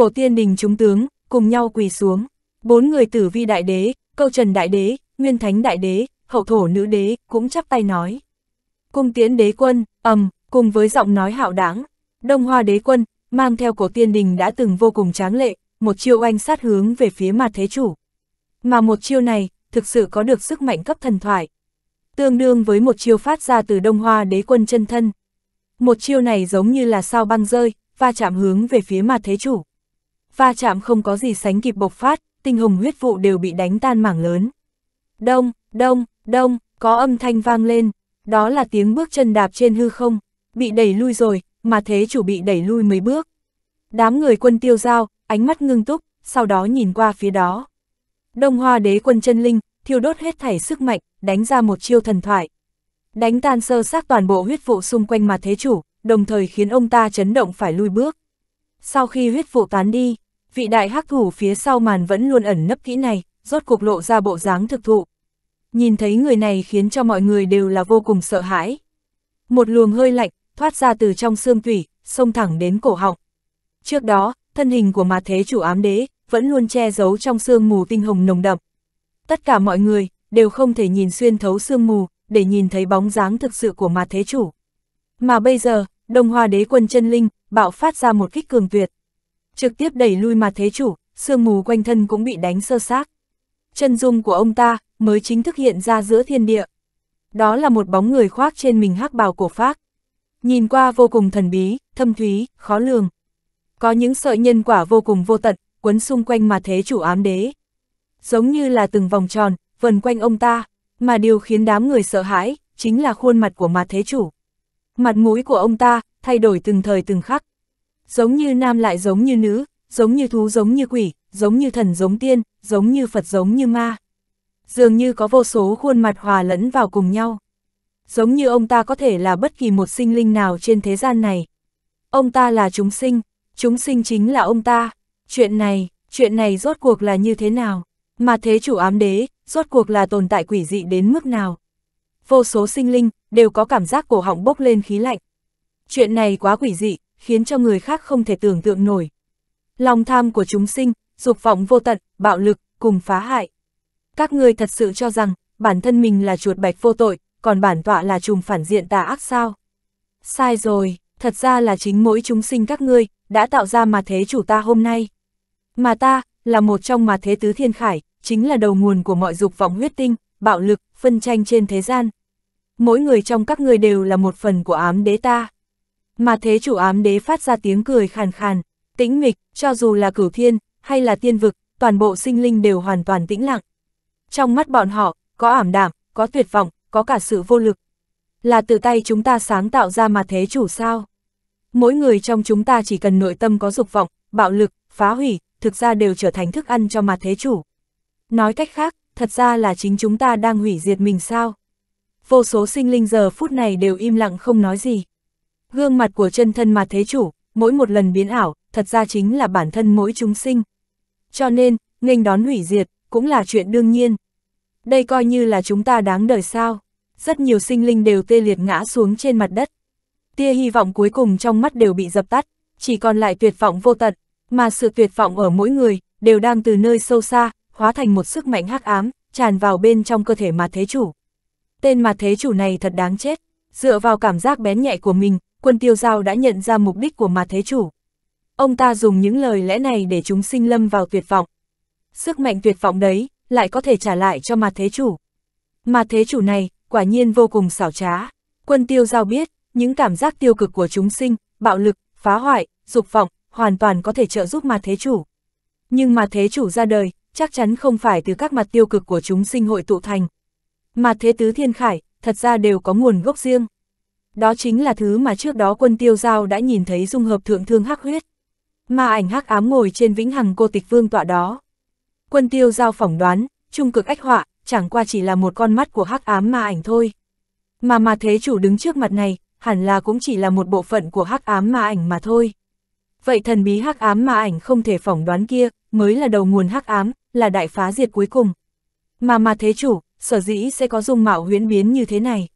Cổ tiên đình chúng tướng, cùng nhau quỳ xuống. Bốn người tử vi đại đế, câu trần đại đế, nguyên thánh đại đế, hậu thổ nữ đế, cũng chắp tay nói. Cung tiến đế quân, ầm, cùng với giọng nói hạo đáng, đông hoa đế quân, mang theo cổ tiên đình đã từng vô cùng tráng lệ, một chiêu oanh sát hướng về phía mặt thế chủ. Mà một chiêu này, thực sự có được sức mạnh cấp thần thoại. Tương đương với một chiêu phát ra từ đông hoa đế quân chân thân. Một chiêu này giống như là sao băng rơi, va chạm hướng về phía mặt thế chủ. Va chạm không có gì sánh kịp bộc phát, tinh hồng huyết vụ đều bị đánh tan mảng lớn. Đông, đông, đông, có âm thanh vang lên, đó là tiếng bước chân đạp trên hư không, bị đẩy lui rồi, mà thế chủ bị đẩy lui mấy bước. Đám người quân tiêu giao, ánh mắt ngưng túc, sau đó nhìn qua phía đó. Đông Hoa đế quân chân linh, thiêu đốt hết thảy sức mạnh, đánh ra một chiêu thần thoại. Đánh tan sơ xác toàn bộ huyết vụ xung quanh mà thế chủ, đồng thời khiến ông ta chấn động phải lui bước. Sau khi huyết vụ tán đi, vị đại hắc thủ phía sau màn vẫn luôn ẩn nấp kỹ này, rốt cuộc lộ ra bộ dáng thực thụ. Nhìn thấy người này khiến cho mọi người đều là vô cùng sợ hãi. Một luồng hơi lạnh, thoát ra từ trong xương tủy, xông thẳng đến cổ họng. Trước đó, thân hình của mà thế chủ ám đế, vẫn luôn che giấu trong sương mù tinh hồng nồng đậm. Tất cả mọi người, đều không thể nhìn xuyên thấu sương mù, để nhìn thấy bóng dáng thực sự của mà thế chủ. Mà bây giờ, Đông Hoa đế quân chân linh, bạo phát ra một kích cường tuyệt. Trực tiếp đẩy lui mà thế chủ, sương mù quanh thân cũng bị đánh sơ xác. Chân dung của ông ta, mới chính thức hiện ra giữa thiên địa. Đó là một bóng người khoác trên mình hắc bào cổ phác. Nhìn qua vô cùng thần bí, thâm thúy, khó lường. Có những sợi nhân quả vô cùng vô tận, quấn xung quanh mà thế chủ ám đế. Giống như là từng vòng tròn, vần quanh ông ta, mà điều khiến đám người sợ hãi, chính là khuôn mặt của mà thế chủ. Mặt mũi của ông ta, thay đổi từng thời từng khắc. Giống như nam lại giống như nữ, giống như thú giống như quỷ, giống như thần giống tiên, giống như Phật giống như ma. Dường như có vô số khuôn mặt hòa lẫn vào cùng nhau. Giống như ông ta có thể là bất kỳ một sinh linh nào trên thế gian này. Ông ta là chúng sinh, chúng sinh chính là ông ta. Chuyện này, chuyện này rốt cuộc là như thế nào? Mà thế chủ ám đế, rốt cuộc là tồn tại quỷ dị đến mức nào? Vô số sinh linh, đều có cảm giác cổ họng bốc lên khí lạnh. Chuyện này quá quỷ dị, khiến cho người khác không thể tưởng tượng nổi. Lòng tham của chúng sinh, dục vọng vô tận, bạo lực, cùng phá hại. Các ngươi thật sự cho rằng, bản thân mình là chuột bạch vô tội, còn bản tọa là trùm phản diện tà ác sao? Sai rồi, thật ra là chính mỗi chúng sinh các ngươi, đã tạo ra mà thế chủ ta hôm nay. Mà ta, là một trong mà thế tứ thiên khải, chính là đầu nguồn của mọi dục vọng huyết tinh, bạo lực, phân tranh trên thế gian. Mỗi người trong các ngươi đều là một phần của ám đế ta. Mà thế chủ ám đế phát ra tiếng cười khàn khàn, tĩnh mịch, cho dù là cửu thiên, hay là tiên vực, toàn bộ sinh linh đều hoàn toàn tĩnh lặng. Trong mắt bọn họ, có ảm đạm, có tuyệt vọng, có cả sự vô lực. Là từ tay chúng ta sáng tạo ra mà thế chủ sao? Mỗi người trong chúng ta chỉ cần nội tâm có dục vọng, bạo lực, phá hủy, thực ra đều trở thành thức ăn cho mà thế chủ. Nói cách khác, thật ra là chính chúng ta đang hủy diệt mình sao? Vô số sinh linh giờ phút này đều im lặng không nói gì. Gương mặt của chân thân mà thế chủ, mỗi một lần biến ảo, thật ra chính là bản thân mỗi chúng sinh. Cho nên, nghênh đón hủy diệt, cũng là chuyện đương nhiên. Đây coi như là chúng ta đáng đời sao. Rất nhiều sinh linh đều tê liệt ngã xuống trên mặt đất. Tia hy vọng cuối cùng trong mắt đều bị dập tắt, chỉ còn lại tuyệt vọng vô tận, mà sự tuyệt vọng ở mỗi người, đều đang từ nơi sâu xa, hóa thành một sức mạnh hắc ám, tràn vào bên trong cơ thể mà thế chủ. Tên mà thế chủ này thật đáng chết, dựa vào cảm giác bén nhạy của mình, quân tiêu giao đã nhận ra mục đích của mà thế chủ. Ông ta dùng những lời lẽ này để chúng sinh lâm vào tuyệt vọng. Sức mạnh tuyệt vọng đấy, lại có thể trả lại cho mà thế chủ. Mà thế chủ này, quả nhiên vô cùng xảo trá. Quân tiêu giao biết, những cảm giác tiêu cực của chúng sinh, bạo lực, phá hoại, dục vọng, hoàn toàn có thể trợ giúp mà thế chủ. Nhưng mà thế chủ ra đời, chắc chắn không phải từ các mặt tiêu cực của chúng sinh hội tụ thành. Mà thế tứ thiên khải, thật ra đều có nguồn gốc riêng. Đó chính là thứ mà trước đó quân tiêu giao đã nhìn thấy dung hợp thượng thương hắc huyết. Mà ảnh hắc ám ngồi trên vĩnh hằng cô tịch vương tọa đó. Quân tiêu giao phỏng đoán, trung cực ách họa, chẳng qua chỉ là một con mắt của hắc ám ma ảnh thôi. Mà mà thế chủ đứng trước mặt này, hẳn là cũng chỉ là một bộ phận của hắc ám ma ảnh mà thôi. Vậy thần bí hắc ám ma ảnh không thể phỏng đoán kia, mới là đầu nguồn hắc ám, là đại phá diệt cuối cùng. Mà mà thế chủ, sở dĩ sẽ có dung mạo huyễn biến như thế này.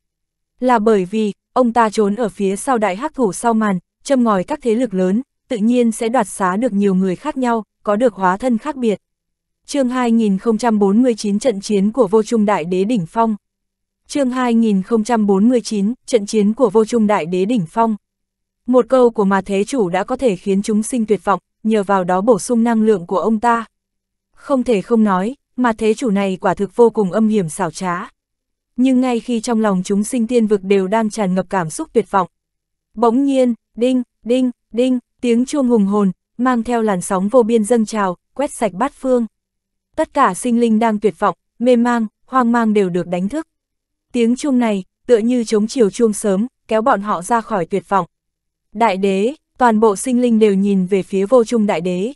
Là bởi vì, ông ta trốn ở phía sau đại hắc thủ sau màn, châm ngòi các thế lực lớn, tự nhiên sẽ đoạt xá được nhiều người khác nhau, có được hóa thân khác biệt. chương 2049 trận chiến của vô trung đại đế đỉnh phong. chương 2049 trận chiến của vô trung đại đế đỉnh phong. Một câu của mà thế chủ đã có thể khiến chúng sinh tuyệt vọng, nhờ vào đó bổ sung năng lượng của ông ta. Không thể không nói, mà thế chủ này quả thực vô cùng âm hiểm xảo trá. Nhưng ngay khi trong lòng chúng sinh tiên vực đều đang tràn ngập cảm xúc tuyệt vọng. Bỗng nhiên, đinh, đinh, đinh, tiếng chuông hùng hồn, mang theo làn sóng vô biên dâng trào, quét sạch bát phương. Tất cả sinh linh đang tuyệt vọng, mê mang, hoang mang đều được đánh thức. Tiếng chuông này, tựa như chống chiều chuông sớm, kéo bọn họ ra khỏi tuyệt vọng. Đại đế, toàn bộ sinh linh đều nhìn về phía vô trung đại đế.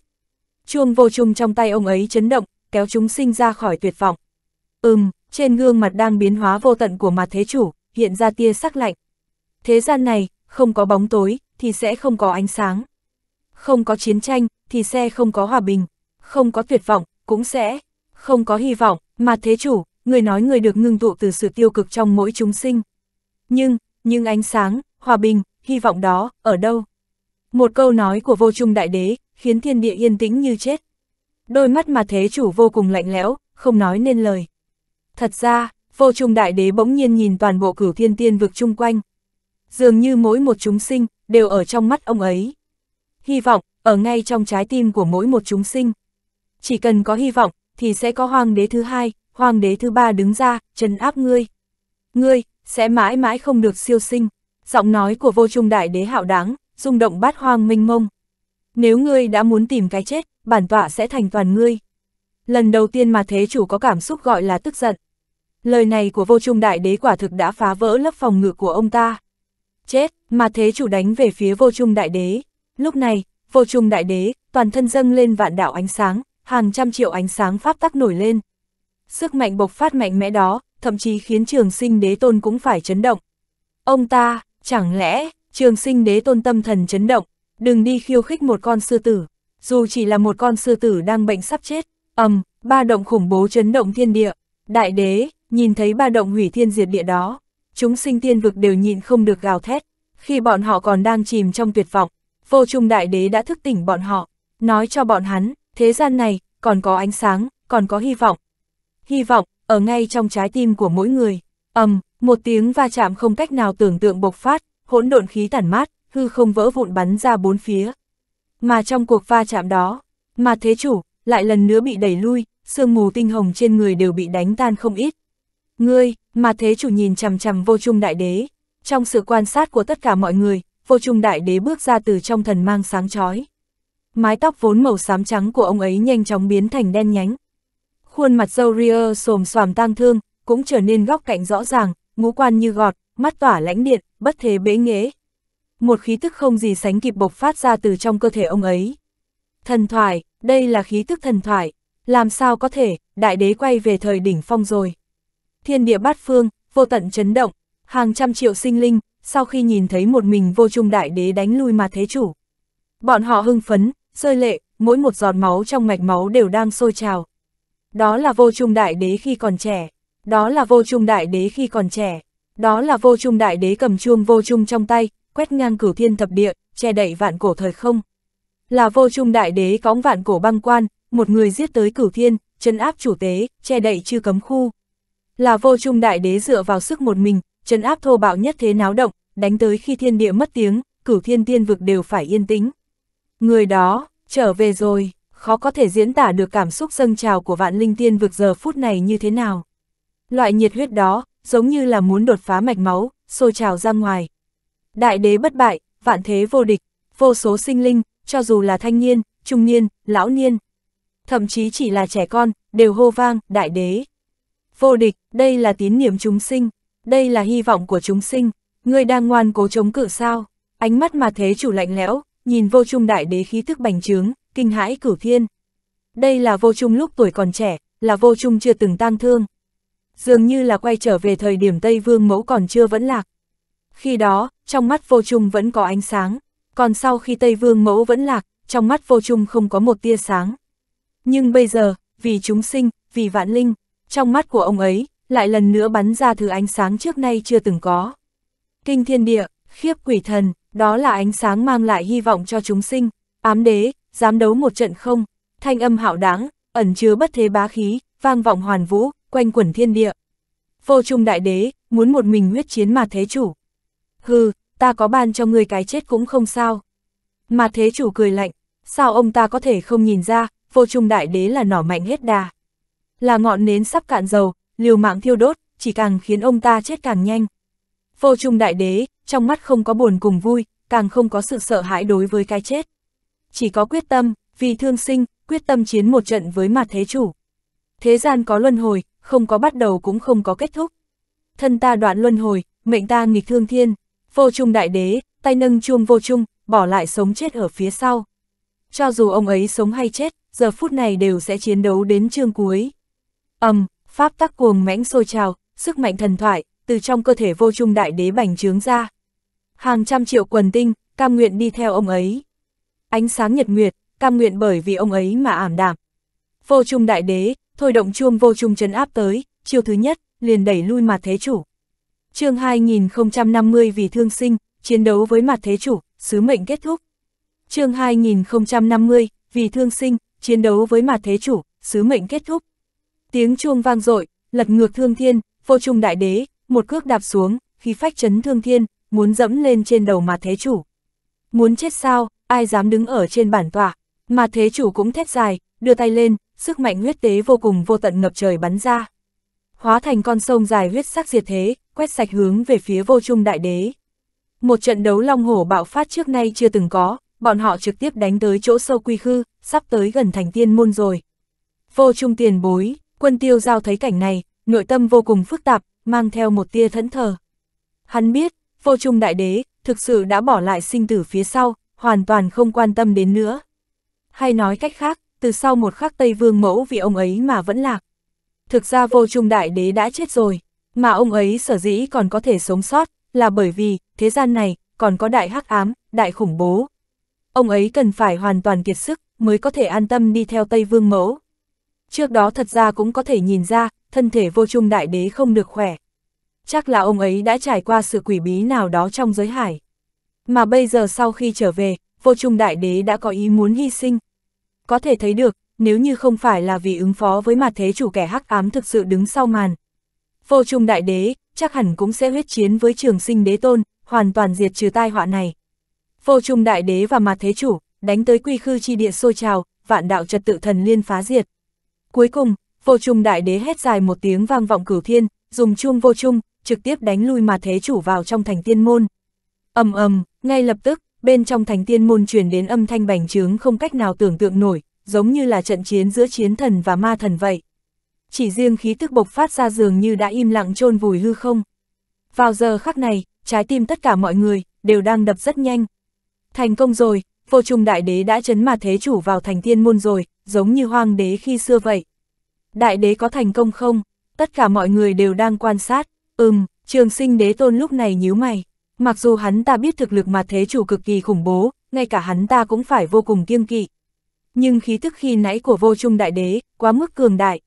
Chuông vô trung trong tay ông ấy chấn động, kéo chúng sinh ra khỏi tuyệt vọng. Ừm, trên gương mặt đang biến hóa vô tận của mặt thế chủ, hiện ra tia sắc lạnh. Thế gian này, không có bóng tối, thì sẽ không có ánh sáng. Không có chiến tranh, thì sẽ không có hòa bình. Không có tuyệt vọng, cũng sẽ không có hy vọng, Mặt thế chủ, người nói người được ngưng tụ từ sự tiêu cực trong mỗi chúng sinh. Nhưng, nhưng ánh sáng, hòa bình, hy vọng đó, ở đâu? Một câu nói của vô trung đại đế, khiến thiên địa yên tĩnh như chết. Đôi mắt mà thế chủ vô cùng lạnh lẽo, không nói nên lời. Thật ra, vô trung đại đế bỗng nhiên nhìn toàn bộ cửu thiên tiên vực chung quanh. Dường như mỗi một chúng sinh, đều ở trong mắt ông ấy. Hy vọng, ở ngay trong trái tim của mỗi một chúng sinh. Chỉ cần có hy vọng, thì sẽ có hoàng đế thứ hai, hoàng đế thứ ba đứng ra, trấn áp ngươi. Ngươi, sẽ mãi mãi không được siêu sinh. Giọng nói của vô trung đại đế hạo đáng, rung động bát hoang minh mông. Nếu ngươi đã muốn tìm cái chết, bản tọa sẽ thành toàn ngươi. Lần đầu tiên mà thế chủ có cảm xúc gọi là tức giận. Lời này của vô trung đại đế quả thực đã phá vỡ lớp phòng ngự của ông ta. Chết, mà thế chủ đánh về phía vô trung đại đế. Lúc này, vô trung đại đế, toàn thân dâng lên vạn đạo ánh sáng, hàng trăm triệu ánh sáng pháp tắc nổi lên. Sức mạnh bộc phát mạnh mẽ đó, thậm chí khiến trường sinh đế tôn cũng phải chấn động. Ông ta, chẳng lẽ, trường sinh đế tôn tâm thần chấn động, đừng đi khiêu khích một con sư tử, dù chỉ là một con sư tử đang bệnh sắp chết, ầm, um, ba động khủng bố chấn động thiên địa, đại đế, nhìn thấy ba động hủy thiên diệt địa đó, chúng sinh tiên vực đều nhịn không được gào thét, khi bọn họ còn đang chìm trong tuyệt vọng, vô trung đại đế đã thức tỉnh bọn họ, nói cho bọn hắn, thế gian này, còn có ánh sáng, còn có hy vọng. Hy vọng, ở ngay trong trái tim của mỗi người, ầm, um, một tiếng va chạm không cách nào tưởng tượng bộc phát, hỗn độn khí tản mát, hư không vỡ vụn bắn ra bốn phía. Mà trong cuộc va chạm đó, mà thế chủ, lại lần nữa bị đẩy lui, sương mù tinh hồng trên người đều bị đánh tan không ít. Ngươi, mà thế chủ nhìn chằm chằm vô trung đại đế, trong sự quan sát của tất cả mọi người, vô trung đại đế bước ra từ trong thần mang sáng chói. Mái tóc vốn màu xám trắng của ông ấy nhanh chóng biến thành đen nhánh. Khuôn mặt dâu ria xồm xoàm tang thương, cũng trở nên góc cạnh rõ ràng, ngũ quan như gọt, mắt tỏa lãnh điện, bất thế bế nghế. Một khí tức không gì sánh kịp bộc phát ra từ trong cơ thể ông ấy. Thần thoại, đây là khí tức thần thoại, làm sao có thể, đại đế quay về thời đỉnh phong rồi. Thiên địa bát phương, vô tận chấn động, hàng trăm triệu sinh linh, sau khi nhìn thấy một mình vô trung đại đế đánh lui mà thế chủ. Bọn họ hưng phấn, rơi lệ, mỗi một giọt máu trong mạch máu đều đang sôi trào. Đó là vô trung đại đế khi còn trẻ, đó là vô trung đại đế khi còn trẻ, đó là vô trung đại đế cầm chuông vô trung trong tay, quét ngang cửu thiên thập địa, che đậy vạn cổ thời không. Là vô trung đại đế cõng vạn cổ băng quan, một người giết tới cửu thiên, chân áp chủ tế, che đậy chư cấm khu. Là vô trung đại đế dựa vào sức một mình, chân áp thô bạo nhất thế náo động, đánh tới khi thiên địa mất tiếng, cửu thiên tiên vực đều phải yên tĩnh. Người đó, trở về rồi, khó có thể diễn tả được cảm xúc dâng trào của vạn linh tiên vực giờ phút này như thế nào. Loại nhiệt huyết đó, giống như là muốn đột phá mạch máu, sôi trào ra ngoài. Đại đế bất bại, vạn thế vô địch, vô số sinh linh, cho dù là thanh niên, trung niên, lão niên. Thậm chí chỉ là trẻ con, đều hô vang, đại đế. Vô địch, đây là tín niệm chúng sinh, đây là hy vọng của chúng sinh, người đang ngoan cố chống cự sao. Ánh mắt mà thế chủ lạnh lẽo, nhìn vô trung đại đế khí thức bành trướng, kinh hãi cửu thiên. Đây là vô trung lúc tuổi còn trẻ, là vô trung chưa từng tang thương. Dường như là quay trở về thời điểm Tây Vương mẫu còn chưa vẫn lạc. Khi đó, trong mắt vô trung vẫn có ánh sáng, còn sau khi Tây Vương mẫu vẫn lạc, trong mắt vô trung không có một tia sáng. Nhưng bây giờ, vì chúng sinh, vì vạn linh, trong mắt của ông ấy, lại lần nữa bắn ra thứ ánh sáng trước nay chưa từng có. Kinh thiên địa, khiếp quỷ thần, đó là ánh sáng mang lại hy vọng cho chúng sinh, Ám đế, dám đấu một trận không? Thanh âm hạo đáng, ẩn chứa bất thế bá khí, vang vọng hoàn vũ, quanh quẩn thiên địa. Vô trung đại đế, muốn một mình huyết chiến mà thế chủ. Hừ, ta có ban cho ngươi cái chết cũng không sao. Mà thế chủ cười lạnh, sao ông ta có thể không nhìn ra, vô trung đại đế là nỏ mạnh hết đà. Là ngọn nến sắp cạn dầu, liều mạng thiêu đốt, chỉ càng khiến ông ta chết càng nhanh. Vô trung đại đế, trong mắt không có buồn cùng vui, càng không có sự sợ hãi đối với cái chết. Chỉ có quyết tâm, vì thương sinh, quyết tâm chiến một trận với mặt thế chủ. Thế gian có luân hồi, không có bắt đầu cũng không có kết thúc. Thân ta đoạn luân hồi, mệnh ta nghịch thương thiên, vô trung đại đế, tay nâng chuông vô trung, bỏ lại sống chết ở phía sau. Cho dù ông ấy sống hay chết, giờ phút này đều sẽ chiến đấu đến chương cuối. ầm, um, pháp tắc cuồng mãnh sôi trào, sức mạnh thần thoại, từ trong cơ thể vô trung đại đế bành trướng ra. Hàng trăm triệu quần tinh, cam nguyện đi theo ông ấy. Ánh sáng nhật nguyệt, cam nguyện bởi vì ông ấy mà ảm đạm. Vô trung đại đế, thôi động chuông vô trung chấn áp tới, chiêu thứ nhất, liền đẩy lui mà thế chủ chương 2050 vì thương sinh, chiến đấu với mặt thế chủ, sứ mệnh kết thúc. chương 2050, vì thương sinh, chiến đấu với mặt thế chủ, sứ mệnh kết thúc. Tiếng chuông vang dội lật ngược thương thiên, vô trung đại đế, một cước đạp xuống, khi phách chấn thương thiên, muốn dẫm lên trên đầu mặt thế chủ. Muốn chết sao, ai dám đứng ở trên bản tọa, mà thế chủ cũng thét dài, đưa tay lên, sức mạnh huyết tế vô cùng vô tận ngập trời bắn ra. Hóa thành con sông dài huyết sắc diệt thế, quét sạch hướng về phía vô trung đại đế. Một trận đấu long hổ bạo phát trước nay chưa từng có, bọn họ trực tiếp đánh tới chỗ sâu quy khư, sắp tới gần thành tiên môn rồi. Vô trung tiền bối, quân tiêu giao thấy cảnh này, nội tâm vô cùng phức tạp, mang theo một tia thẫn thờ. Hắn biết, vô trung đại đế, thực sự đã bỏ lại sinh tử phía sau, hoàn toàn không quan tâm đến nữa. Hay nói cách khác, từ sau một khắc Tây Vương mẫu vì ông ấy mà vẫn lạc. Thực ra vô trung đại đế đã chết rồi, mà ông ấy sở dĩ còn có thể sống sót, là bởi vì, thế gian này, còn có đại hắc ám, đại khủng bố. Ông ấy cần phải hoàn toàn kiệt sức, mới có thể an tâm đi theo Tây Vương mẫu. Trước đó thật ra cũng có thể nhìn ra, thân thể vô trung đại đế không được khỏe. Chắc là ông ấy đã trải qua sự quỷ bí nào đó trong giới hải. Mà bây giờ sau khi trở về, vô trung đại đế đã có ý muốn hy sinh. Có thể thấy được, nếu như không phải là vì ứng phó với mặt thế chủ kẻ hắc ám thực sự đứng sau màn. Vô trung đại đế, chắc hẳn cũng sẽ huyết chiến với trường sinh đế tôn, hoàn toàn diệt trừ tai họa này. Vô trung đại đế và mặt thế chủ, đánh tới quy khư chi địa sôi trào, vạn đạo trật tự thần liên phá diệt. Cuối cùng, vô trung đại đế hét dài một tiếng vang vọng cửu thiên, dùng chuông vô trung, trực tiếp đánh lui mà thế chủ vào trong thành tiên môn. ầm ầm, ngay lập tức, bên trong thành tiên môn truyền đến âm thanh bành trướng không cách nào tưởng tượng nổi, giống như là trận chiến giữa chiến thần và ma thần vậy. Chỉ riêng khí tức bộc phát ra dường như đã im lặng chôn vùi hư không. Vào giờ khắc này, trái tim tất cả mọi người, đều đang đập rất nhanh. Thành công rồi, vô trùng đại đế đã chấn mà thế chủ vào thành tiên môn rồi, giống như hoang đế khi xưa vậy. Đại đế có thành công không? Tất cả mọi người đều đang quan sát. Ừm, trường sinh đế tôn lúc này nhíu mày. Mặc dù hắn ta biết thực lực mà thế chủ cực kỳ khủng bố, ngay cả hắn ta cũng phải vô cùng kiêng kỵ. Nhưng khí tức khi nãy của vô trung đại đế, quá mức cường đại.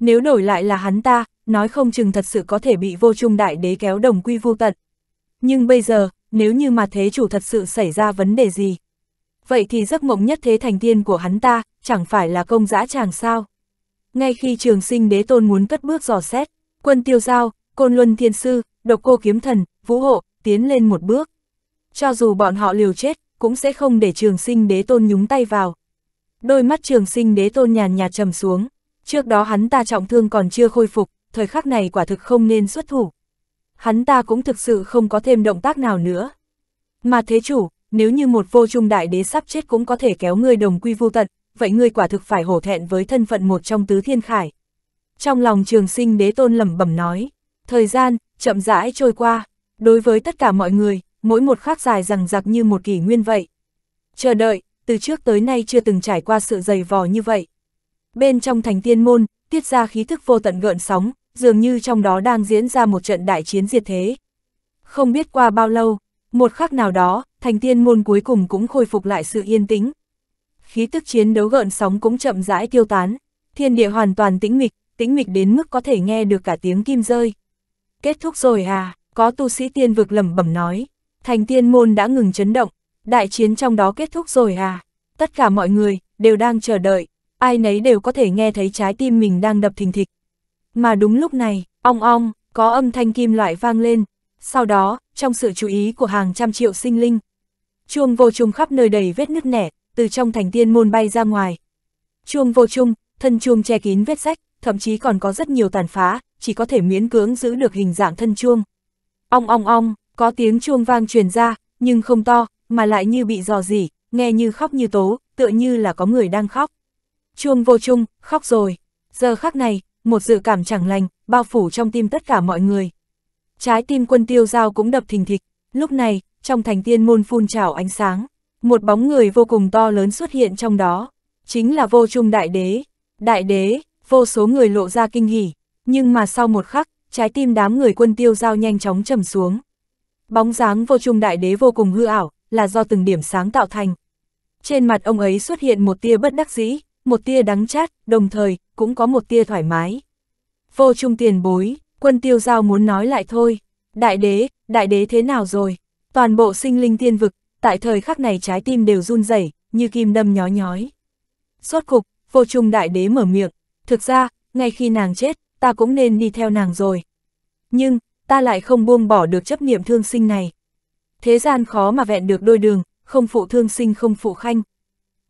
Nếu đổi lại là hắn ta, nói không chừng thật sự có thể bị vô trung đại đế kéo đồng quy vô tận. Nhưng bây giờ, nếu như mà thế chủ thật sự xảy ra vấn đề gì? Vậy thì giấc mộng nhất thế thành tiên của hắn ta, chẳng phải là công dã chàng sao? Ngay khi trường sinh đế tôn muốn cất bước dò xét, quân tiêu giao, côn luân thiên sư, độc cô kiếm thần, vũ hộ, tiến lên một bước. Cho dù bọn họ liều chết, cũng sẽ không để trường sinh đế tôn nhúng tay vào. Đôi mắt trường sinh đế tôn nhàn nhạt trầm xuống, trước đó hắn ta trọng thương còn chưa khôi phục, thời khắc này quả thực không nên xuất thủ. Hắn ta cũng thực sự không có thêm động tác nào nữa. Mà thế chủ, nếu như một vô trung đại đế sắp chết cũng có thể kéo ngươi đồng quy vô tận, vậy ngươi quả thực phải hổ thẹn với thân phận một trong tứ thiên khải. Trong lòng trường sinh đế tôn lẩm bẩm nói, thời gian, chậm rãi trôi qua, đối với tất cả mọi người, mỗi một khắc dài rằng giặc như một kỷ nguyên vậy. Chờ đợi, từ trước tới nay chưa từng trải qua sự dày vò như vậy. Bên trong thành tiên môn, tiết ra khí thức vô tận gợn sóng, dường như trong đó đang diễn ra một trận đại chiến diệt thế. Không biết qua bao lâu, một khắc nào đó, thành tiên môn cuối cùng cũng khôi phục lại sự yên tĩnh. Khí tức chiến đấu gợn sóng cũng chậm rãi tiêu tán, thiên địa hoàn toàn tĩnh mịch, tĩnh mịch đến mức có thể nghe được cả tiếng kim rơi. Kết thúc rồi à, có tu sĩ tiên vực lẩm bẩm nói, thành tiên môn đã ngừng chấn động, đại chiến trong đó kết thúc rồi à. tất cả mọi người, đều đang chờ đợi, ai nấy đều có thể nghe thấy trái tim mình đang đập thình thịch. Mà đúng lúc này, ong ong, có âm thanh kim loại vang lên, sau đó, trong sự chú ý của hàng trăm triệu sinh linh, chuông vô trùng khắp nơi đầy vết nứt nẻ, từ trong thành tiên môn bay ra ngoài. Chuông vô trùng, thân chuông che kín vết rách, thậm chí còn có rất nhiều tàn phá, chỉ có thể miễn cưỡng giữ được hình dạng thân chuông. Ong ong ong, có tiếng chuông vang truyền ra, nhưng không to, mà lại như bị dò dỉ, nghe như khóc như tố, tựa như là có người đang khóc. Chuông vô trung, khóc rồi. Giờ khắc này, một dự cảm chẳng lành, bao phủ trong tim tất cả mọi người. Trái tim quân tiêu giao cũng đập thình thịch, lúc này, trong thành tiên môn phun trào ánh sáng, một bóng người vô cùng to lớn xuất hiện trong đó, chính là vô trung đại đế. Đại đế, vô số người lộ ra kinh hỉ, nhưng mà sau một khắc, trái tim đám người quân tiêu giao nhanh chóng trầm xuống. Bóng dáng vô trung đại đế vô cùng hư ảo, là do từng điểm sáng tạo thành. Trên mặt ông ấy xuất hiện một tia bất đắc dĩ, một tia đắng chát, đồng thời, cũng có một tia thoải mái. Vô trung tiền bối, quân tiêu giao muốn nói lại thôi. Đại đế, đại đế thế nào rồi? Toàn bộ sinh linh tiên vực, tại thời khắc này trái tim đều run rẩy như kim đâm nhói nhói. suốt cục, vô trung đại đế mở miệng, thực ra, ngay khi nàng chết, ta cũng nên đi theo nàng rồi. Nhưng, ta lại không buông bỏ được chấp niệm thương sinh này. Thế gian khó mà vẹn được đôi đường, không phụ thương sinh không phụ khanh.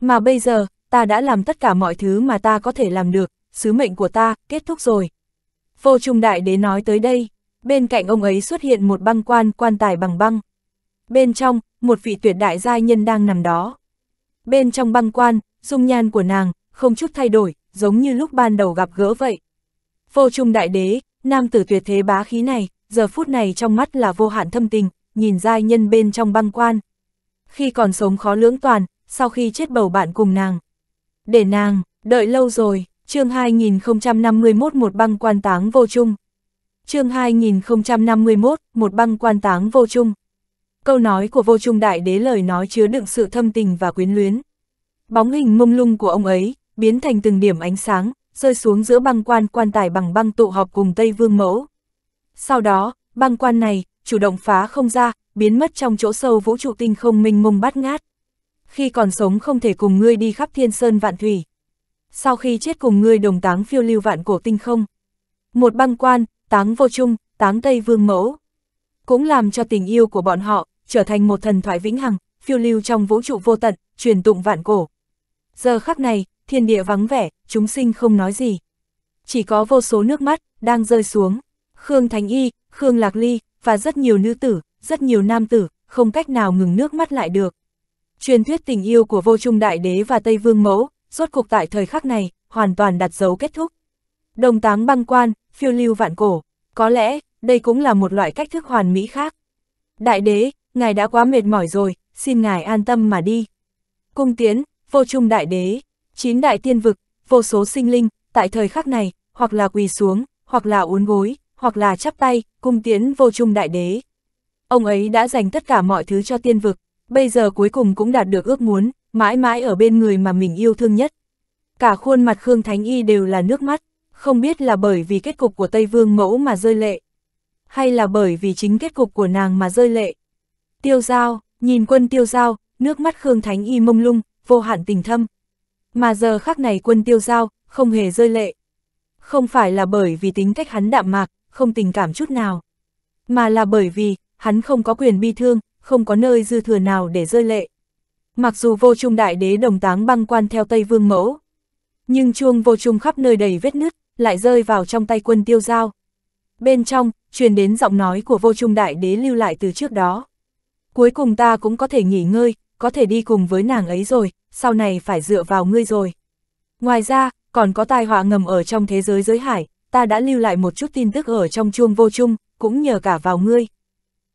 Mà bây giờ, ta đã làm tất cả mọi thứ mà ta có thể làm được, sứ mệnh của ta, kết thúc rồi. Vô trung đại đế nói tới đây, bên cạnh ông ấy xuất hiện một băng quan quan tài bằng băng. Bên trong, một vị tuyệt đại giai nhân đang nằm đó. Bên trong băng quan, dung nhan của nàng, không chút thay đổi, giống như lúc ban đầu gặp gỡ vậy. Vô trung đại đế, nam tử tuyệt thế bá khí này, giờ phút này trong mắt là vô hạn thâm tình, nhìn giai nhân bên trong băng quan. Khi còn sống khó lưỡng toàn, sau khi chết bầu bạn cùng nàng. Để nàng, đợi lâu rồi, chương 2051 một băng quan táng vô trung. chương 2051, một băng quan táng vô trung. Câu nói của vô trung đại đế lời nói chứa đựng sự thâm tình và quyến luyến. Bóng hình mông lung của ông ấy, biến thành từng điểm ánh sáng, rơi xuống giữa băng quan quan tài bằng băng tụ họp cùng Tây Vương Mẫu. Sau đó, băng quan này, chủ động phá không ra, biến mất trong chỗ sâu vũ trụ tinh không minh mông bát ngát. Khi còn sống không thể cùng ngươi đi khắp thiên sơn vạn thủy. Sau khi chết cùng ngươi đồng táng phiêu lưu vạn cổ tinh không. Một băng quan, táng vô trung, táng Tây Vương Mẫu. Cũng làm cho tình yêu của bọn họ, trở thành một thần thoại vĩnh hằng, phiêu lưu trong vũ trụ vô tận, truyền tụng vạn cổ. Giờ khắc này, thiên địa vắng vẻ, chúng sinh không nói gì. Chỉ có vô số nước mắt, đang rơi xuống. Khương Thánh Y, Khương Lạc Ly, và rất nhiều nữ tử, rất nhiều nam tử, không cách nào ngừng nước mắt lại được. Truyền thuyết tình yêu của vô trung đại đế và Tây Vương Mẫu, rốt cuộc tại thời khắc này, hoàn toàn đặt dấu kết thúc. Đồng táng băng quan, phiêu lưu vạn cổ, có lẽ, đây cũng là một loại cách thức hoàn mỹ khác. Đại đế, ngài đã quá mệt mỏi rồi, xin ngài an tâm mà đi. Cung tiến, vô trung đại đế, chín đại tiên vực, vô số sinh linh, tại thời khắc này, hoặc là quỳ xuống, hoặc là uốn gối, hoặc là chắp tay, cung tiến vô trung đại đế. Ông ấy đã dành tất cả mọi thứ cho tiên vực, bây giờ cuối cùng cũng đạt được ước muốn, mãi mãi ở bên người mà mình yêu thương nhất. Cả khuôn mặt Khương Thánh Y đều là nước mắt, không biết là bởi vì kết cục của Tây Vương mẫu mà rơi lệ, hay là bởi vì chính kết cục của nàng mà rơi lệ. Tiêu giao, nhìn quân tiêu giao, nước mắt Khương Thánh Y mông lung, vô hạn tình thâm. Mà giờ khắc này quân tiêu giao, không hề rơi lệ. Không phải là bởi vì tính cách hắn đạm mạc, không tình cảm chút nào. Mà là bởi vì, hắn không có quyền bi thương, không có nơi dư thừa nào để rơi lệ. Mặc dù vô trung đại đế đồng táng băng quan theo Tây Vương mẫu, nhưng chuông vô trung khắp nơi đầy vết nứt, lại rơi vào trong tay quân tiêu giao. Bên trong, truyền đến giọng nói của vô trung đại đế lưu lại từ trước đó. Cuối cùng ta cũng có thể nghỉ ngơi, có thể đi cùng với nàng ấy rồi, sau này phải dựa vào ngươi rồi. Ngoài ra, còn có tai họa ngầm ở trong thế giới giới hải, ta đã lưu lại một chút tin tức ở trong chuông vô trung, cũng nhờ cả vào ngươi.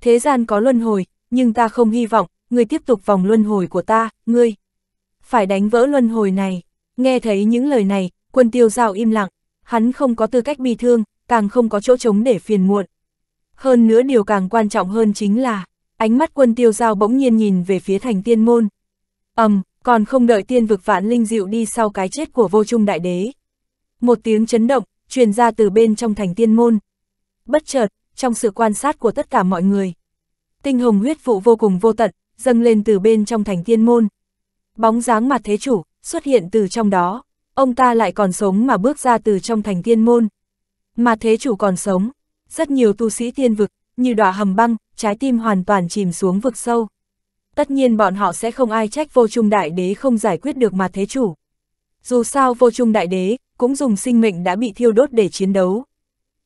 Thế gian có luân hồi, nhưng ta không hy vọng, ngươi tiếp tục vòng luân hồi của ta, ngươi. Phải đánh vỡ luân hồi này. Nghe thấy những lời này, quân tiêu giao im lặng, hắn không có tư cách bi thương, càng không có chỗ trống để phiền muộn. Hơn nữa điều càng quan trọng hơn chính là, ánh mắt quân tiêu giao bỗng nhiên nhìn về phía thành tiên môn. ầm, um, còn không đợi tiên vực vạn linh dịu đi sau cái chết của vô trung đại đế. Một tiếng chấn động, truyền ra từ bên trong thành tiên môn. Bất chợt, trong sự quan sát của tất cả mọi người. Tinh hồng huyết vụ vô cùng vô tận, dâng lên từ bên trong thành tiên môn. bóng dáng mặt thế chủ, xuất hiện từ trong đó, ông ta lại còn sống mà bước ra từ trong thành tiên môn. Mà thế chủ còn sống, rất nhiều tu sĩ tiên vực, như đọa hầm băng, trái tim hoàn toàn chìm xuống vực sâu. Tất nhiên bọn họ sẽ không ai trách vô trung đại đế không giải quyết được mà thế chủ. Dù sao vô trung đại đế, cũng dùng sinh mệnh đã bị thiêu đốt để chiến đấu.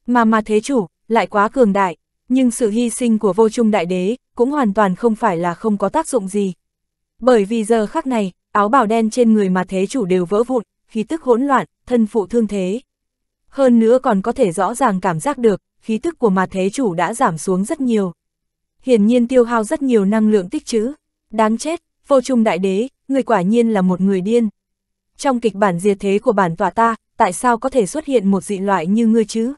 Mà mà thế chủ, lại quá cường đại, nhưng sự hy sinh của vô trung đại đế, cũng hoàn toàn không phải là không có tác dụng gì. Bởi vì giờ khắc này, áo bào đen trên người mà thế chủ đều vỡ vụn, khí tức hỗn loạn, thân phụ thương thế. Hơn nữa còn có thể rõ ràng cảm giác được, khí tức của mà thế chủ đã giảm xuống rất nhiều. Hiển nhiên tiêu hao rất nhiều năng lượng tích trữ. Đáng chết, vô trung đại đế, người quả nhiên là một người điên. Trong kịch bản diệt thế của bản tòa ta, tại sao có thể xuất hiện một dị loại như ngươi chứ?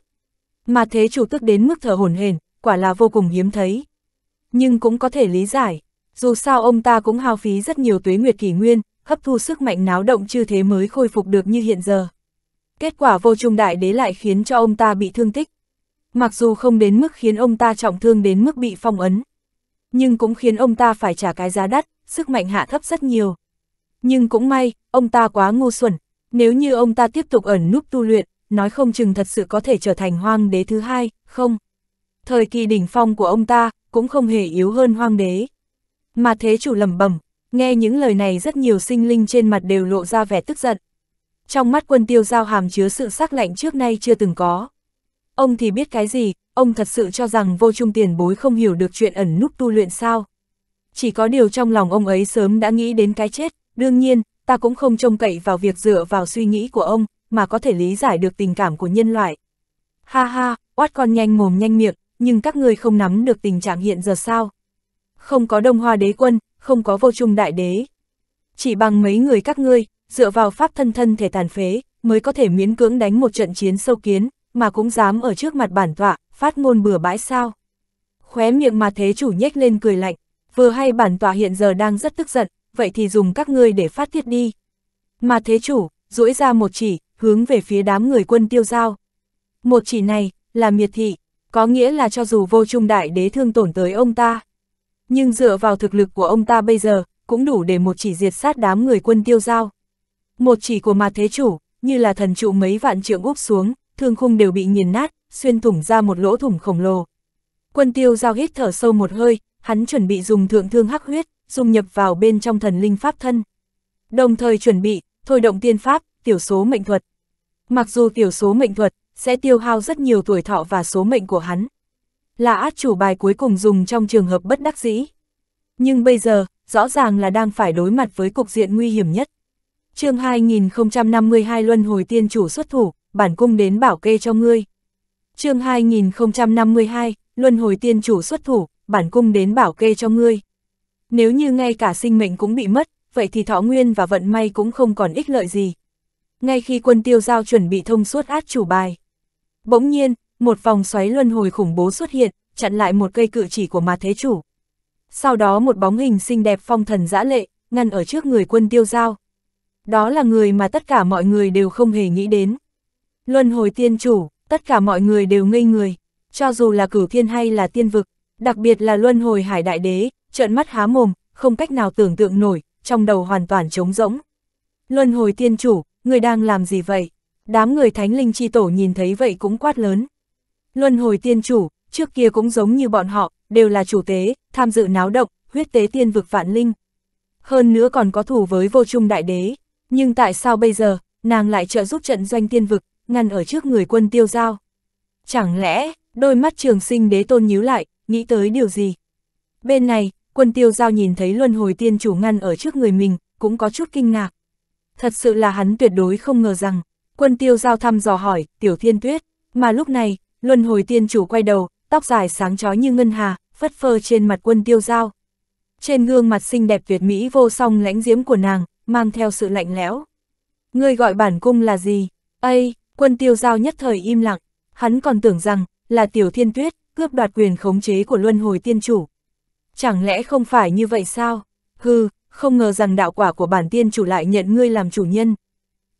Mà thế chủ tức đến mức thở hổn hển, quả là vô cùng hiếm thấy. Nhưng cũng có thể lý giải, dù sao ông ta cũng hao phí rất nhiều tuế nguyệt kỷ nguyên, hấp thu sức mạnh náo động chư thế mới khôi phục được như hiện giờ. Kết quả vô trung đại đế lại khiến cho ông ta bị thương tích. Mặc dù không đến mức khiến ông ta trọng thương đến mức bị phong ấn, nhưng cũng khiến ông ta phải trả cái giá đắt, sức mạnh hạ thấp rất nhiều. Nhưng cũng may, ông ta quá ngu xuẩn, nếu như ông ta tiếp tục ẩn núp tu luyện, nói không chừng thật sự có thể trở thành hoang đế thứ hai, không. Thời kỳ đỉnh phong của ông ta, cũng không hề yếu hơn hoang đế. Mà thế chủ lầm bẩm nghe những lời này rất nhiều sinh linh trên mặt đều lộ ra vẻ tức giận. Trong mắt quân tiêu giao hàm chứa sự sắc lạnh trước nay chưa từng có. Ông thì biết cái gì, ông thật sự cho rằng vô trung tiền bối không hiểu được chuyện ẩn núp tu luyện sao. Chỉ có điều trong lòng ông ấy sớm đã nghĩ đến cái chết, đương nhiên, ta cũng không trông cậy vào việc dựa vào suy nghĩ của ông, mà có thể lý giải được tình cảm của nhân loại. Ha ha, oát con nhanh mồm nhanh miệng, nhưng các ngươi không nắm được tình trạng hiện giờ sao? Không có đông hoa đế quân, không có vô trung đại đế. Chỉ bằng mấy người các ngươi, dựa vào pháp thân thân thể tàn phế, mới có thể miễn cưỡng đánh một trận chiến sâu kiến, mà cũng dám ở trước mặt bản tọa, phát ngôn bừa bãi sao. Khóe miệng mà thế chủ nhếch lên cười lạnh, vừa hay bản tọa hiện giờ đang rất tức giận, vậy thì dùng các ngươi để phát tiết đi. Mà thế chủ, duỗi ra một chỉ, hướng về phía đám người quân tiêu giao. Một chỉ này, là miệt thị, có nghĩa là cho dù vô trung đại đế thương tổn tới ông ta. Nhưng dựa vào thực lực của ông ta bây giờ, cũng đủ để một chỉ diệt sát đám người quân tiêu giao. Một chỉ của mặt thế chủ, như là thần trụ mấy vạn trượng úp xuống, thương khung đều bị nghiền nát, xuyên thủng ra một lỗ thủng khổng lồ. Quân tiêu giao hít thở sâu một hơi, hắn chuẩn bị dùng thượng thương hắc huyết, dung nhập vào bên trong thần linh pháp thân. Đồng thời chuẩn bị, thôi động tiên pháp, tiểu số mệnh thuật. Mặc dù tiểu số mệnh thuật, sẽ tiêu hao rất nhiều tuổi thọ và số mệnh của hắn. Là át chủ bài cuối cùng dùng trong trường hợp bất đắc dĩ. Nhưng bây giờ, rõ ràng là đang phải đối mặt với cục diện nguy hiểm nhất. chương 2052 Luân Hồi Tiên Chủ xuất thủ, bản cung đến bảo kê cho ngươi. chương 2052, Luân Hồi Tiên Chủ xuất thủ, bản cung đến bảo kê cho ngươi. Nếu như ngay cả sinh mệnh cũng bị mất, vậy thì thọ nguyên và vận may cũng không còn ích lợi gì. Ngay khi quân tiêu giao chuẩn bị thông suốt át chủ bài. Bỗng nhiên, một vòng xoáy luân hồi khủng bố xuất hiện, chặn lại một cây cự chỉ của ma thế chủ. Sau đó một bóng hình xinh đẹp phong thần dã lệ, ngăn ở trước người quân tiêu giao. Đó là người mà tất cả mọi người đều không hề nghĩ đến. Luân hồi tiên chủ, tất cả mọi người đều ngây người, cho dù là cửu thiên hay là tiên vực, đặc biệt là luân hồi hải đại đế, trợn mắt há mồm, không cách nào tưởng tượng nổi, trong đầu hoàn toàn trống rỗng. Luân hồi tiên chủ, người đang làm gì vậy? Đám người thánh linh chi tổ nhìn thấy vậy cũng quát lớn. Luân hồi tiên chủ, trước kia cũng giống như bọn họ, đều là chủ tế, tham dự náo động, huyết tế tiên vực vạn linh. Hơn nữa còn có thủ với vô trung đại đế, nhưng tại sao bây giờ, nàng lại trợ giúp trận doanh tiên vực, ngăn ở trước người quân tiêu giao? Chẳng lẽ, đôi mắt trường sinh đế tôn nhíu lại, nghĩ tới điều gì? Bên này, quân tiêu giao nhìn thấy luân hồi tiên chủ ngăn ở trước người mình, cũng có chút kinh ngạc. Thật sự là hắn tuyệt đối không ngờ rằng, quân tiêu giao thăm dò hỏi, tiểu thiên tuyết, mà lúc này, luân hồi tiên chủ quay đầu, tóc dài sáng chói như ngân hà, phất phơ trên mặt quân tiêu giao. Trên gương mặt xinh đẹp tuyệt mỹ vô song lãnh diễm của nàng, mang theo sự lạnh lẽo. Người gọi bản cung là gì? Ây, quân tiêu giao nhất thời im lặng, hắn còn tưởng rằng, là tiểu thiên tuyết, cướp đoạt quyền khống chế của luân hồi tiên chủ. Chẳng lẽ không phải như vậy sao? Hừ, không ngờ rằng đạo quả của bản tiên chủ lại nhận ngươi làm chủ nhân.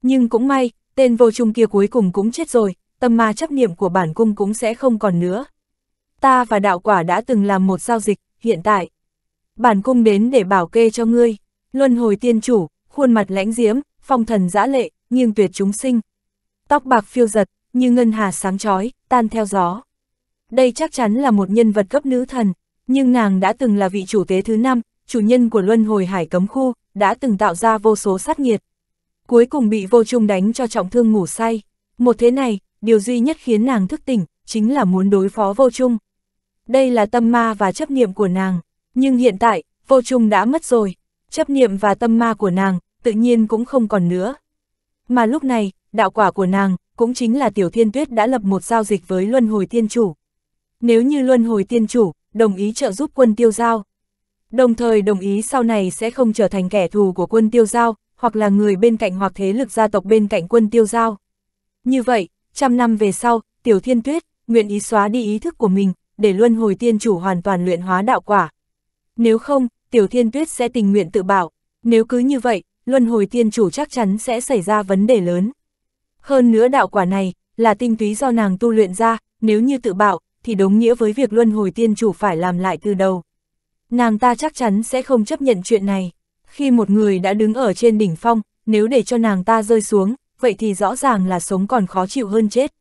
Nhưng cũng may, tên vô trung kia cuối cùng cũng chết rồi, tâm ma chấp niệm của bản cung cũng sẽ không còn nữa. Ta và đạo quả đã từng làm một giao dịch, hiện tại. Bản cung đến để bảo kê cho ngươi. Luân hồi tiên chủ, khuôn mặt lãnh diễm, phong thần dã lệ, nghiêng tuyệt chúng sinh. Tóc bạc phiêu giật, như ngân hà sáng chói, tan theo gió. Đây chắc chắn là một nhân vật cấp nữ thần, nhưng nàng đã từng là vị chủ tế thứ năm, chủ nhân của luân hồi hải cấm khu, đã từng tạo ra vô số sát nghiệt. Cuối cùng bị vô trung đánh cho trọng thương ngủ say. Một thế này, điều duy nhất khiến nàng thức tỉnh, chính là muốn đối phó vô trung. Đây là tâm ma và chấp niệm của nàng, nhưng hiện tại, vô trung đã mất rồi, chấp niệm và tâm ma của nàng, tự nhiên cũng không còn nữa. Mà lúc này, đạo quả của nàng, cũng chính là Tiểu Thiên Tuyết đã lập một giao dịch với Luân Hồi Tiên Chủ. Nếu như Luân Hồi Tiên Chủ, đồng ý trợ giúp quân tiêu giao, đồng thời đồng ý sau này sẽ không trở thành kẻ thù của quân tiêu giao, hoặc là người bên cạnh hoặc thế lực gia tộc bên cạnh quân tiêu giao. Như vậy, trăm năm về sau, Tiểu Thiên Tuyết, nguyện ý xóa đi ý thức của mình, để luân hồi tiên chủ hoàn toàn luyện hóa đạo quả. Nếu không, Tiểu Thiên Tuyết sẽ tình nguyện tự bảo, nếu cứ như vậy, luân hồi tiên chủ chắc chắn sẽ xảy ra vấn đề lớn. Hơn nữa đạo quả này, là tinh túy do nàng tu luyện ra, nếu như tự bảo, thì đồng nghĩa với việc luân hồi tiên chủ phải làm lại từ đầu. Nàng ta chắc chắn sẽ không chấp nhận chuyện này. Khi một người đã đứng ở trên đỉnh phong, nếu để cho nàng ta rơi xuống, vậy thì rõ ràng là sống còn khó chịu hơn chết.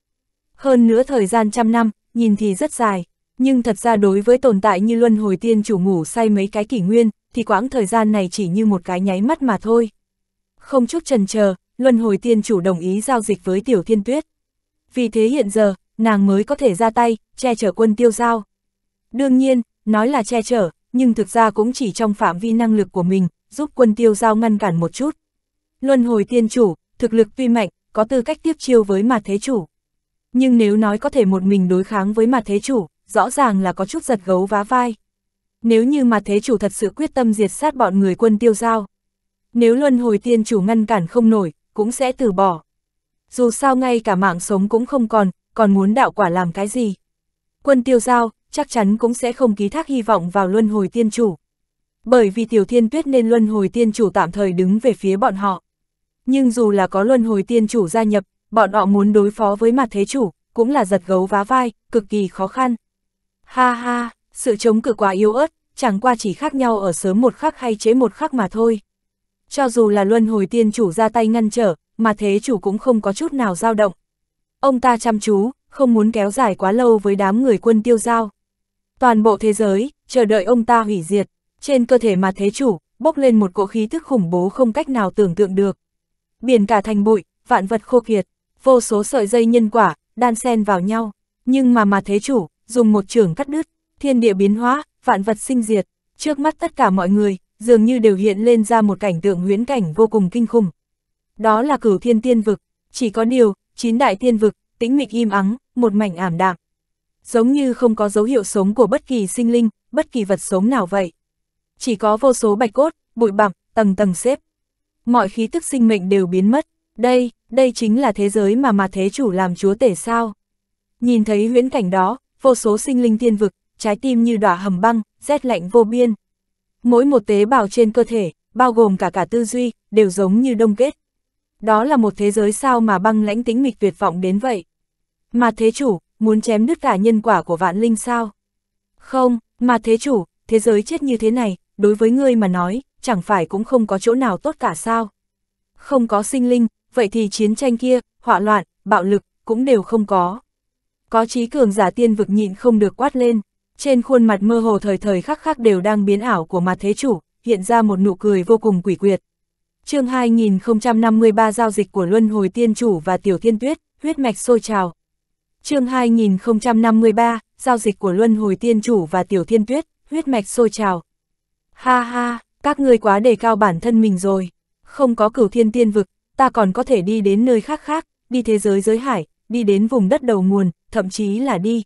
Hơn nữa thời gian trăm năm, nhìn thì rất dài, nhưng thật ra đối với tồn tại như luân hồi tiên chủ ngủ say mấy cái kỷ nguyên, thì quãng thời gian này chỉ như một cái nháy mắt mà thôi. Không chút chần chờ, luân hồi tiên chủ đồng ý giao dịch với tiểu thiên tuyết. Vì thế hiện giờ, nàng mới có thể ra tay, che chở quân tiêu giao. Đương nhiên, nói là che chở, nhưng thực ra cũng chỉ trong phạm vi năng lực của mình, giúp quân tiêu giao ngăn cản một chút. Luân hồi tiên chủ, thực lực tuy mạnh, có tư cách tiếp chiêu với mặt thế chủ. Nhưng nếu nói có thể một mình đối kháng với mặt thế chủ, rõ ràng là có chút giật gấu vá vai. Nếu như mặt thế chủ thật sự quyết tâm diệt sát bọn người quân tiêu giao. Nếu luân hồi tiên chủ ngăn cản không nổi, cũng sẽ từ bỏ. Dù sao ngay cả mạng sống cũng không còn, còn muốn đạo quả làm cái gì. Quân tiêu giao, chắc chắn cũng sẽ không ký thác hy vọng vào luân hồi tiên chủ. Bởi vì tiểu thiên tuyết nên luân hồi tiên chủ tạm thời đứng về phía bọn họ. Nhưng dù là có luân hồi tiên chủ gia nhập, bọn họ muốn đối phó với mặt thế chủ, cũng là giật gấu vá vai, cực kỳ khó khăn. Ha ha, sự chống cự quá yếu ớt, chẳng qua chỉ khác nhau ở sớm một khắc hay chế một khắc mà thôi. Cho dù là luân hồi tiên chủ ra tay ngăn trở, mà thế chủ cũng không có chút nào dao động. Ông ta chăm chú, không muốn kéo dài quá lâu với đám người quân tiêu giao. Toàn bộ thế giới, chờ đợi ông ta hủy diệt, trên cơ thể mà thế chủ, bốc lên một cỗ khí thức khủng bố không cách nào tưởng tượng được. Biển cả thành bụi, vạn vật khô kiệt, vô số sợi dây nhân quả, đan xen vào nhau, nhưng mà mà thế chủ, dùng một trường cắt đứt, thiên địa biến hóa, vạn vật sinh diệt, trước mắt tất cả mọi người, dường như đều hiện lên ra một cảnh tượng huyễn cảnh vô cùng kinh khủng. Đó là cửu thiên tiên vực, chỉ có điều, chín đại thiên vực, tĩnh mịch im ắng, một mảnh ảm đạm. Giống như không có dấu hiệu sống của bất kỳ sinh linh, bất kỳ vật sống nào vậy. Chỉ có vô số bạch cốt, bụi bặm, tầng tầng xếp. Mọi khí tức sinh mệnh đều biến mất. Đây, đây chính là thế giới mà mà thế chủ làm chúa tể sao. Nhìn thấy huyễn cảnh đó, vô số sinh linh tiên vực, trái tim như đỏa hầm băng, rét lạnh vô biên. Mỗi một tế bào trên cơ thể, bao gồm cả cả tư duy, đều giống như đông kết. Đó là một thế giới sao mà băng lãnh tính mịch tuyệt vọng đến vậy. Mà thế chủ, muốn chém đứt cả nhân quả của vạn linh sao? Không, mà thế chủ, thế giới chết như thế này, đối với ngươi mà nói, chẳng phải cũng không có chỗ nào tốt cả sao? Không có sinh linh, vậy thì chiến tranh kia, họa loạn, bạo lực, cũng đều không có. Có trí cường giả tiên vực nhịn không được quát lên, trên khuôn mặt mơ hồ thời thời khắc khắc đều đang biến ảo của mặt thế chủ, hiện ra một nụ cười vô cùng quỷ quyệt. chương 2053 giao dịch của Luân Hồi Tiên Chủ và Tiểu Thiên Tuyết, huyết mạch sôi trào. chương 2053, giao dịch của Luân Hồi Tiên Chủ và Tiểu Thiên Tuyết, huyết mạch sôi trào. Ha ha, các ngươi quá đề cao bản thân mình rồi, không có cửu thiên tiên vực, ta còn có thể đi đến nơi khác khác, đi thế giới giới hải, đi đến vùng đất đầu nguồn, thậm chí là đi.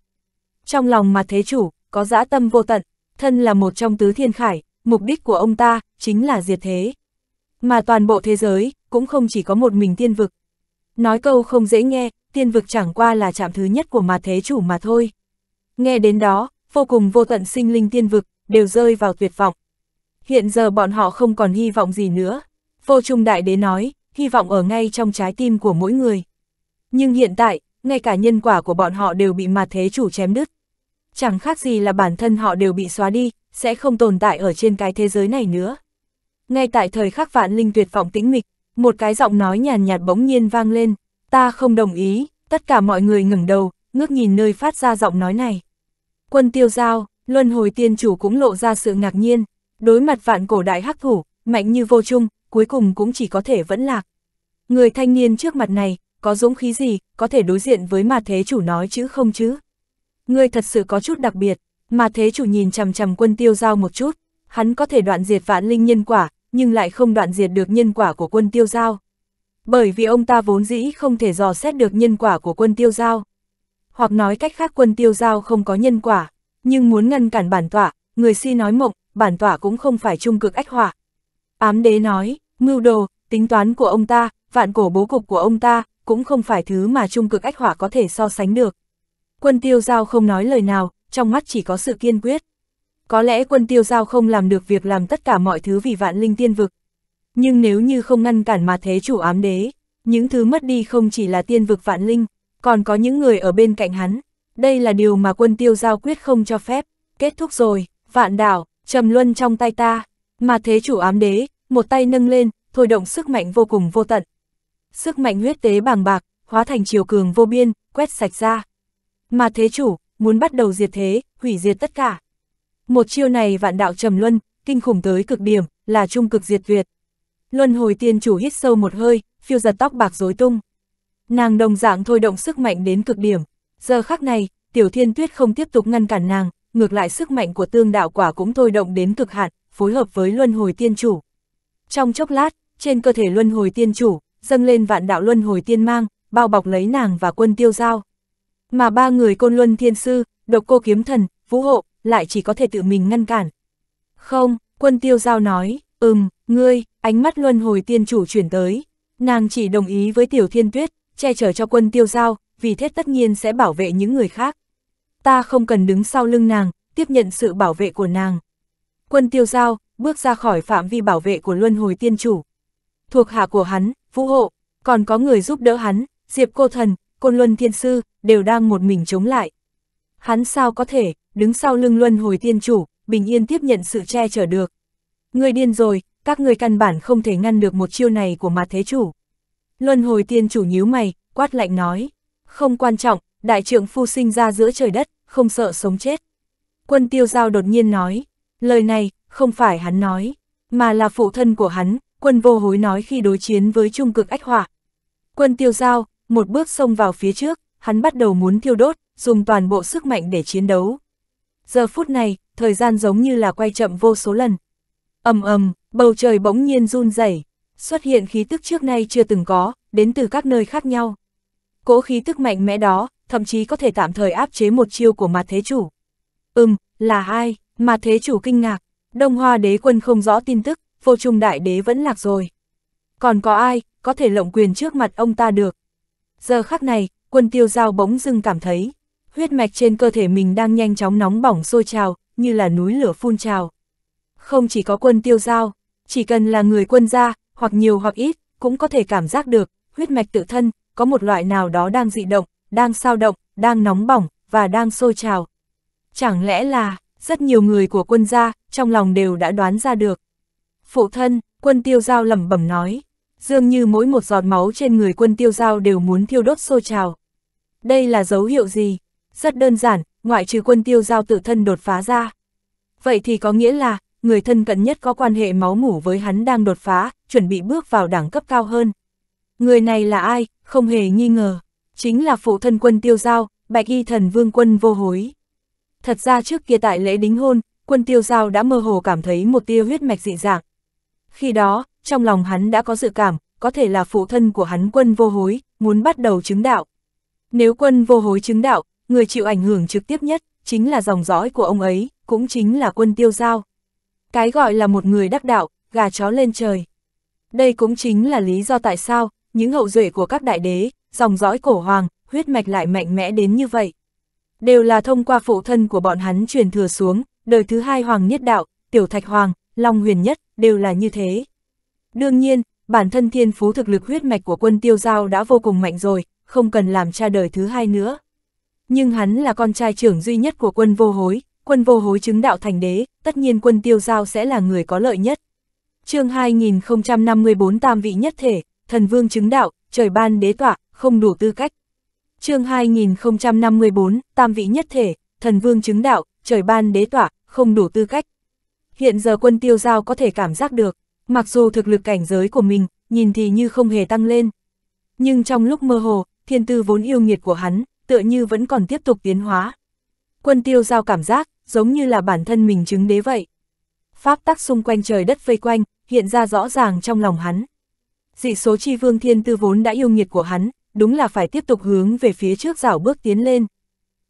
Trong lòng mà thế chủ, có dã tâm vô tận, thân là một trong tứ thiên khải, mục đích của ông ta, chính là diệt thế. Mà toàn bộ thế giới, cũng không chỉ có một mình tiên vực. Nói câu không dễ nghe, tiên vực chẳng qua là chạm thứ nhất của mà thế chủ mà thôi. Nghe đến đó, vô cùng vô tận sinh linh tiên vực, đều rơi vào tuyệt vọng. Hiện giờ bọn họ không còn hy vọng gì nữa. Vô trung đại đế nói, hy vọng ở ngay trong trái tim của mỗi người. Nhưng hiện tại, ngay cả nhân quả của bọn họ đều bị mặt thế chủ chém đứt. Chẳng khác gì là bản thân họ đều bị xóa đi, sẽ không tồn tại ở trên cái thế giới này nữa. Ngay tại thời khắc vạn linh tuyệt vọng tĩnh mịch, một cái giọng nói nhàn nhạt bỗng nhiên vang lên, ta không đồng ý, tất cả mọi người ngẩng đầu, ngước nhìn nơi phát ra giọng nói này. Quân tiêu giao, luân hồi tiên chủ cũng lộ ra sự ngạc nhiên, đối mặt vạn cổ đại hắc thủ, mạnh như vô chung, cuối cùng cũng chỉ có thể vẫn lạc. Người thanh niên trước mặt này, có dũng khí gì, có thể đối diện với mà thế chủ nói chữ không chứ? Người thật sự có chút đặc biệt, mà thế chủ nhìn chằm chằm quân tiêu giao một chút, hắn có thể đoạn diệt vạn linh nhân quả, nhưng lại không đoạn diệt được nhân quả của quân tiêu giao. Bởi vì ông ta vốn dĩ không thể dò xét được nhân quả của quân tiêu giao. Hoặc nói cách khác quân tiêu giao không có nhân quả, nhưng muốn ngăn cản bản tọa, người si nói mộng, bản tỏa cũng không phải trung cực ách hỏa Ám đế nói, mưu đồ, tính toán của ông ta, vạn cổ bố cục của ông ta, cũng không phải thứ mà trung cực ách hỏa có thể so sánh được. Quân tiêu giao không nói lời nào, trong mắt chỉ có sự kiên quyết. Có lẽ quân tiêu giao không làm được việc làm tất cả mọi thứ vì vạn linh tiên vực. Nhưng nếu như không ngăn cản mà thế chủ ám đế, những thứ mất đi không chỉ là tiên vực vạn linh, còn có những người ở bên cạnh hắn. Đây là điều mà quân tiêu giao quyết không cho phép. Kết thúc rồi, vạn đảo, trầm luân trong tay ta. Mà thế chủ ám đế, một tay nâng lên, thôi động sức mạnh vô cùng vô tận. Sức mạnh huyết tế bàng bạc, hóa thành chiều cường vô biên, quét sạch ra. Mà thế chủ, muốn bắt đầu diệt thế, hủy diệt tất cả. Một chiêu này vạn đạo trầm luân, kinh khủng tới cực điểm, là trung cực diệt tuyệt. Luân hồi tiên chủ hít sâu một hơi, phiêu giật tóc bạc rối tung. Nàng đồng dạng thôi động sức mạnh đến cực điểm. Giờ khắc này, tiểu thiên tuyết không tiếp tục ngăn cản nàng, ngược lại sức mạnh của tương đạo quả cũng thôi động đến cực hạn, phối hợp với luân hồi tiên chủ. Trong chốc lát, trên cơ thể luân hồi tiên chủ, dâng lên vạn đạo luân hồi tiên mang, bao bọc lấy nàng và quân tiêu giao. Mà ba người côn luân thiên sư, độc cô kiếm thần, vũ hộ, lại chỉ có thể tự mình ngăn cản. Không, quân tiêu giao nói, ừm, ngươi, ánh mắt luân hồi tiên chủ chuyển tới. Nàng chỉ đồng ý với tiểu thiên tuyết, che chở cho quân tiêu giao, vì thế tất nhiên sẽ bảo vệ những người khác. Ta không cần đứng sau lưng nàng, tiếp nhận sự bảo vệ của nàng. Quân tiêu giao, bước ra khỏi phạm vi bảo vệ của luân hồi tiên chủ. Thuộc hạ của hắn, vũ hộ, còn có người giúp đỡ hắn, diệp cô thần, côn luân thiên sư, đều đang một mình chống lại. Hắn sao có thể, đứng sau lưng luân hồi tiên chủ, bình yên tiếp nhận sự che chở được. Người điên rồi, các người căn bản không thể ngăn được một chiêu này của mặt thế chủ. Luân hồi tiên chủ nhíu mày, quát lạnh nói. Không quan trọng, đại trưởng phu sinh ra giữa trời đất, không sợ sống chết. Quân tiêu giao đột nhiên nói. Lời này, không phải hắn nói, mà là phụ thân của hắn, quân vô hối nói khi đối chiến với trung cực ách hỏa. Quân tiêu giao, một bước xông vào phía trước, hắn bắt đầu muốn thiêu đốt, dùng toàn bộ sức mạnh để chiến đấu. Giờ phút này, thời gian giống như là quay chậm vô số lần. ầm ầm, bầu trời bỗng nhiên run rẩy, xuất hiện khí tức trước nay chưa từng có, đến từ các nơi khác nhau. Cỗ khí tức mạnh mẽ đó, thậm chí có thể tạm thời áp chế một chiêu của mặt thế chủ. Ừm, là ai? Mà thế chủ kinh ngạc, Đông Hoa đế quân không rõ tin tức, vô trung đại đế vẫn lạc rồi. Còn có ai, có thể lộng quyền trước mặt ông ta được? Giờ khắc này, quân tiêu giao bỗng dưng cảm thấy, huyết mạch trên cơ thể mình đang nhanh chóng nóng bỏng sôi trào, như là núi lửa phun trào. Không chỉ có quân tiêu giao, chỉ cần là người quân gia, hoặc nhiều hoặc ít, cũng có thể cảm giác được, huyết mạch tự thân, có một loại nào đó đang dị động, đang sao động, đang nóng bỏng, và đang sôi trào. Chẳng lẽ là, rất nhiều người của quân gia, trong lòng đều đã đoán ra được. Phụ thân, quân tiêu giao lẩm bẩm nói, dường như mỗi một giọt máu trên người quân tiêu giao đều muốn thiêu đốt sôi trào. Đây là dấu hiệu gì? Rất đơn giản, ngoại trừ quân tiêu giao tự thân đột phá ra. Vậy thì có nghĩa là, người thân cận nhất có quan hệ máu mủ với hắn đang đột phá, chuẩn bị bước vào đẳng cấp cao hơn. Người này là ai, không hề nghi ngờ, chính là phụ thân quân tiêu giao, bạch y thần vương quân vô hối. Thật ra trước kia tại lễ đính hôn, quân tiêu giao đã mơ hồ cảm thấy một tia huyết mạch dị dạng. Khi đó, trong lòng hắn đã có dự cảm, có thể là phụ thân của hắn quân vô hối, muốn bắt đầu chứng đạo. Nếu quân vô hối chứng đạo, người chịu ảnh hưởng trực tiếp nhất, chính là dòng dõi của ông ấy, cũng chính là quân tiêu giao. Cái gọi là một người đắc đạo, gà chó lên trời. Đây cũng chính là lý do tại sao, những hậu duệ của các đại đế, dòng dõi cổ hoàng, huyết mạch lại mạnh mẽ đến như vậy. Đều là thông qua phụ thân của bọn hắn truyền thừa xuống, đời thứ hai hoàng nhất đạo, tiểu thạch hoàng, long huyền nhất, đều là như thế. Đương nhiên, bản thân thiên phú thực lực huyết mạch của quân tiêu giao đã vô cùng mạnh rồi, không cần làm cha đời thứ hai nữa. Nhưng hắn là con trai trưởng duy nhất của quân vô hối, quân vô hối chứng đạo thành đế, tất nhiên quân tiêu giao sẽ là người có lợi nhất. chương 2054 tam vị nhất thể, thần vương chứng đạo, trời ban đế tọa, không đủ tư cách. chương 2054, tam vị nhất thể, thần vương chứng đạo, trời ban đế tọa, không đủ tư cách. Hiện giờ quân tiêu giao có thể cảm giác được, mặc dù thực lực cảnh giới của mình, nhìn thì như không hề tăng lên. Nhưng trong lúc mơ hồ, thiên tư vốn yêu nghiệt của hắn, tựa như vẫn còn tiếp tục tiến hóa. Quân tiêu giao cảm giác, giống như là bản thân mình chứng đế vậy. Pháp tắc xung quanh trời đất vây quanh, hiện ra rõ ràng trong lòng hắn. Dị số chi vương thiên tư vốn đã yêu nghiệt của hắn, đúng là phải tiếp tục hướng về phía trước rảo bước tiến lên.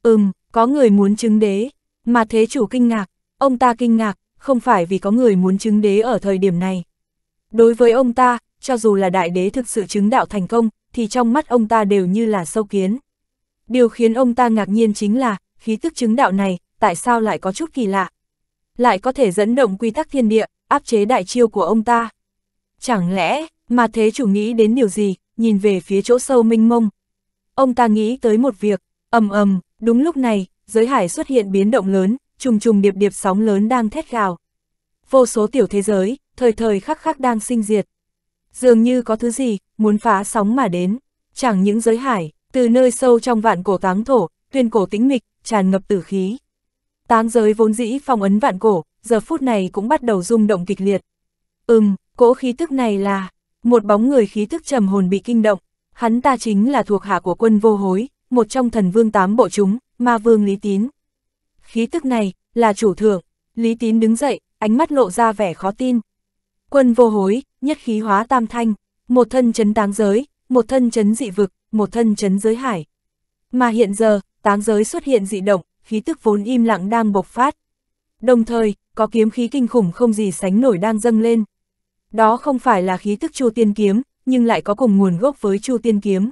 Ừm, có người muốn chứng đế, mà thế chủ kinh ngạc, ông ta kinh ngạc, không phải vì có người muốn chứng đế ở thời điểm này. Đối với ông ta, cho dù là đại đế thực sự chứng đạo thành công, thì trong mắt ông ta đều như là sâu kiến. Điều khiến ông ta ngạc nhiên chính là, khí tức chứng đạo này, tại sao lại có chút kỳ lạ? Lại có thể dẫn động quy tắc thiên địa, áp chế đại chiêu của ông ta. Chẳng lẽ, mà thế chủ nghĩ đến điều gì, nhìn về phía chỗ sâu minh mông. Ông ta nghĩ tới một việc, ầm ầm, đúng lúc này, giới hải xuất hiện biến động lớn, trùng trùng điệp điệp sóng lớn đang thét gào. Vô số tiểu thế giới, thời thời khắc khắc đang sinh diệt. Dường như có thứ gì, muốn phá sóng mà đến. Chẳng những giới hải, từ nơi sâu trong vạn cổ táng thổ, tuyên cổ tĩnh mịch, tràn ngập tử khí. Táng giới vốn dĩ phong ấn vạn cổ, giờ phút này cũng bắt đầu rung động kịch liệt. Ừm, cỗ khí tức này là, một bóng người khí tức trầm hồn bị kinh động, hắn ta chính là thuộc hạ của quân vô hối, một trong thần vương tám bộ chúng, ma vương Lý Tín. Khí tức này, là chủ thượng, Lý Tín đứng dậy, ánh mắt lộ ra vẻ khó tin. Quân vô hối, nhất khí hóa tam thanh, một thân chấn táng giới, một thân chấn dị vực, một thân chấn giới hải. Mà hiện giờ, táng giới xuất hiện dị động, khí tức vốn im lặng đang bộc phát. Đồng thời, có kiếm khí kinh khủng không gì sánh nổi đang dâng lên. Đó không phải là khí tức Chu Tiên Kiếm, nhưng lại có cùng nguồn gốc với Chu Tiên Kiếm.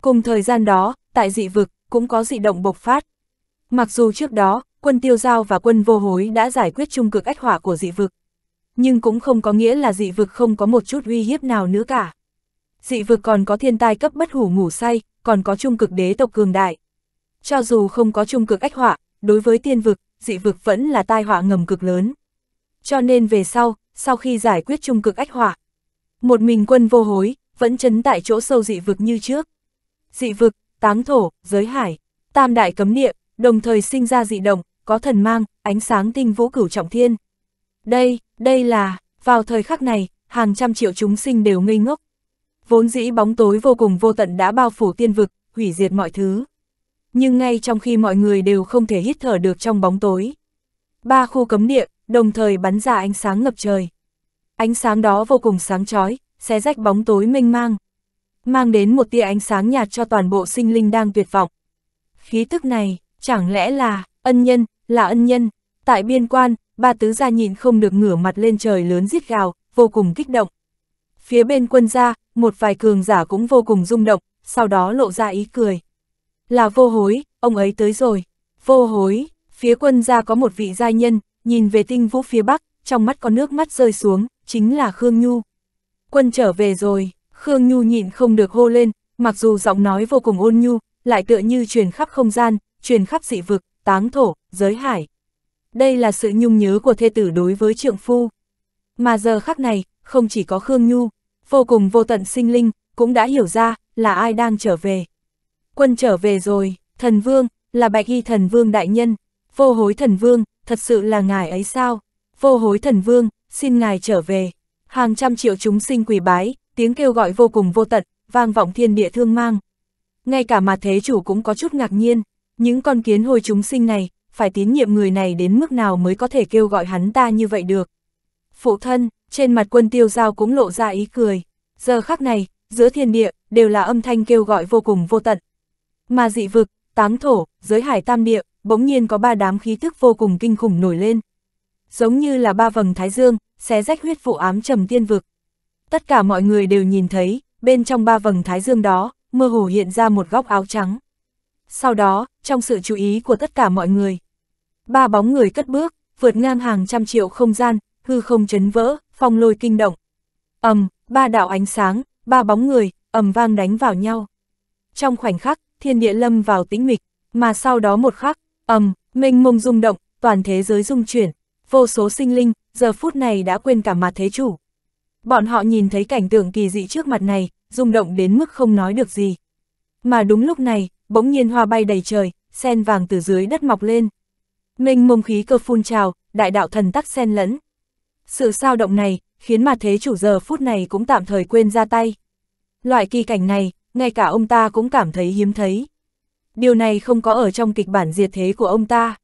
Cùng thời gian đó, tại dị vực, cũng có dị động bộc phát. Mặc dù trước đó, quân tiêu giao và quân vô hối đã giải quyết trung cực ách hỏa của dị vực. Nhưng cũng không có nghĩa là dị vực không có một chút uy hiếp nào nữa cả. Dị vực còn có thiên tai cấp bất hủ ngủ say, còn có trung cực đế tộc cường đại. Cho dù không có trung cực ách hỏa, đối với tiên vực, dị vực vẫn là tai họa ngầm cực lớn. Cho nên về sau, sau khi giải quyết trung cực ách hỏa, một mình quân vô hối, vẫn chấn tại chỗ sâu dị vực như trước. Dị vực, táng thổ, giới hải, tam đại cấm địa, đồng thời sinh ra dị động, có thần mang, ánh sáng tinh vũ cửu trọng thiên. Đây, đây là, vào thời khắc này, hàng trăm triệu chúng sinh đều ngây ngốc. Vốn dĩ bóng tối vô cùng vô tận đã bao phủ tiên vực, hủy diệt mọi thứ. Nhưng ngay trong khi mọi người đều không thể hít thở được trong bóng tối. Ba khu cấm địa, đồng thời bắn ra ánh sáng ngập trời. Ánh sáng đó vô cùng sáng chói, xé rách bóng tối mênh mang. Mang đến một tia ánh sáng nhạt cho toàn bộ sinh linh đang tuyệt vọng. Khí tức này, chẳng lẽ là, ân nhân, là ân nhân. Tại biên quan, ba tứ gia nhịn không được ngửa mặt lên trời lớn giết gào, vô cùng kích động. Phía bên quân gia, một vài cường giả cũng vô cùng rung động, sau đó lộ ra ý cười. Là vô hối, ông ấy tới rồi. Vô hối, phía quân gia có một vị giai nhân, nhìn về tinh vũ phía bắc, trong mắt có nước mắt rơi xuống, chính là Khương Nhu. Quân trở về rồi, Khương Nhu nhịn không được hô lên, mặc dù giọng nói vô cùng ôn nhu, lại tựa như truyền khắp không gian, truyền khắp dị vực, táng thổ, giới hải. Đây là sự nhung nhớ của thê tử đối với trượng phu. Mà giờ khắc này, không chỉ có Khương Nhu, vô cùng vô tận sinh linh, cũng đã hiểu ra, là ai đang trở về. Quân trở về rồi, thần vương, là bạch y thần vương đại nhân, vô hối thần vương, thật sự là ngài ấy sao? Vô hối thần vương, xin ngài trở về. Hàng trăm triệu chúng sinh quỳ bái, tiếng kêu gọi vô cùng vô tận, vang vọng thiên địa thương mang. Ngay cả mà thế chủ cũng có chút ngạc nhiên, những con kiến hồi chúng sinh này, phải tín nhiệm người này đến mức nào mới có thể kêu gọi hắn ta như vậy được. Phụ thân, trên mặt quân tiêu giao cũng lộ ra ý cười. Giờ khắc này, giữa thiên địa, đều là âm thanh kêu gọi vô cùng vô tận. Mà dị vực, táng thổ, giới hải tam địa, bỗng nhiên có ba đám khí thức vô cùng kinh khủng nổi lên. Giống như là ba vầng thái dương, xé rách huyết vụ ám trầm tiên vực. Tất cả mọi người đều nhìn thấy, bên trong ba vầng thái dương đó, mơ hồ hiện ra một góc áo trắng. Sau đó, trong sự chú ý của tất cả mọi người, ba bóng người cất bước, vượt ngang hàng trăm triệu không gian, hư không chấn vỡ, phong lôi kinh động. ầm, ba đạo ánh sáng, ba bóng người, ầm vang đánh vào nhau. Trong khoảnh khắc, thiên địa lâm vào tĩnh mịch, mà sau đó một khắc, ầm, mênh mông rung động, toàn thế giới rung chuyển, vô số sinh linh, giờ phút này đã quên cả mặt thế chủ, Bọn họ nhìn thấy cảnh tượng kỳ dị trước mặt này, rung động đến mức không nói được gì. Mà đúng lúc này, bỗng nhiên hoa bay đầy trời, sen vàng từ dưới đất mọc lên. Mênh mông khí cơ phun trào, đại đạo thần tắc sen lẫn. Sự sao động này, khiến mà thế chủ giờ phút này cũng tạm thời quên ra tay. Loại kỳ cảnh này, ngay cả ông ta cũng cảm thấy hiếm thấy. Điều này không có ở trong kịch bản diệt thế của ông ta.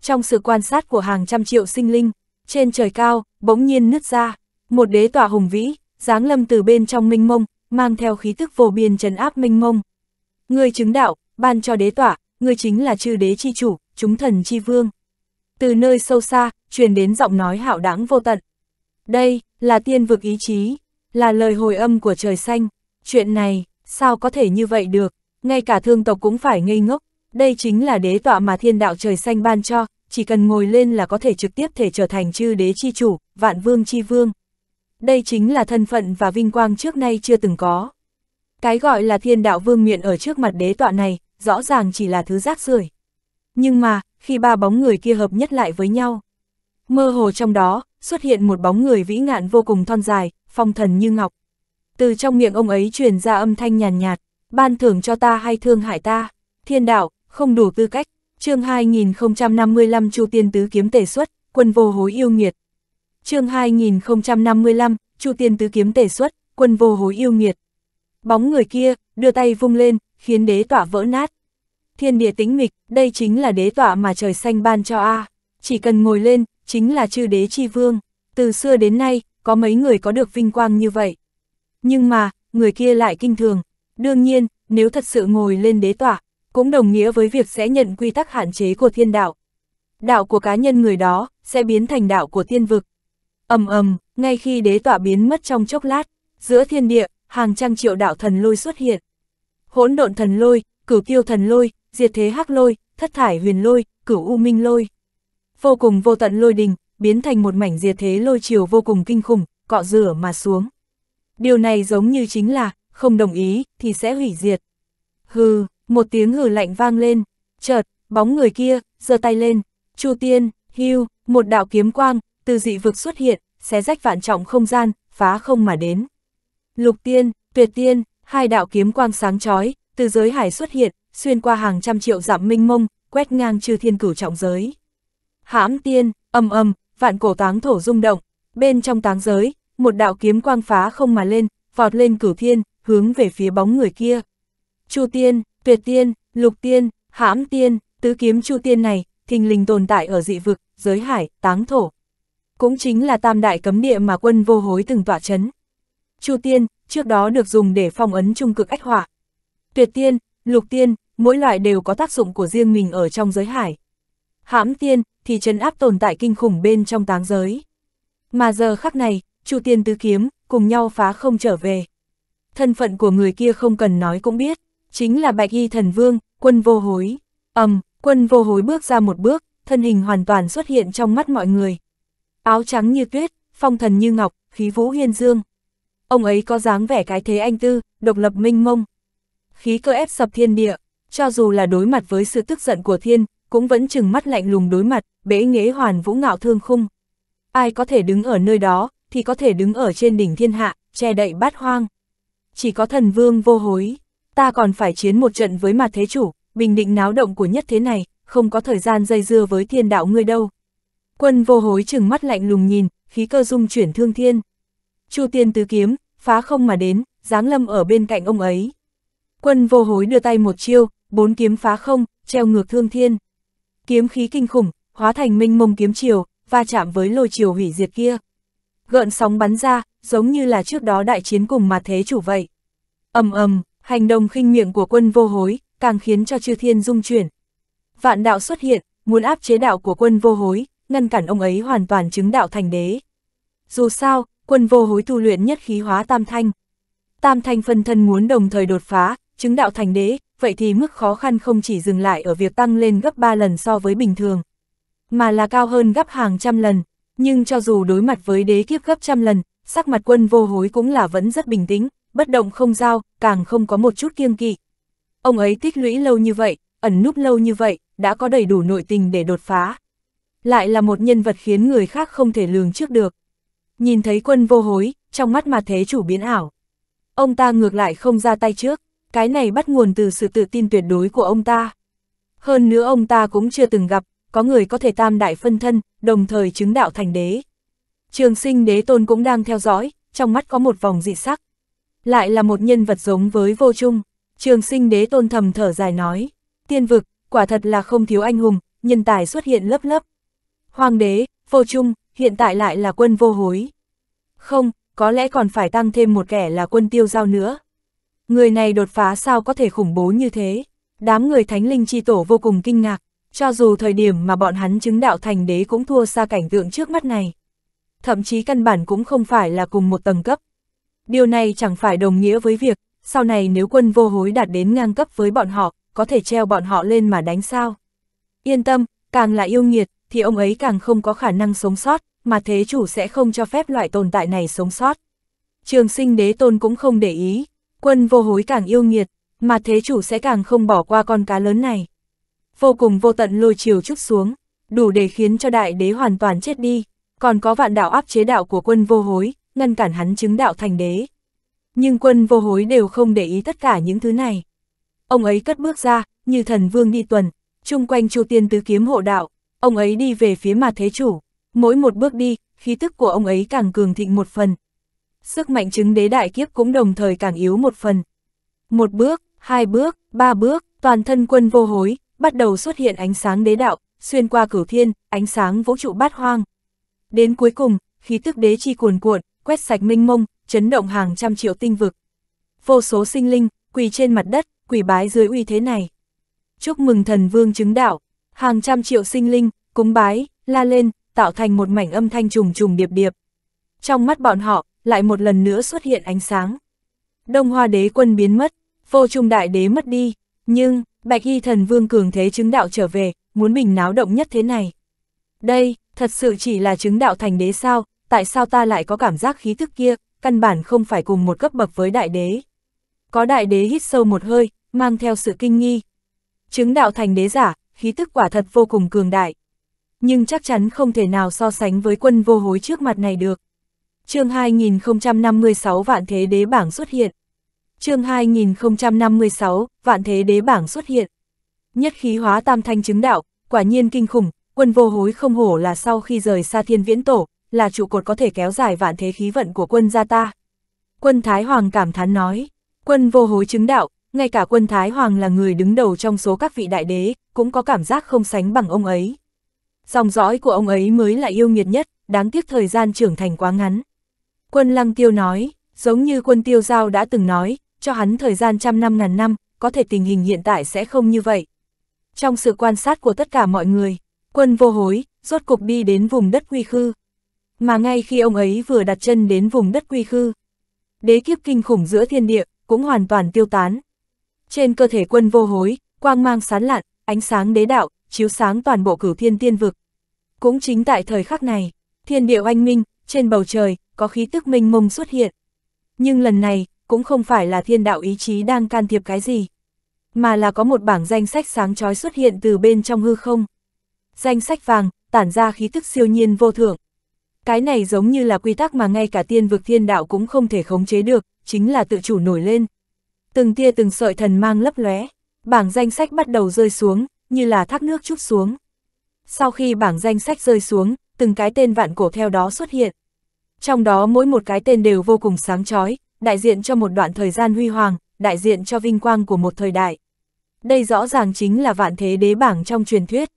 Trong sự quan sát của hàng trăm triệu sinh linh, trên trời cao, bỗng nhiên nứt ra, một đế tỏa hùng vĩ, dáng lâm từ bên trong minh mông, mang theo khí tức vô biên trấn áp minh mông. Người chứng đạo, ban cho đế tỏa, người chính là chư đế chi chủ, chúng thần chi vương. Từ nơi sâu xa, truyền đến giọng nói hạo đáng vô tận. Đây, là tiên vực ý chí, là lời hồi âm của trời xanh. Chuyện này, sao có thể như vậy được, ngay cả thương tộc cũng phải ngây ngốc. Đây chính là đế tọa mà thiên đạo trời xanh ban cho, chỉ cần ngồi lên là có thể trực tiếp thể trở thành chư đế chi chủ, vạn vương chi vương. Đây chính là thân phận và vinh quang trước nay chưa từng có. Cái gọi là thiên đạo vương miện ở trước mặt đế tọa này, rõ ràng chỉ là thứ rác rưởi. Nhưng mà, khi ba bóng người kia hợp nhất lại với nhau, mơ hồ trong đó, xuất hiện một bóng người vĩ ngạn vô cùng thon dài, phong thần như ngọc. Từ trong miệng ông ấy truyền ra âm thanh nhàn nhạt, ban thưởng cho ta hay thương hại ta, thiên đạo, không đủ tư cách, chương 2055 Chu Tiên Tứ Kiếm Tể xuất, quân vô hối yêu nghiệt. chương 2055, Chu Tiên Tứ Kiếm Tể xuất, quân vô hối yêu nghiệt. Bóng người kia, đưa tay vung lên, khiến đế tỏa vỡ nát. Thiên địa tĩnh mịch, đây chính là đế tỏa mà trời xanh ban cho A. Chỉ cần ngồi lên, chính là chư đế chi vương. Từ xưa đến nay, có mấy người có được vinh quang như vậy. Nhưng mà, người kia lại kinh thường. Đương nhiên, nếu thật sự ngồi lên đế tỏa, cũng đồng nghĩa với việc sẽ nhận quy tắc hạn chế của thiên đạo. Đạo của cá nhân người đó, sẽ biến thành đạo của thiên vực. ầm ầm, ngay khi đế tỏa biến mất trong chốc lát, giữa thiên địa, hàng trăm triệu đạo thần lôi xuất hiện. Hỗn độn thần lôi, cửu tiêu thần lôi, diệt thế hắc lôi, thất thải huyền lôi, cửu u minh lôi. Vô cùng vô tận lôi đình, biến thành một mảnh diệt thế lôi chiều vô cùng kinh khủng, cọ rửa mà xuống. Điều này giống như chính là, không đồng ý, thì sẽ hủy diệt. Hừ, một tiếng hừ lạnh vang lên, chợt, bóng người kia, giơ tay lên, Chu Tiên, hưu, một đạo kiếm quang, từ dị vực xuất hiện, xé rách vạn trọng không gian, phá không mà đến. Lục Tiên, Tuyệt Tiên, hai đạo kiếm quang sáng chói, từ giới hải xuất hiện, xuyên qua hàng trăm triệu dặm minh mông, quét ngang chư thiên cửu trọng giới. Hãm Tiên, âm âm, vạn cổ táng thổ rung động, bên trong táng giới, một đạo kiếm quang phá không mà lên, vọt lên cửu thiên, hướng về phía bóng người kia. Chu Tiên, Tuyệt Tiên, Lục Tiên, Hãm Tiên, tứ kiếm Chu Tiên này, thình lình tồn tại ở dị vực, giới hải, táng thổ. Cũng chính là tam đại cấm địa mà quân vô hối từng tọa chấn. Chu Tiên, trước đó được dùng để phong ấn trung cực ách họa. Tuyệt Tiên, Lục Tiên, mỗi loại đều có tác dụng của riêng mình ở trong giới hải. Hãm Tiên, thì trấn áp tồn tại kinh khủng bên trong táng giới. Mà giờ khắc này, Chu Tiên tứ kiếm, cùng nhau phá không trở về. Thân phận của người kia không cần nói cũng biết, chính là Bạch Y Thần Vương, quân vô hối. ầm, um, quân vô hối bước ra một bước, thân hình hoàn toàn xuất hiện trong mắt mọi người. Áo trắng như tuyết, phong thần như ngọc, khí vũ hiên dương. Ông ấy có dáng vẻ cái thế anh tư, độc lập minh mông. Khí cơ ép sập thiên địa, cho dù là đối mặt với sự tức giận của thiên, cũng vẫn chừng mắt lạnh lùng đối mặt, bế nghế hoàn vũ ngạo thương khung. Ai có thể đứng ở nơi đó, thì có thể đứng ở trên đỉnh thiên hạ, che đậy bát hoang. Chỉ có thần vương vô hối, ta còn phải chiến một trận với mặt thế chủ, bình định náo động của nhất thế này, không có thời gian dây dưa với thiên đạo ngươi đâu. Quân vô hối chừng mắt lạnh lùng nhìn, khí cơ dung chuyển thương thiên. Chu tiên tứ kiếm, phá không mà đến, giáng lâm ở bên cạnh ông ấy. Quân vô hối đưa tay một chiêu, bốn kiếm phá không, treo ngược thương thiên. Kiếm khí kinh khủng, hóa thành minh mông kiếm chiều, va chạm với lôi chiều hủy diệt kia. Gợn sóng bắn ra, giống như là trước đó đại chiến cùng mà thế chủ vậy. ầm ầm, hành động khinh miệng của quân vô hối, càng khiến cho chư thiên dung chuyển. Vạn đạo xuất hiện, muốn áp chế đạo của quân vô hối, ngăn cản ông ấy hoàn toàn chứng đạo thành đế. Dù sao, quân vô hối tu luyện nhất khí hóa tam thanh. Tam thanh phân thân muốn đồng thời đột phá, chứng đạo thành đế, vậy thì mức khó khăn không chỉ dừng lại ở việc tăng lên gấp 3 lần so với bình thường, mà là cao hơn gấp hàng trăm lần. Nhưng cho dù đối mặt với đế kiếp gấp trăm lần, sắc mặt quân vô hối cũng là vẫn rất bình tĩnh, bất động không giao, càng không có một chút kiêng kỵ. Ông ấy tích lũy lâu như vậy, ẩn núp lâu như vậy, đã có đầy đủ nội tình để đột phá. Lại là một nhân vật khiến người khác không thể lường trước được. nhìn thấy quân vô hối, trong mắt mà thế chủ biến ảo. Ông ta ngược lại không ra tay trước, cái này bắt nguồn từ sự tự tin tuyệt đối của ông ta. Hơn nữa ông ta cũng chưa từng gặp, có người có thể tam đại phân thân, đồng thời chứng đạo thành đế. Trường sinh đế tôn cũng đang theo dõi, trong mắt có một vòng dị sắc. Lại là một nhân vật giống với vô trung. Trường sinh đế tôn thầm thở dài nói, tiên vực, quả thật là không thiếu anh hùng, nhân tài xuất hiện lấp lấp Hoàng đế, vô trung, hiện tại lại là quân vô hối. Không, có lẽ còn phải tăng thêm một kẻ là quân tiêu giao nữa. Người này đột phá sao có thể khủng bố như thế? Đám người thánh linh chi tổ vô cùng kinh ngạc, cho dù thời điểm mà bọn hắn chứng đạo thành đế cũng thua xa cảnh tượng trước mắt này. Thậm chí căn bản cũng không phải là cùng một tầng cấp. Điều này chẳng phải đồng nghĩa với việc, sau này nếu quân vô hối đạt đến ngang cấp với bọn họ, có thể treo bọn họ lên mà đánh sao. Yên tâm, càng là yêu nghiệt, thì ông ấy càng không có khả năng sống sót, mà thế chủ sẽ không cho phép loại tồn tại này sống sót. Trường sinh đế tôn cũng không để ý, quân vô hối càng yêu nghiệt, mà thế chủ sẽ càng không bỏ qua con cá lớn này. Vô cùng vô tận lôi chiều trúc xuống, đủ để khiến cho đại đế hoàn toàn chết đi, còn có vạn đạo áp chế đạo của quân vô hối, ngăn cản hắn chứng đạo thành đế. Nhưng quân vô hối đều không để ý tất cả những thứ này. Ông ấy cất bước ra, như thần vương đi tuần, chung quanh chu tiên tứ kiếm hộ đạo, ông ấy đi về phía mà thế chủ. Mỗi một bước đi, khí tức của ông ấy càng cường thịnh một phần. Sức mạnh chứng đế đại kiếp cũng đồng thời càng yếu một phần. Một bước, hai bước, ba bước, toàn thân quân vô hối, bắt đầu xuất hiện ánh sáng đế đạo, xuyên qua cửu thiên, ánh sáng vũ trụ bát hoang. Đến cuối cùng, khí tức đế chi cuồn cuộn, quét sạch minh mông, chấn động hàng trăm triệu tinh vực. Vô số sinh linh, quỳ trên mặt đất, quỳ bái dưới uy thế này. Chúc mừng thần vương chứng đạo, hàng trăm triệu sinh linh, cúng bái, la lên, tạo thành một mảnh âm thanh trùng trùng điệp điệp. Trong mắt bọn họ, lại một lần nữa xuất hiện ánh sáng. Đông Hoa đế quân biến mất, vô trung đại đế mất đi, nhưng, Bạch Y thần vương cường thế chứng đạo trở về, muốn mình náo động nhất thế này. Đây, thật sự chỉ là chứng đạo thành đế sao, tại sao ta lại có cảm giác khí thức kia, căn bản không phải cùng một cấp bậc với đại đế. Có đại đế hít sâu một hơi, mang theo sự kinh nghi. Chứng đạo thành đế giả, khí tức quả thật vô cùng cường đại. Nhưng chắc chắn không thể nào so sánh với quân vô hối trước mặt này được. chương 2056 Vạn Thế Đế Bảng xuất hiện chương 2056, Vạn Thế Đế Bảng xuất hiện. Nhất khí hóa tam thanh chứng đạo, quả nhiên kinh khủng, quân vô hối không hổ là sau khi rời xa thiên viễn tổ, là trụ cột có thể kéo dài vạn thế khí vận của quân gia ta. Quân Thái Hoàng cảm thán nói, quân vô hối chứng đạo, ngay cả quân Thái Hoàng là người đứng đầu trong số các vị đại đế, cũng có cảm giác không sánh bằng ông ấy. Dòng dõi của ông ấy mới là yêu nghiệt nhất, đáng tiếc thời gian trưởng thành quá ngắn. Quân Lăng Tiêu nói, giống như quân Tiêu Giao đã từng nói, cho hắn thời gian trăm năm ngàn năm, có thể tình hình hiện tại sẽ không như vậy. Trong sự quan sát của tất cả mọi người, quân vô hối, rốt cục đi đến vùng đất quy khư. Mà ngay khi ông ấy vừa đặt chân đến vùng đất quy khư, đế kiếp kinh khủng giữa thiên địa, cũng hoàn toàn tiêu tán. Trên cơ thể quân vô hối, quang mang sán lạn, ánh sáng đế đạo, chiếu sáng toàn bộ cửu thiên tiên vực. Cũng chính tại thời khắc này, thiên địa oanh minh, trên bầu trời, có khí tức minh mông xuất hiện. Nhưng lần này, cũng không phải là thiên đạo ý chí đang can thiệp cái gì, mà là có một bảng danh sách sáng chói xuất hiện từ bên trong hư không. Danh sách vàng, tản ra khí tức siêu nhiên vô thượng. Cái này giống như là quy tắc mà ngay cả tiên vực thiên đạo cũng không thể khống chế được, chính là tự chủ nổi lên. Từng tia từng sợi thần mang lấp lóe, bảng danh sách bắt đầu rơi xuống, như là thác nước chút xuống. Sau khi bảng danh sách rơi xuống, từng cái tên vạn cổ theo đó xuất hiện. Trong đó mỗi một cái tên đều vô cùng sáng chói, đại diện cho một đoạn thời gian huy hoàng, đại diện cho vinh quang của một thời đại. Đây rõ ràng chính là vạn thế đế bảng trong truyền thuyết.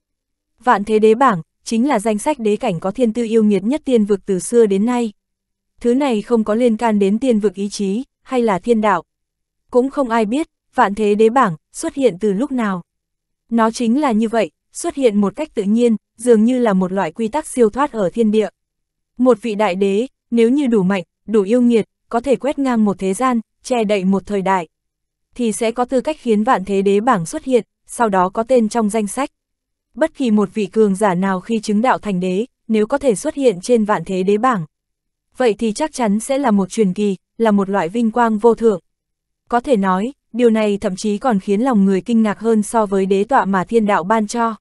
Vạn thế đế bảng, chính là danh sách đế cảnh có thiên tư yêu nghiệt nhất tiên vực từ xưa đến nay. Thứ này không có liên can đến tiên vực ý chí, hay là thiên đạo. Cũng không ai biết, vạn thế đế bảng, xuất hiện từ lúc nào. Nó chính là như vậy, xuất hiện một cách tự nhiên, dường như là một loại quy tắc siêu thoát ở thiên địa. Một vị đại đế, nếu như đủ mạnh, đủ yêu nghiệt, có thể quét ngang một thế gian, che đậy một thời đại, thì sẽ có tư cách khiến vạn thế đế bảng xuất hiện, sau đó có tên trong danh sách. Bất kỳ một vị cường giả nào khi chứng đạo thành đế, nếu có thể xuất hiện trên vạn thế đế bảng. Vậy thì chắc chắn sẽ là một truyền kỳ, là một loại vinh quang vô thượng. Có thể nói, điều này thậm chí còn khiến lòng người kinh ngạc hơn so với đế tọa mà thiên đạo ban cho.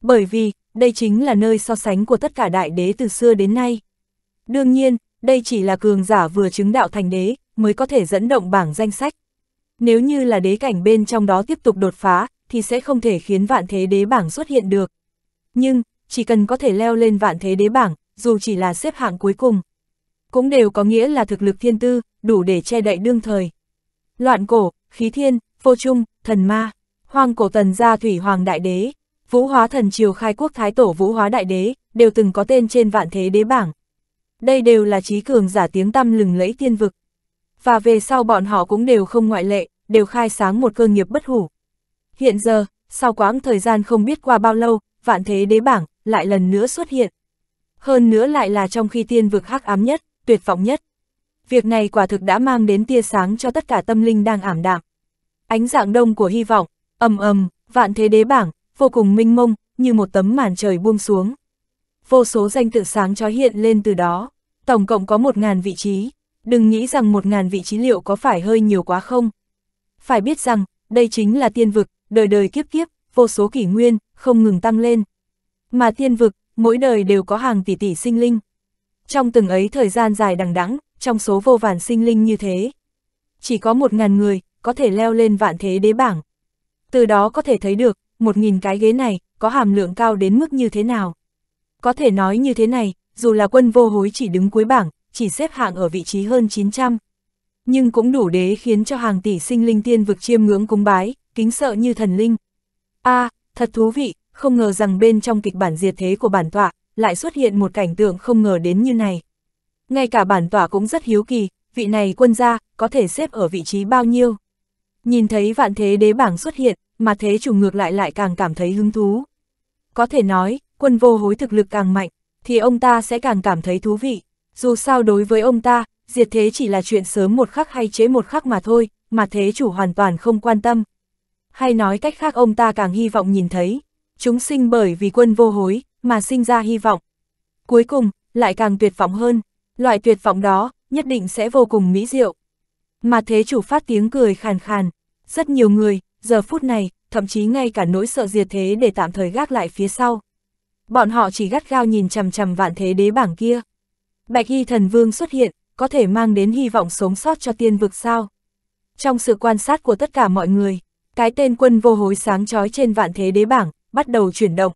Bởi vì, đây chính là nơi so sánh của tất cả đại đế từ xưa đến nay. Đương nhiên, đây chỉ là cường giả vừa chứng đạo thành đế, mới có thể dẫn động bảng danh sách. Nếu như là đế cảnh bên trong đó tiếp tục đột phá, thì sẽ không thể khiến vạn thế đế bảng xuất hiện được. Nhưng, chỉ cần có thể leo lên vạn thế đế bảng, dù chỉ là xếp hạng cuối cùng, cũng đều có nghĩa là thực lực thiên tư, đủ để che đậy đương thời. Loạn cổ, khí thiên, vô trung, thần ma, hoang cổ tần gia thủy hoàng đại đế, vũ hóa thần triều khai quốc thái tổ vũ hóa đại đế, đều từng có tên trên vạn thế đế bảng. Đây đều là trí cường giả tiếng tăm lừng lẫy tiên vực. Và về sau bọn họ cũng đều không ngoại lệ, đều khai sáng một cơ nghiệp bất hủ. Hiện giờ, sau quãng thời gian không biết qua bao lâu, vạn thế đế bảng, lại lần nữa xuất hiện. Hơn nữa lại là trong khi tiên vực hắc ám nhất, tuyệt vọng nhất. Việc này quả thực đã mang đến tia sáng cho tất cả tâm linh đang ảm đạm. Ánh dạng đông của hy vọng, ầm ầm, vạn thế đế bảng, vô cùng minh mông, như một tấm màn trời buông xuống. Vô số danh tự sáng chói hiện lên từ đó, tổng cộng có một ngàn vị trí, đừng nghĩ rằng một ngàn vị trí liệu có phải hơi nhiều quá không. Phải biết rằng, đây chính là tiên vực, đời đời kiếp kiếp, vô số kỷ nguyên, không ngừng tăng lên. Mà tiên vực, mỗi đời đều có hàng tỷ tỷ sinh linh. Trong từng ấy thời gian dài đằng đẵng, trong số vô vàn sinh linh như thế, chỉ có một ngàn người, có thể leo lên vạn thế đế bảng. Từ đó có thể thấy được, một nghìn cái ghế này, có hàm lượng cao đến mức như thế nào. Có thể nói như thế này, dù là quân vô hối chỉ đứng cuối bảng, chỉ xếp hạng ở vị trí hơn 900. Nhưng cũng đủ đế khiến cho hàng tỷ sinh linh tiên vực chiêm ngưỡng cúng bái, kính sợ như thần linh. a thật thú vị, không ngờ rằng bên trong kịch bản diệt thế của bản tọa, lại xuất hiện một cảnh tượng không ngờ đến như này. Ngay cả bản tọa cũng rất hiếu kỳ, vị này quân gia, có thể xếp ở vị trí bao nhiêu. Nhìn thấy vạn thế đế bảng xuất hiện, mà thế chủ ngược lại lại càng cảm thấy hứng thú. Có thể nói, quân vô hối thực lực càng mạnh, thì ông ta sẽ càng cảm thấy thú vị. Dù sao đối với ông ta, diệt thế chỉ là chuyện sớm một khắc hay chế một khắc mà thôi, mà thế chủ hoàn toàn không quan tâm. Hay nói cách khác ông ta càng hy vọng nhìn thấy, chúng sinh bởi vì quân vô hối, mà sinh ra hy vọng. Cuối cùng, lại càng tuyệt vọng hơn, loại tuyệt vọng đó, nhất định sẽ vô cùng mỹ diệu. Mà thế chủ phát tiếng cười khàn khàn, rất nhiều người, giờ phút này, thậm chí ngay cả nỗi sợ diệt thế để tạm thời gác lại phía sau. Bọn họ chỉ gắt gao nhìn chằm chằm vạn thế đế bảng kia. Bạch Y thần vương xuất hiện, có thể mang đến hy vọng sống sót cho tiên vực sao. Trong sự quan sát của tất cả mọi người, cái tên quân vô hối sáng chói trên vạn thế đế bảng, bắt đầu chuyển động.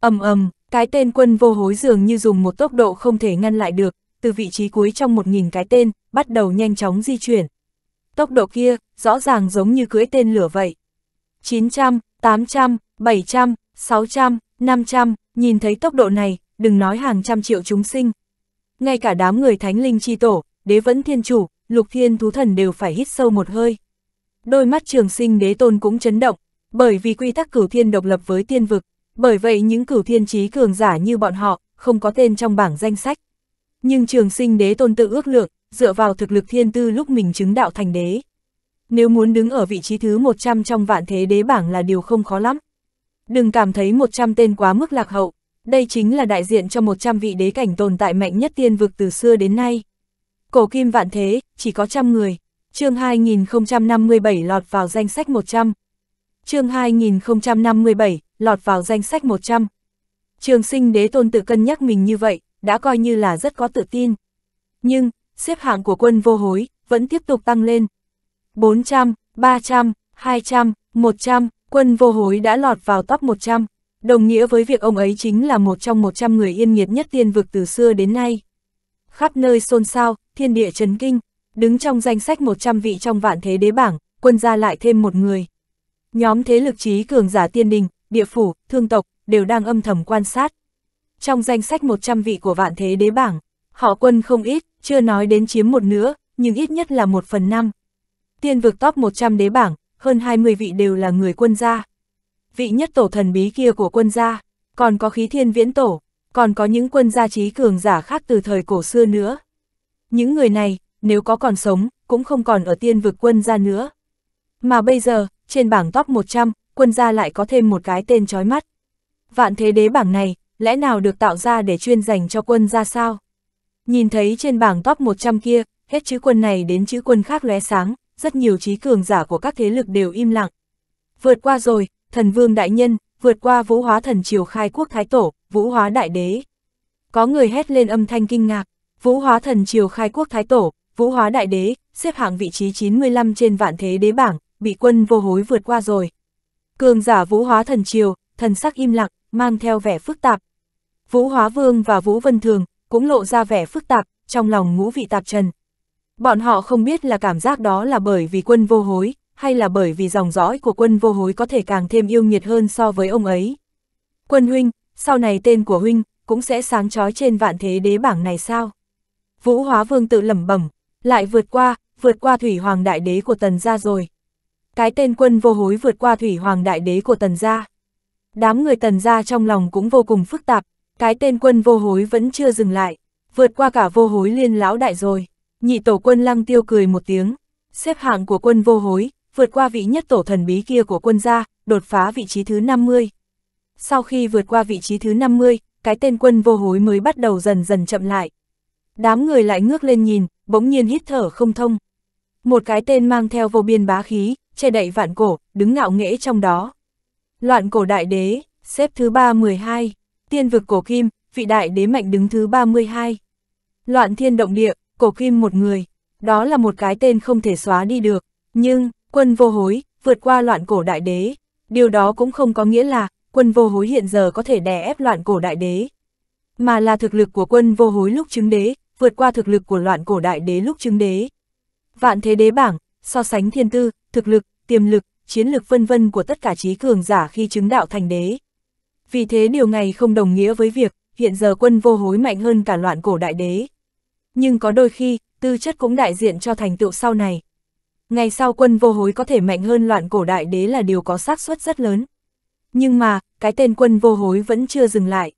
ầm ầm, cái tên quân vô hối dường như dùng một tốc độ không thể ngăn lại được, từ vị trí cuối trong một nghìn cái tên, bắt đầu nhanh chóng di chuyển. Tốc độ kia, rõ ràng giống như cưỡi tên lửa vậy. 900, 800, 700, 600, 500, nhìn thấy tốc độ này, đừng nói hàng trăm triệu chúng sinh. Ngay cả đám người thánh linh chi tổ, đế vẫn thiên chủ, lục thiên thú thần đều phải hít sâu một hơi. Đôi mắt trường sinh đế tôn cũng chấn động, bởi vì quy tắc cửu thiên độc lập với tiên vực, bởi vậy những cửu thiên trí cường giả như bọn họ, không có tên trong bảng danh sách. Nhưng trường sinh đế tôn tự ước lượng, dựa vào thực lực thiên tư lúc mình chứng đạo thành đế. Nếu muốn đứng ở vị trí thứ 100 trong vạn thế đế bảng là điều không khó lắm. Đừng cảm thấy 100 tên quá mức lạc hậu, đây chính là đại diện cho 100 vị đế cảnh tồn tại mạnh nhất tiên vực từ xưa đến nay. Cổ kim vạn thế, chỉ có trăm người. chương 2057 lọt vào danh sách 100. chương 2057, lọt vào danh sách 100. Trường sinh đế tôn tự cân nhắc mình như vậy, đã coi như là rất có tự tin. Nhưng, xếp hạng của quân vô hối, vẫn tiếp tục tăng lên. 400, 300, 200, 100, quân vô hối đã lọt vào top 100, đồng nghĩa với việc ông ấy chính là một trong 100 người yên nghiệt nhất tiên vực từ xưa đến nay. Khắp nơi xôn xao, thiên địa chấn kinh, đứng trong danh sách 100 vị trong vạn thế đế bảng, quân gia lại thêm một người. Nhóm thế lực trí cường giả tiên đình, địa phủ, thương tộc, đều đang âm thầm quan sát. Trong danh sách 100 vị của vạn thế đế bảng, họ quân không ít, chưa nói đến chiếm một nữa, nhưng ít nhất là một phần năm. Tiên vực top 100 đế bảng, hơn 20 vị đều là người quân gia. Vị nhất tổ thần bí kia của quân gia, còn có khí thiên viễn tổ, còn có những quân gia trí cường giả khác từ thời cổ xưa nữa. Những người này, nếu có còn sống, cũng không còn ở tiên vực quân gia nữa. Mà bây giờ, trên bảng top 100, quân gia lại có thêm một cái tên chói mắt. Vạn thế đế bảng này, lẽ nào được tạo ra để chuyên dành cho quân gia sao? Nhìn thấy trên bảng top 100 kia, hết chữ quân này đến chữ quân khác lóe sáng, rất nhiều trí cường giả của các thế lực đều im lặng. Vượt qua rồi, thần vương đại nhân, vượt qua vũ hóa thần triều khai quốc thái tổ, vũ hóa đại đế. Có người hét lên âm thanh kinh ngạc, Vũ hóa thần triều khai quốc thái tổ, vũ hóa đại đế, xếp hạng vị trí 95 trên vạn thế đế bảng, bị quân vô hối vượt qua rồi. Cường giả vũ hóa thần triều, thần sắc im lặng, mang theo vẻ phức tạp. Vũ hóa vương và vũ vân thường, cũng lộ ra vẻ phức tạp, trong lòng ngũ vị tạp trần. Bọn họ không biết là cảm giác đó là bởi vì quân vô hối, hay là bởi vì dòng dõi của quân vô hối có thể càng thêm yêu nghiệt hơn so với ông ấy. Quân huynh, sau này tên của huynh, cũng sẽ sáng chói trên vạn thế đế bảng này sao? Vũ hóa vương tự lẩm bẩm, lại vượt qua, vượt qua thủy hoàng đại đế của tần gia rồi. Cái tên quân vô hối vượt qua thủy hoàng đại đế của tần gia. Đám người tần gia trong lòng cũng vô cùng phức tạp, cái tên quân vô hối vẫn chưa dừng lại, vượt qua cả vô hối liên lão đại rồi. Nhị tổ quân lăng tiêu cười một tiếng, xếp hạng của quân vô hối, vượt qua vị nhất tổ thần bí kia của quân gia, đột phá vị trí thứ 50. Sau khi vượt qua vị trí thứ 50, cái tên quân vô hối mới bắt đầu dần dần chậm lại. Đám người lại ngước lên nhìn, bỗng nhiên hít thở không thông. Một cái tên mang theo vô biên bá khí, che đậy vạn cổ, đứng ngạo nghễ trong đó. Loạn cổ đại đế, xếp thứ 312, tiên vực cổ kim, vị đại đế mạnh đứng thứ 32. Loạn thiên động địa, cổ kim một người, đó là một cái tên không thể xóa đi được, nhưng, quân vô hối, vượt qua loạn cổ đại đế, điều đó cũng không có nghĩa là, quân vô hối hiện giờ có thể đè ép loạn cổ đại đế, mà là thực lực của quân vô hối lúc chứng đế, vượt qua thực lực của loạn cổ đại đế lúc chứng đế. Vạn thế đế bảng, so sánh thiên tư, thực lực, tiềm lực, chiến lực vân vân của tất cả trí cường giả khi chứng đạo thành đế. Vì thế điều này không đồng nghĩa với việc, hiện giờ quân vô hối mạnh hơn cả loạn cổ đại đế. Nhưng có đôi khi, tư chất cũng đại diện cho thành tựu sau này. Ngày sau quân vô hối có thể mạnh hơn loạn cổ đại đế là điều có xác suất rất lớn. Nhưng mà, cái tên quân vô hối vẫn chưa dừng lại.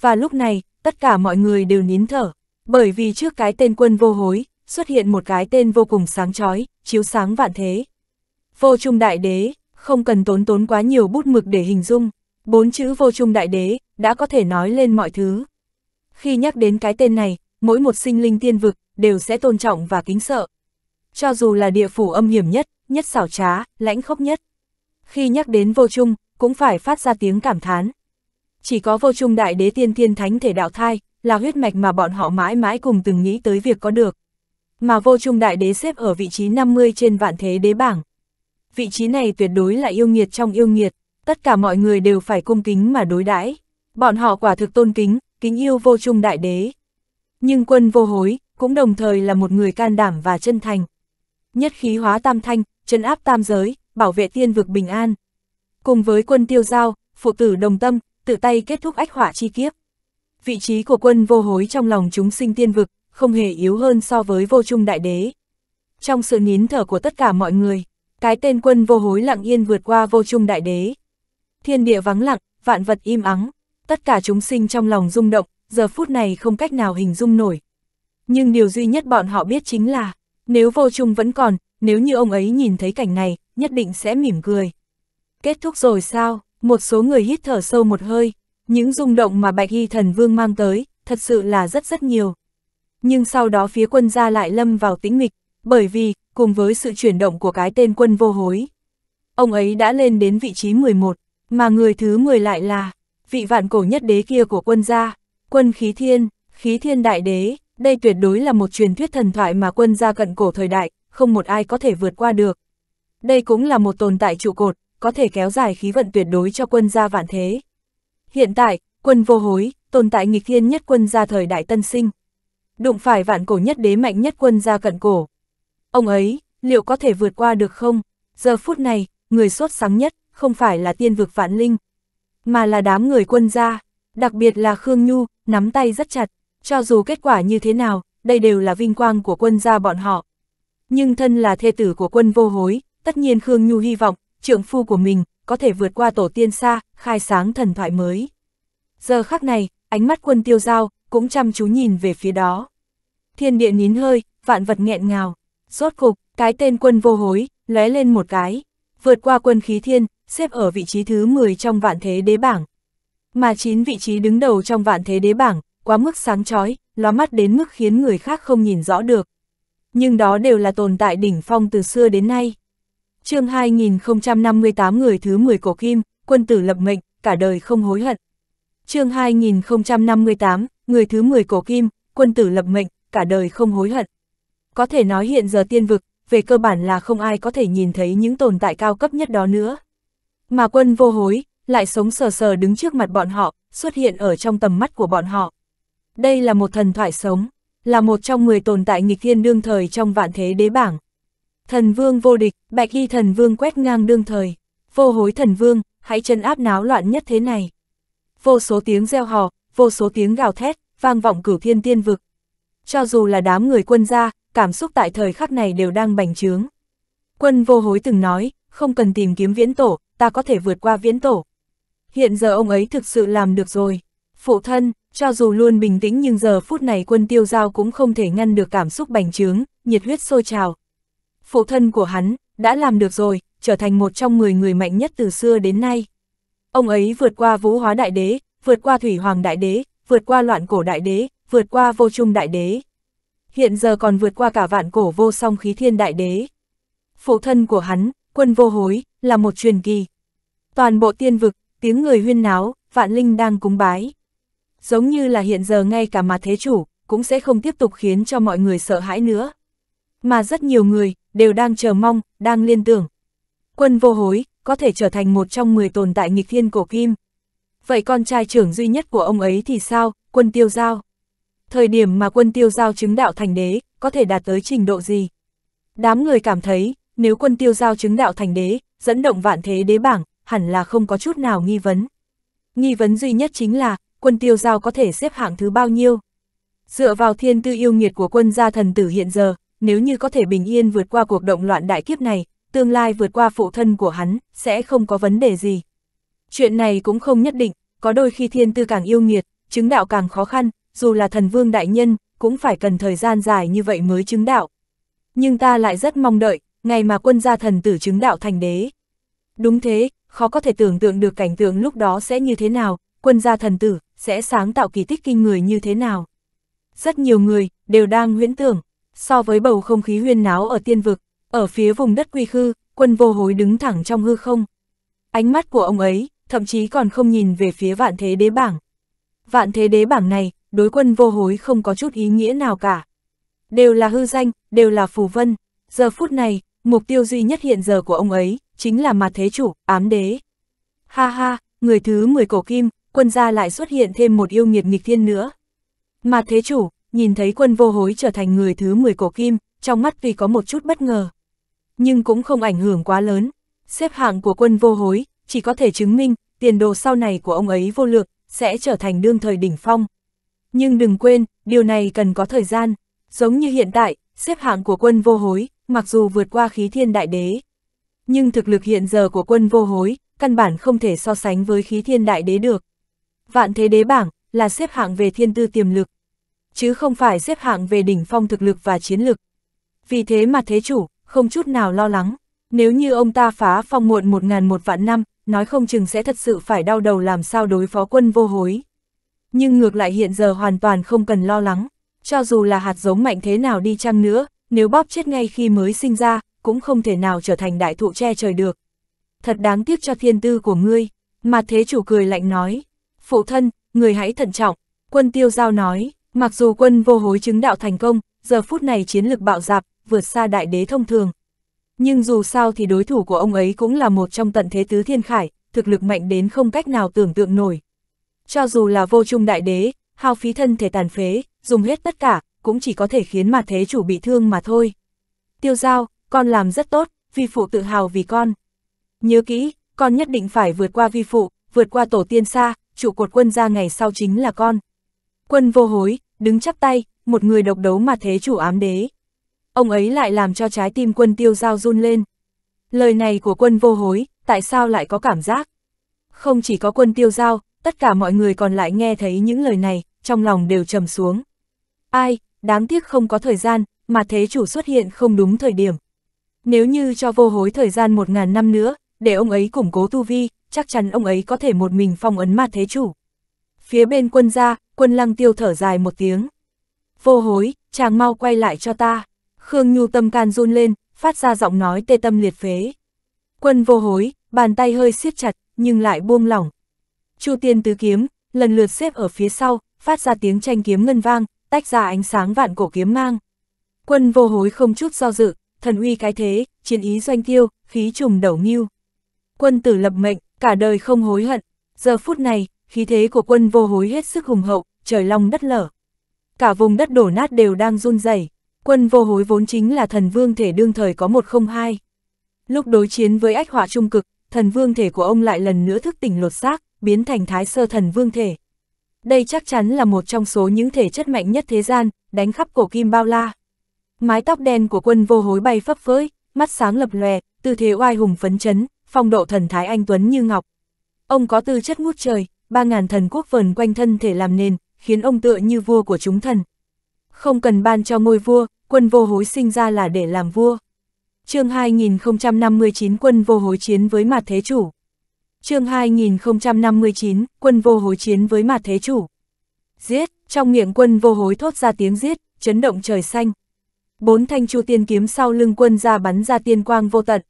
Và lúc này, tất cả mọi người đều nín thở, bởi vì trước cái tên quân vô hối, xuất hiện một cái tên vô cùng sáng chói, chiếu sáng vạn thế. Vô trung đại đế, không cần tốn tốn quá nhiều bút mực để hình dung, bốn chữ vô trung đại đế, đã có thể nói lên mọi thứ. Khi nhắc đến cái tên này, mỗi một sinh linh tiên vực, đều sẽ tôn trọng và kính sợ. Cho dù là địa phủ âm hiểm nhất, nhất xảo trá, lãnh khốc nhất. Khi nhắc đến vô trung, cũng phải phát ra tiếng cảm thán. Chỉ có vô trung đại đế tiên thiên thánh thể đạo thai, là huyết mạch mà bọn họ mãi mãi cùng từng nghĩ tới việc có được. Mà vô trung đại đế xếp ở vị trí 50 trên vạn thế đế bảng. Vị trí này tuyệt đối là yêu nghiệt trong yêu nghiệt, tất cả mọi người đều phải cung kính mà đối đãi Bọn họ quả thực tôn kính, kính yêu vô trung đại đế. Nhưng quân vô hối, cũng đồng thời là một người can đảm và chân thành. Nhất khí hóa tam thanh, chân áp tam giới, bảo vệ tiên vực bình an. Cùng với quân tiêu giao, phụ tử đồng tâm, tự tay kết thúc ách hỏa chi kiếp. Vị trí của quân vô hối trong lòng chúng sinh tiên vực, không hề yếu hơn so với vô trung đại đế. Trong sự nín thở của tất cả mọi người, cái tên quân vô hối lặng yên vượt qua vô trung đại đế. Thiên địa vắng lặng, vạn vật im ắng, tất cả chúng sinh trong lòng rung động, giờ phút này không cách nào hình dung nổi. Nhưng điều duy nhất bọn họ biết chính là, nếu vô trung vẫn còn, nếu như ông ấy nhìn thấy cảnh này, nhất định sẽ mỉm cười. Kết thúc rồi sao? Một số người hít thở sâu một hơi, những rung động mà Bạch y Thần Vương mang tới, thật sự là rất rất nhiều. Nhưng sau đó phía quân gia lại lâm vào tĩnh mịch, bởi vì, cùng với sự chuyển động của cái tên quân vô hối. Ông ấy đã lên đến vị trí 11, mà người thứ 10 lại là vị vạn cổ nhất đế kia của quân gia, quân khí thiên, khí thiên đại đế, đây tuyệt đối là một truyền thuyết thần thoại mà quân gia cận cổ thời đại, không một ai có thể vượt qua được. Đây cũng là một tồn tại trụ cột, có thể kéo dài khí vận tuyệt đối cho quân gia vạn thế. Hiện tại, quân vô hối, tồn tại nghịch thiên nhất quân gia thời đại tân sinh. Đụng phải vạn cổ nhất đế mạnh nhất quân gia cận cổ. Ông ấy, liệu có thể vượt qua được không? Giờ phút này, người sốt sáng nhất, không phải là tiên vực vạn linh, mà là đám người quân gia, đặc biệt là Khương Nhu, nắm tay rất chặt, cho dù kết quả như thế nào, đây đều là vinh quang của quân gia bọn họ. Nhưng thân là thê tử của quân vô hối, tất nhiên Khương Nhu hy vọng, trưởng phu của mình, có thể vượt qua tổ tiên xa, khai sáng thần thoại mới. Giờ khắc này, ánh mắt quân tiêu giao, cũng chăm chú nhìn về phía đó. Thiên địa nín hơi, vạn vật nghẹn ngào, rốt cục, cái tên quân vô hối, lóe lên một cái, vượt qua quân khí thiên, xếp ở vị trí thứ 10 trong vạn thế đế bảng. Mà chín vị trí đứng đầu trong vạn thế đế bảng, quá mức sáng chói, lóa mắt đến mức khiến người khác không nhìn rõ được. Nhưng đó đều là tồn tại đỉnh phong từ xưa đến nay chương 2058 người thứ 10 cổ kim, quân tử lập mệnh, cả đời không hối hận. chương 2058, người thứ 10 cổ kim, quân tử lập mệnh, cả đời không hối hận. Có thể nói hiện giờ tiên vực, về cơ bản là không ai có thể nhìn thấy những tồn tại cao cấp nhất đó nữa. Mà quân vô hối, lại sống sờ sờ đứng trước mặt bọn họ, xuất hiện ở trong tầm mắt của bọn họ. Đây là một thần thoại sống, là một trong 10 tồn tại nghịch thiên đương thời trong vạn thế đế bảng. Thần vương vô địch, bạch y thần vương quét ngang đương thời. Vô hối thần vương, hãy chân áp náo loạn nhất thế này. Vô số tiếng reo hò, vô số tiếng gào thét, vang vọng cửu thiên tiên vực. Cho dù là đám người quân gia, cảm xúc tại thời khắc này đều đang bành trướng. Quân vô hối từng nói, không cần tìm kiếm viễn tổ, ta có thể vượt qua viễn tổ. Hiện giờ ông ấy thực sự làm được rồi. Phụ thân, cho dù luôn bình tĩnh nhưng giờ phút này quân tiêu giao cũng không thể ngăn được cảm xúc bành trướng, nhiệt huyết sôi trào. Phụ thân của hắn, đã làm được rồi, trở thành một trong 10 người mạnh nhất từ xưa đến nay. Ông ấy vượt qua vũ hóa đại đế, vượt qua thủy hoàng đại đế, vượt qua loạn cổ đại đế, vượt qua vô trung đại đế. Hiện giờ còn vượt qua cả vạn cổ vô song khí thiên đại đế. Phụ thân của hắn, quân vô hối, là một truyền kỳ. Toàn bộ tiên vực, tiếng người huyên náo, vạn linh đang cúng bái. Giống như là hiện giờ ngay cả mà thế chủ, cũng sẽ không tiếp tục khiến cho mọi người sợ hãi nữa. Mà rất nhiều người, đều đang chờ mong, đang liên tưởng. Quân vô hối, có thể trở thành một trong 10 tồn tại nghịch thiên cổ kim. Vậy con trai trưởng duy nhất của ông ấy thì sao, quân tiêu giao? Thời điểm mà quân tiêu giao chứng đạo thành đế, có thể đạt tới trình độ gì? Đám người cảm thấy, nếu quân tiêu giao chứng đạo thành đế, dẫn động vạn thế đế bảng, hẳn là không có chút nào nghi vấn. Nghi vấn duy nhất chính là, quân tiêu giao có thể xếp hạng thứ bao nhiêu? Dựa vào thiên tư yêu nghiệt của quân gia thần tử hiện giờ, nếu như có thể bình yên vượt qua cuộc động loạn đại kiếp này, tương lai vượt qua phụ thân của hắn, sẽ không có vấn đề gì. Chuyện này cũng không nhất định, có đôi khi thiên tư càng yêu nghiệt, chứng đạo càng khó khăn, dù là thần vương đại nhân, cũng phải cần thời gian dài như vậy mới chứng đạo. Nhưng ta lại rất mong đợi, ngày mà quân gia thần tử chứng đạo thành đế. Đúng thế, khó có thể tưởng tượng được cảnh tượng lúc đó sẽ như thế nào, quân gia thần tử, sẽ sáng tạo kỳ tích kinh người như thế nào. Rất nhiều người, đều đang huyễn tưởng, so với bầu không khí huyên náo ở tiên vực, ở phía vùng đất quy khư, quân vô hối đứng thẳng trong hư không. Ánh mắt của ông ấy, thậm chí còn không nhìn về phía vạn thế đế bảng. Vạn thế đế bảng này, đối quân vô hối không có chút ý nghĩa nào cả. Đều là hư danh, đều là phù vân. Giờ phút này, mục tiêu duy nhất hiện giờ của ông ấy, chính là mặt thế chủ, ám đế. Ha ha, người thứ 10 cổ kim, quân gia lại xuất hiện thêm một yêu nghiệt nghịch thiên nữa. Mà thế chủ, nhìn thấy quân vô hối trở thành người thứ 10 cổ kim, trong mắt vì có một chút bất ngờ. Nhưng cũng không ảnh hưởng quá lớn. Xếp hạng của quân vô hối, chỉ có thể chứng minh, tiền đồ sau này của ông ấy vô lượng, sẽ trở thành đương thời đỉnh phong. Nhưng đừng quên, điều này cần có thời gian. Giống như hiện tại, xếp hạng của quân vô hối, mặc dù vượt qua khí thiên đại đế. Nhưng thực lực hiện giờ của quân vô hối, căn bản không thể so sánh với khí thiên đại đế được. Vạn thế đế bảng, là xếp hạng về thiên tư tiềm lực, chứ không phải xếp hạng về đỉnh phong thực lực và chiến lực. Vì thế mà thế chủ, không chút nào lo lắng, nếu như ông ta phá phong muộn một ngàn một vạn năm, nói không chừng sẽ thật sự phải đau đầu làm sao đối phó quân vô hối. Nhưng ngược lại hiện giờ hoàn toàn không cần lo lắng, cho dù là hạt giống mạnh thế nào đi chăng nữa, nếu bóp chết ngay khi mới sinh ra, cũng không thể nào trở thành đại thụ che trời được. Thật đáng tiếc cho thiên tư của ngươi, mà thế chủ cười lạnh nói. Phụ thân, người hãy thận trọng, quân tiêu giao nói, mặc dù quân vô hối chứng đạo thành công, giờ phút này chiến lực bạo dạp, vượt xa đại đế thông thường. Nhưng dù sao thì đối thủ của ông ấy cũng là một trong tận thế tứ thiên khải, thực lực mạnh đến không cách nào tưởng tượng nổi. Cho dù là vô trung đại đế, hao phí thân thể tàn phế, dùng hết tất cả, cũng chỉ có thể khiến mà thế chủ bị thương mà thôi. Tiêu giao, con làm rất tốt, vi phụ tự hào vì con. Nhớ kỹ, con nhất định phải vượt qua vi phụ, vượt qua tổ tiên xa, trụ cột quân ra ngày sau chính là con. Quân vô hối, đứng chắp tay, một người độc đấu mà thế chủ ám đế. Ông ấy lại làm cho trái tim quân tiêu giao run lên. Lời này của quân vô hối, tại sao lại có cảm giác? Không chỉ có quân tiêu giao, tất cả mọi người còn lại nghe thấy những lời này, trong lòng đều trầm xuống. Ai, đáng tiếc không có thời gian, mà thế chủ xuất hiện không đúng thời điểm. Nếu như cho vô hối thời gian một ngàn năm nữa, để ông ấy củng cố tu vi, chắc chắn ông ấy có thể một mình phong ấn ma thế chủ. Phía bên quân gia, quân lăng tiêu thở dài một tiếng. Vô hối, chàng mau quay lại cho ta. Khương Nhu tâm can run lên, phát ra giọng nói tê tâm liệt phế. Quân vô hối, bàn tay hơi siết chặt, nhưng lại buông lỏng. Chu tiên tứ kiếm, lần lượt xếp ở phía sau, phát ra tiếng tranh kiếm ngân vang, tách ra ánh sáng vạn cổ kiếm mang. Quân vô hối không chút do dự, thần uy cái thế, chiến ý doanh tiêu, khí trùng đầu nghiêu. Quân tử lập mệnh, cả đời không hối hận. Giờ phút này, khí thế của quân vô hối hết sức hùng hậu, trời long đất lở. Cả vùng đất đổ nát đều đang run rẩy. Quân vô hối vốn chính là thần vương thể đương thời có một không hai. Lúc đối chiến với ách hỏa trung cực, thần vương thể của ông lại lần nữa thức tỉnh lột xác, biến thành thái sơ thần vương thể. Đây chắc chắn là một trong số những thể chất mạnh nhất thế gian, đánh khắp cổ kim bao la. Mái tóc đen của quân vô hối bay phấp phới, mắt sáng lập lòe, tư thế oai hùng phấn chấn, phong độ thần thái anh tuấn như ngọc. Ông có tư chất ngút trời, ba ngàn thần quốc vờn quanh thân thể làm nền, khiến ông tựa như vua của chúng thần. Không cần ban cho ngôi vua, quân vô hối sinh ra là để làm vua. chương 2059 quân vô hối chiến với mặt thế chủ. chương 2059 quân vô hối chiến với mặt thế chủ. Giết, trong miệng quân vô hối thốt ra tiếng giết, chấn động trời xanh. Bốn thanh chu tiên kiếm sau lưng quân ra bắn ra tiên quang vô tận.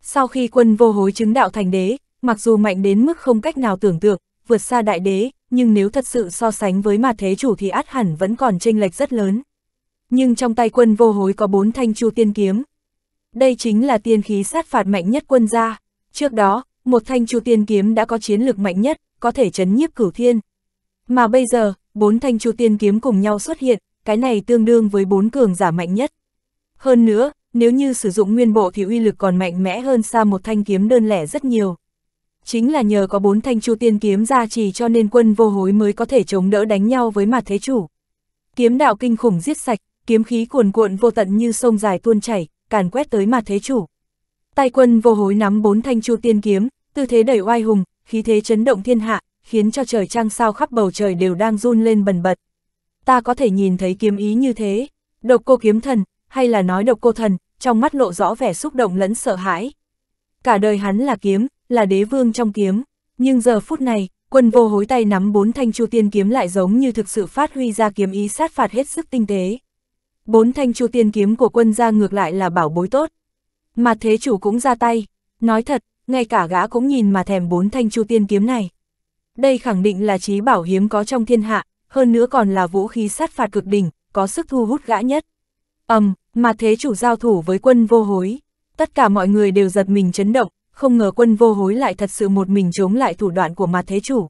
Sau khi quân vô hối chứng đạo thành đế, mặc dù mạnh đến mức không cách nào tưởng tượng, vượt xa đại đế, nhưng nếu thật sự so sánh với mà thế chủ thì át hẳn vẫn còn chênh lệch rất lớn. Nhưng trong tay quân vô hối có bốn thanh chu tiên kiếm. Đây chính là tiên khí sát phạt mạnh nhất quân gia. Trước đó, một thanh chu tiên kiếm đã có chiến lực mạnh nhất, có thể chấn nhiếp cửu thiên. Mà bây giờ, bốn thanh chu tiên kiếm cùng nhau xuất hiện, cái này tương đương với bốn cường giả mạnh nhất. Hơn nữa, nếu như sử dụng nguyên bộ thì uy lực còn mạnh mẽ hơn xa một thanh kiếm đơn lẻ rất nhiều. Chính là nhờ có bốn thanh chu tiên kiếm gia trì cho nên quân vô hối mới có thể chống đỡ đánh nhau với mặt thế chủ. Kiếm đạo kinh khủng giết sạch, kiếm khí cuồn cuộn vô tận như sông dài tuôn chảy, càn quét tới mặt thế chủ. Tay quân vô hối nắm bốn thanh chu tiên kiếm, tư thế đẩy oai hùng, khí thế chấn động thiên hạ, khiến cho trời trăng sao khắp bầu trời đều đang run lên bần bật. Ta có thể nhìn thấy kiếm ý như thế, độc cô kiếm thần, hay là nói độc cô thần, trong mắt lộ rõ vẻ xúc động lẫn sợ hãi. Cả đời hắn là kiếm, là đế vương trong kiếm, nhưng giờ phút này, quân vô hối tay nắm bốn thanh chu tiên kiếm lại giống như thực sự phát huy ra kiếm ý sát phạt hết sức tinh tế. Bốn thanh chu tiên kiếm của quân gia ngược lại là bảo bối tốt. Mà thế chủ cũng ra tay, nói thật, ngay cả gã cũng nhìn mà thèm bốn thanh chu tiên kiếm này. Đây khẳng định là trí bảo hiếm có trong thiên hạ, hơn nữa còn là vũ khí sát phạt cực đỉnh, có sức thu hút gã nhất. ầm, um, mà thế chủ giao thủ với quân vô hối. Tất cả mọi người đều giật mình chấn động, không ngờ quân vô hối lại thật sự một mình chống lại thủ đoạn của mặt thế chủ.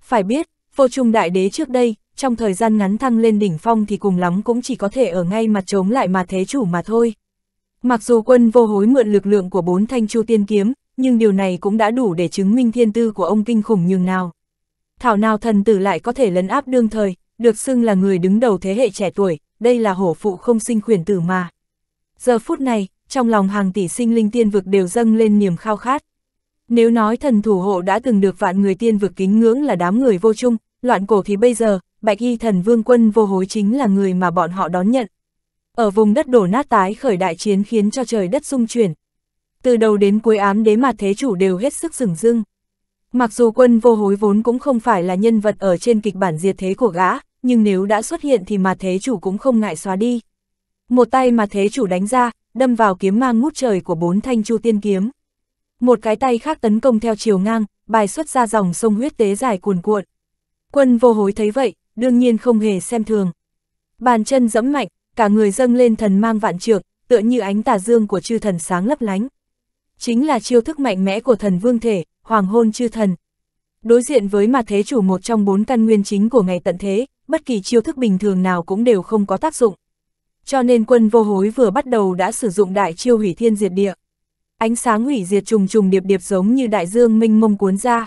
Phải biết, vô trung đại đế trước đây, trong thời gian ngắn thăng lên đỉnh phong thì cùng lắm cũng chỉ có thể ở ngay mặt chống lại mặt thế chủ mà thôi. Mặc dù quân vô hối mượn lực lượng của bốn thanh chu tiên kiếm, nhưng điều này cũng đã đủ để chứng minh thiên tư của ông kinh khủng nhường nào. Thảo nào thần tử lại có thể lấn áp đương thời, được xưng là người đứng đầu thế hệ trẻ tuổi, đây là hổ phụ không sinh khuyển tử mà. Giờ phút này, trong lòng hàng tỷ sinh linh tiên vực đều dâng lên niềm khao khát. Nếu nói thần thủ hộ đã từng được vạn người tiên vực kính ngưỡng là đám người vô chung, loạn cổ thì bây giờ, bạch y thần vương quân vô hối chính là người mà bọn họ đón nhận. Ở vùng đất đổ nát tái khởi đại chiến khiến cho trời đất rung chuyển. Từ đầu đến cuối ám đế mà thế chủ đều hết sức rừng rưng. Mặc dù quân vô hối vốn cũng không phải là nhân vật ở trên kịch bản diệt thế của gã, nhưng nếu đã xuất hiện thì mà thế chủ cũng không ngại xóa đi. Một tay mà thế chủ đánh ra, đâm vào kiếm mang ngút trời của bốn thanh chu tiên kiếm. Một cái tay khác tấn công theo chiều ngang, bài xuất ra dòng sông huyết tế dài cuồn cuộn. Quân vô hối thấy vậy, đương nhiên không hề xem thường. Bàn chân dẫm mạnh, cả người dâng lên thần mang vạn trượng, tựa như ánh tà dương của chư thần sáng lấp lánh. Chính là chiêu thức mạnh mẽ của thần vương thể, hoàng hôn chư thần. Đối diện với mặt thế chủ một trong bốn căn nguyên chính của ngày tận thế, bất kỳ chiêu thức bình thường nào cũng đều không có tác dụng. Cho nên quân vô hối vừa bắt đầu đã sử dụng đại chiêu hủy thiên diệt địa. Ánh sáng hủy diệt trùng trùng điệp điệp giống như đại dương minh mông cuốn ra.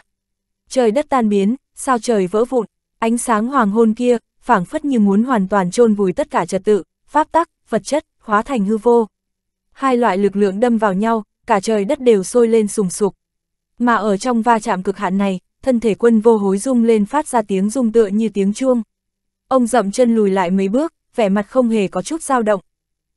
Trời đất tan biến, sao trời vỡ vụn, ánh sáng hoàng hôn kia, phảng phất như muốn hoàn toàn chôn vùi tất cả trật tự, pháp tắc, vật chất, hóa thành hư vô. Hai loại lực lượng đâm vào nhau, cả trời đất đều sôi lên sùng sục. Mà ở trong va chạm cực hạn này, thân thể quân vô hối rung lên phát ra tiếng rung tựa như tiếng chuông. Ông dậm chân lùi lại mấy bước, vẻ mặt không hề có chút dao động.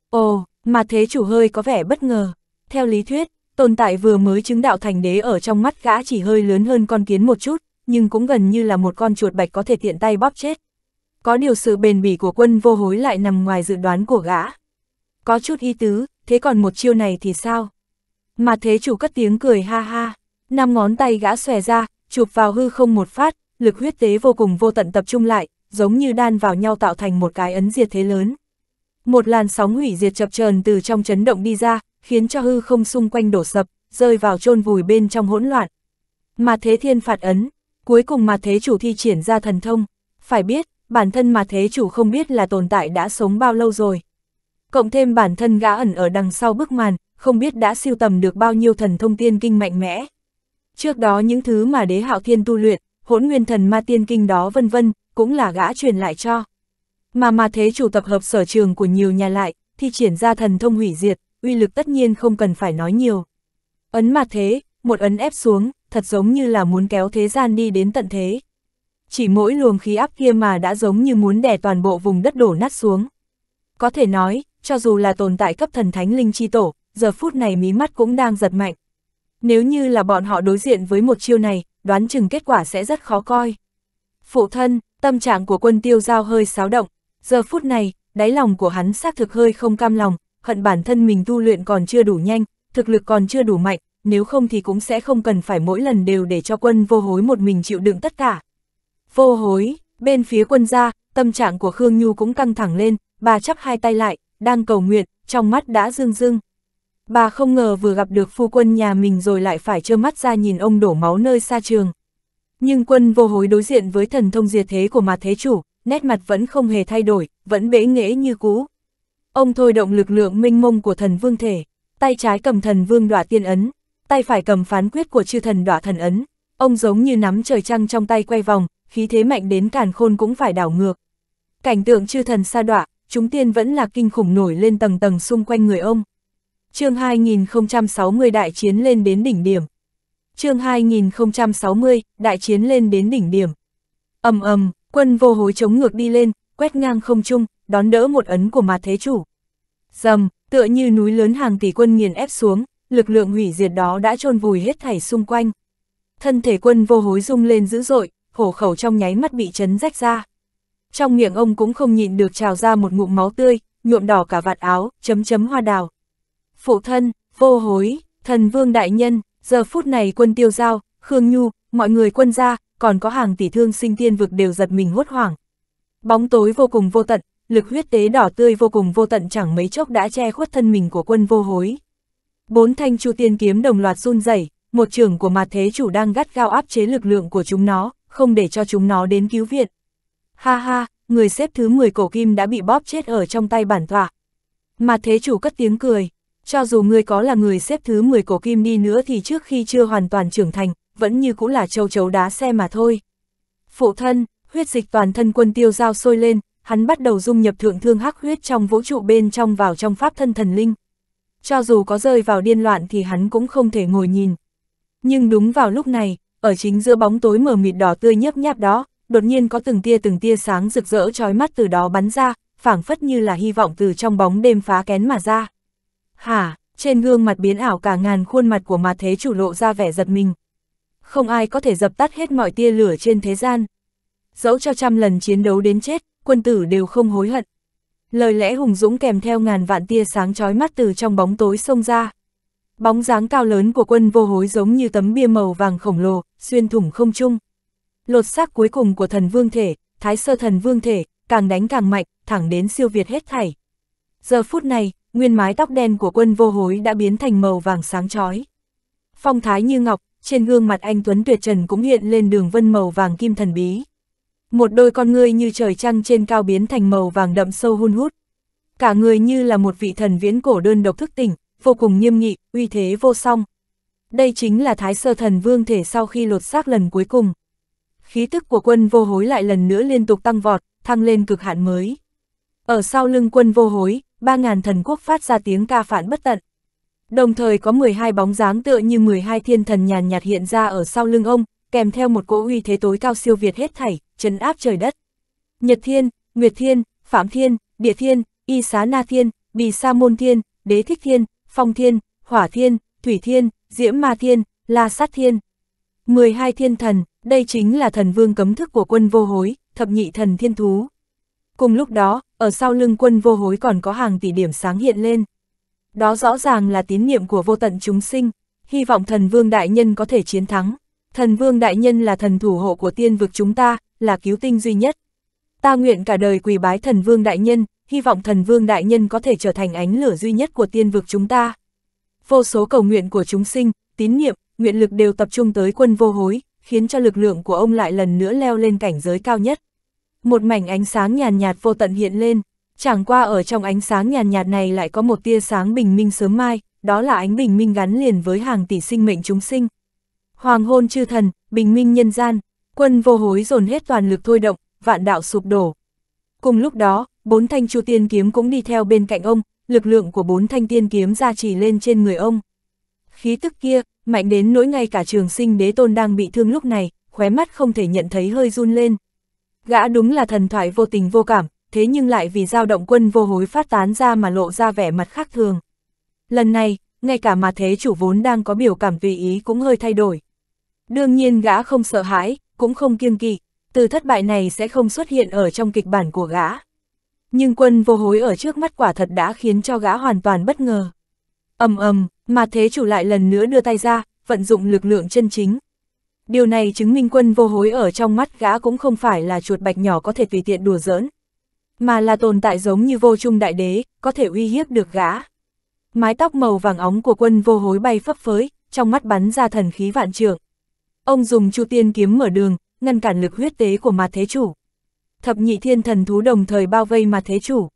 Ồ, mà thế chủ hơi có vẻ bất ngờ. Theo lý thuyết, tồn tại vừa mới chứng đạo thành đế ở trong mắt gã chỉ hơi lớn hơn con kiến một chút, nhưng cũng gần như là một con chuột bạch có thể tiện tay bóp chết. Có điều sự bền bỉ của quân vô hối lại nằm ngoài dự đoán của gã. Có chút y tứ, thế còn một chiêu này thì sao? Mà thế chủ cất tiếng cười ha ha, năm ngón tay gã xòe ra, chụp vào hư không một phát, lực huyết tế vô cùng vô tận tập trung lại, giống như đan vào nhau tạo thành một cái ấn diệt thế lớn. Một làn sóng hủy diệt chập chờn từ trong chấn động đi ra, khiến cho hư không xung quanh đổ sập, rơi vào chôn vùi bên trong hỗn loạn. Mà thế thiên phạt ấn, cuối cùng mà thế chủ thi triển ra thần thông, phải biết, bản thân mà thế chủ không biết là tồn tại đã sống bao lâu rồi. Cộng thêm bản thân gã ẩn ở đằng sau bức màn, không biết đã siêu tầm được bao nhiêu thần thông tiên kinh mạnh mẽ. Trước đó những thứ mà đế hạo thiên tu luyện, hỗn nguyên thần ma tiên kinh đó vân vân, cũng là gã truyền lại cho. Mà mà thế chủ tập hợp sở trường của nhiều nhà lại, thì triển ra thần thông hủy diệt, uy lực tất nhiên không cần phải nói nhiều. Ấn mà thế, một ấn ép xuống, thật giống như là muốn kéo thế gian đi đến tận thế. Chỉ mỗi luồng khí áp kia mà đã giống như muốn đè toàn bộ vùng đất đổ nát xuống. Có thể nói, cho dù là tồn tại cấp thần thánh linh chi tổ, giờ phút này mí mắt cũng đang giật mạnh. Nếu như là bọn họ đối diện với một chiêu này, đoán chừng kết quả sẽ rất khó coi. Phụ thân, tâm trạng của quân tiêu giao hơi xáo động, giờ phút này, đáy lòng của hắn xác thực hơi không cam lòng, hận bản thân mình tu luyện còn chưa đủ nhanh, thực lực còn chưa đủ mạnh, nếu không thì cũng sẽ không cần phải mỗi lần đều để cho quân vô hối một mình chịu đựng tất cả. Vô hối, bên phía quân gia, tâm trạng của Khương Nhu cũng căng thẳng lên, bà chắp hai tay lại, đang cầu nguyện, trong mắt đã rưng rưng. Bà không ngờ vừa gặp được phu quân nhà mình rồi lại phải trơ mắt ra nhìn ông đổ máu nơi xa trường. Nhưng quân vô hối đối diện với thần thông diệt thế của mà thế chủ, nét mặt vẫn không hề thay đổi, vẫn bế nghễ như cũ. Ông thôi động lực lượng minh mông của thần vương thể, tay trái cầm thần vương đọa tiên ấn, tay phải cầm phán quyết của chư thần đọa thần ấn. Ông giống như nắm trời trăng trong tay quay vòng, khí thế mạnh đến càn khôn cũng phải đảo ngược. Cảnh tượng chư thần sa đọa, chúng tiên vẫn là kinh khủng nổi lên tầng tầng xung quanh người ông chương 2060 đại chiến lên đến đỉnh điểm. chương 2060, đại chiến lên đến đỉnh điểm. ầm ầm quân vô hối chống ngược đi lên, quét ngang không trung, đón đỡ một ấn của mặt thế chủ. Dầm, tựa như núi lớn hàng tỷ quân nghiền ép xuống, lực lượng hủy diệt đó đã trôn vùi hết thảy xung quanh. Thân thể quân vô hối rung lên dữ dội, hổ khẩu trong nháy mắt bị chấn rách ra. Trong miệng ông cũng không nhịn được trào ra một ngụm máu tươi, nhuộm đỏ cả vạt áo, chấm chấm hoa đào. Phụ thân, vô hối, thần vương đại nhân, giờ phút này quân tiêu giao, Khương Nhu, mọi người quân gia, còn có hàng tỷ thương sinh tiên vực đều giật mình hốt hoảng. Bóng tối vô cùng vô tận, lực huyết tế đỏ tươi vô cùng vô tận chẳng mấy chốc đã che khuất thân mình của quân vô hối. Bốn thanh chu tiên kiếm đồng loạt run rẩy, một trưởng của mặt thế chủ đang gắt gao áp chế lực lượng của chúng nó, không để cho chúng nó đến cứu viện. Ha ha, người xếp thứ 10 cổ kim đã bị bóp chết ở trong tay bản tọa. Mặt thế chủ cất tiếng cười, cho dù người có là người xếp thứ 10 cổ kim đi nữa thì trước khi chưa hoàn toàn trưởng thành, vẫn như cũng là châu chấu đá xe mà thôi. Phụ thân, huyết dịch toàn thân quân tiêu giao sôi lên, hắn bắt đầu dung nhập thượng thương hắc huyết trong vũ trụ bên trong vào trong pháp thân thần linh. Cho dù có rơi vào điên loạn thì hắn cũng không thể ngồi nhìn. Nhưng đúng vào lúc này, ở chính giữa bóng tối mờ mịt đỏ tươi nhấp nháp đó, đột nhiên có từng tia từng tia sáng rực rỡ trói mắt từ đó bắn ra, phảng phất như là hy vọng từ trong bóng đêm phá kén mà ra. Hả, trên gương mặt biến ảo cả ngàn khuôn mặt của mặt thế chủ lộ ra vẻ giật mình. Không ai có thể dập tắt hết mọi tia lửa trên thế gian. Dẫu cho trăm lần chiến đấu đến chết, quân tử đều không hối hận. Lời lẽ hùng dũng kèm theo ngàn vạn tia sáng chói mắt từ trong bóng tối xông ra. Bóng dáng cao lớn của quân vô hối giống như tấm bia màu vàng khổng lồ, xuyên thủng không trung. Lột xác cuối cùng của thần vương thể, thái sơ thần vương thể, càng đánh càng mạnh, thẳng đến siêu việt hết thảy. Giờ phút này, nguyên mái tóc đen của quân vô hối đã biến thành màu vàng sáng chói. Phong thái như ngọc, trên gương mặt anh Tuấn Tuyệt Trần cũng hiện lên đường vân màu vàng kim thần bí. Một đôi con ngươi như trời trăng trên cao biến thành màu vàng đậm sâu hun hút. Cả người như là một vị thần viễn cổ đơn độc thức tỉnh, vô cùng nghiêm nghị, uy thế vô song. Đây chính là thái sơ thần vương thể sau khi lột xác lần cuối cùng. Khí tức của quân vô hối lại lần nữa liên tục tăng vọt, thăng lên cực hạn mới. Ở sau lưng quân vô hối, 3.000 thần quốc phát ra tiếng ca phản bất tận. Đồng thời có 12 bóng dáng tựa như 12 thiên thần nhàn nhạt hiện ra ở sau lưng ông, kèm theo một cỗ uy thế tối cao siêu việt hết thảy, chấn áp trời đất. Nhật Thiên, Nguyệt Thiên, Phạm Thiên, Địa Thiên, Y Xá Na Thiên, Bì Sa Môn Thiên, Đế Thích Thiên, Phong Thiên, Hỏa Thiên, Thủy Thiên, Diễm Ma Thiên, La Sát Thiên. 12 thiên thần, đây chính là thần vương cấm thức của quân vô hối, thập nhị thần thiên thú. Cùng lúc đó, ở sau lưng quân vô hối còn có hàng tỷ điểm sáng hiện lên. Đó rõ ràng là tín niệm của vô tận chúng sinh, hy vọng thần vương đại nhân có thể chiến thắng. Thần vương đại nhân là thần thủ hộ của tiên vực chúng ta, là cứu tinh duy nhất. Ta nguyện cả đời quỳ bái thần vương đại nhân, hy vọng thần vương đại nhân có thể trở thành ánh lửa duy nhất của tiên vực chúng ta. Vô số cầu nguyện của chúng sinh, tín niệm, nguyện lực đều tập trung tới quân vô hối, khiến cho lực lượng của ông lại lần nữa leo lên cảnh giới cao nhất. Một mảnh ánh sáng nhàn nhạt vô tận hiện lên, chẳng qua ở trong ánh sáng nhàn nhạt này lại có một tia sáng bình minh sớm mai, đó là ánh bình minh gắn liền với hàng tỷ sinh mệnh chúng sinh. Hoàng hôn chư thần, bình minh nhân gian, quân vô hối dồn hết toàn lực thôi động, vạn đạo sụp đổ. Cùng lúc đó, bốn thanh chu tiên kiếm cũng đi theo bên cạnh ông, lực lượng của bốn thanh tiên kiếm ra chỉ lên trên người ông. Khí tức kia, mạnh đến nỗi ngay cả trường sinh đế tôn đang bị thương lúc này, khóe mắt không thể nhận thấy hơi run lên. Gã đúng là thần thoại vô tình vô cảm, thế nhưng lại vì dao động quân vô hối phát tán ra mà lộ ra vẻ mặt khác thường. Lần này, ngay cả mà thế chủ vốn đang có biểu cảm tùy ý cũng hơi thay đổi. Đương nhiên gã không sợ hãi, cũng không kiêng kỵ, từ thất bại này sẽ không xuất hiện ở trong kịch bản của gã. Nhưng quân vô hối ở trước mắt quả thật đã khiến cho gã hoàn toàn bất ngờ. ầm ầm, mà thế chủ lại lần nữa đưa tay ra, vận dụng lực lượng chân chính. Điều này chứng minh quân vô hối ở trong mắt gã cũng không phải là chuột bạch nhỏ có thể tùy tiện đùa giỡn, mà là tồn tại giống như vô trung đại đế, có thể uy hiếp được gã. Mái tóc màu vàng óng của quân vô hối bay phấp phới, trong mắt bắn ra thần khí vạn trượng. Ông dùng chu tiên kiếm mở đường, ngăn cản lực huyết tế của mặt thế chủ. Thập nhị thiên thần thú đồng thời bao vây mặt thế chủ.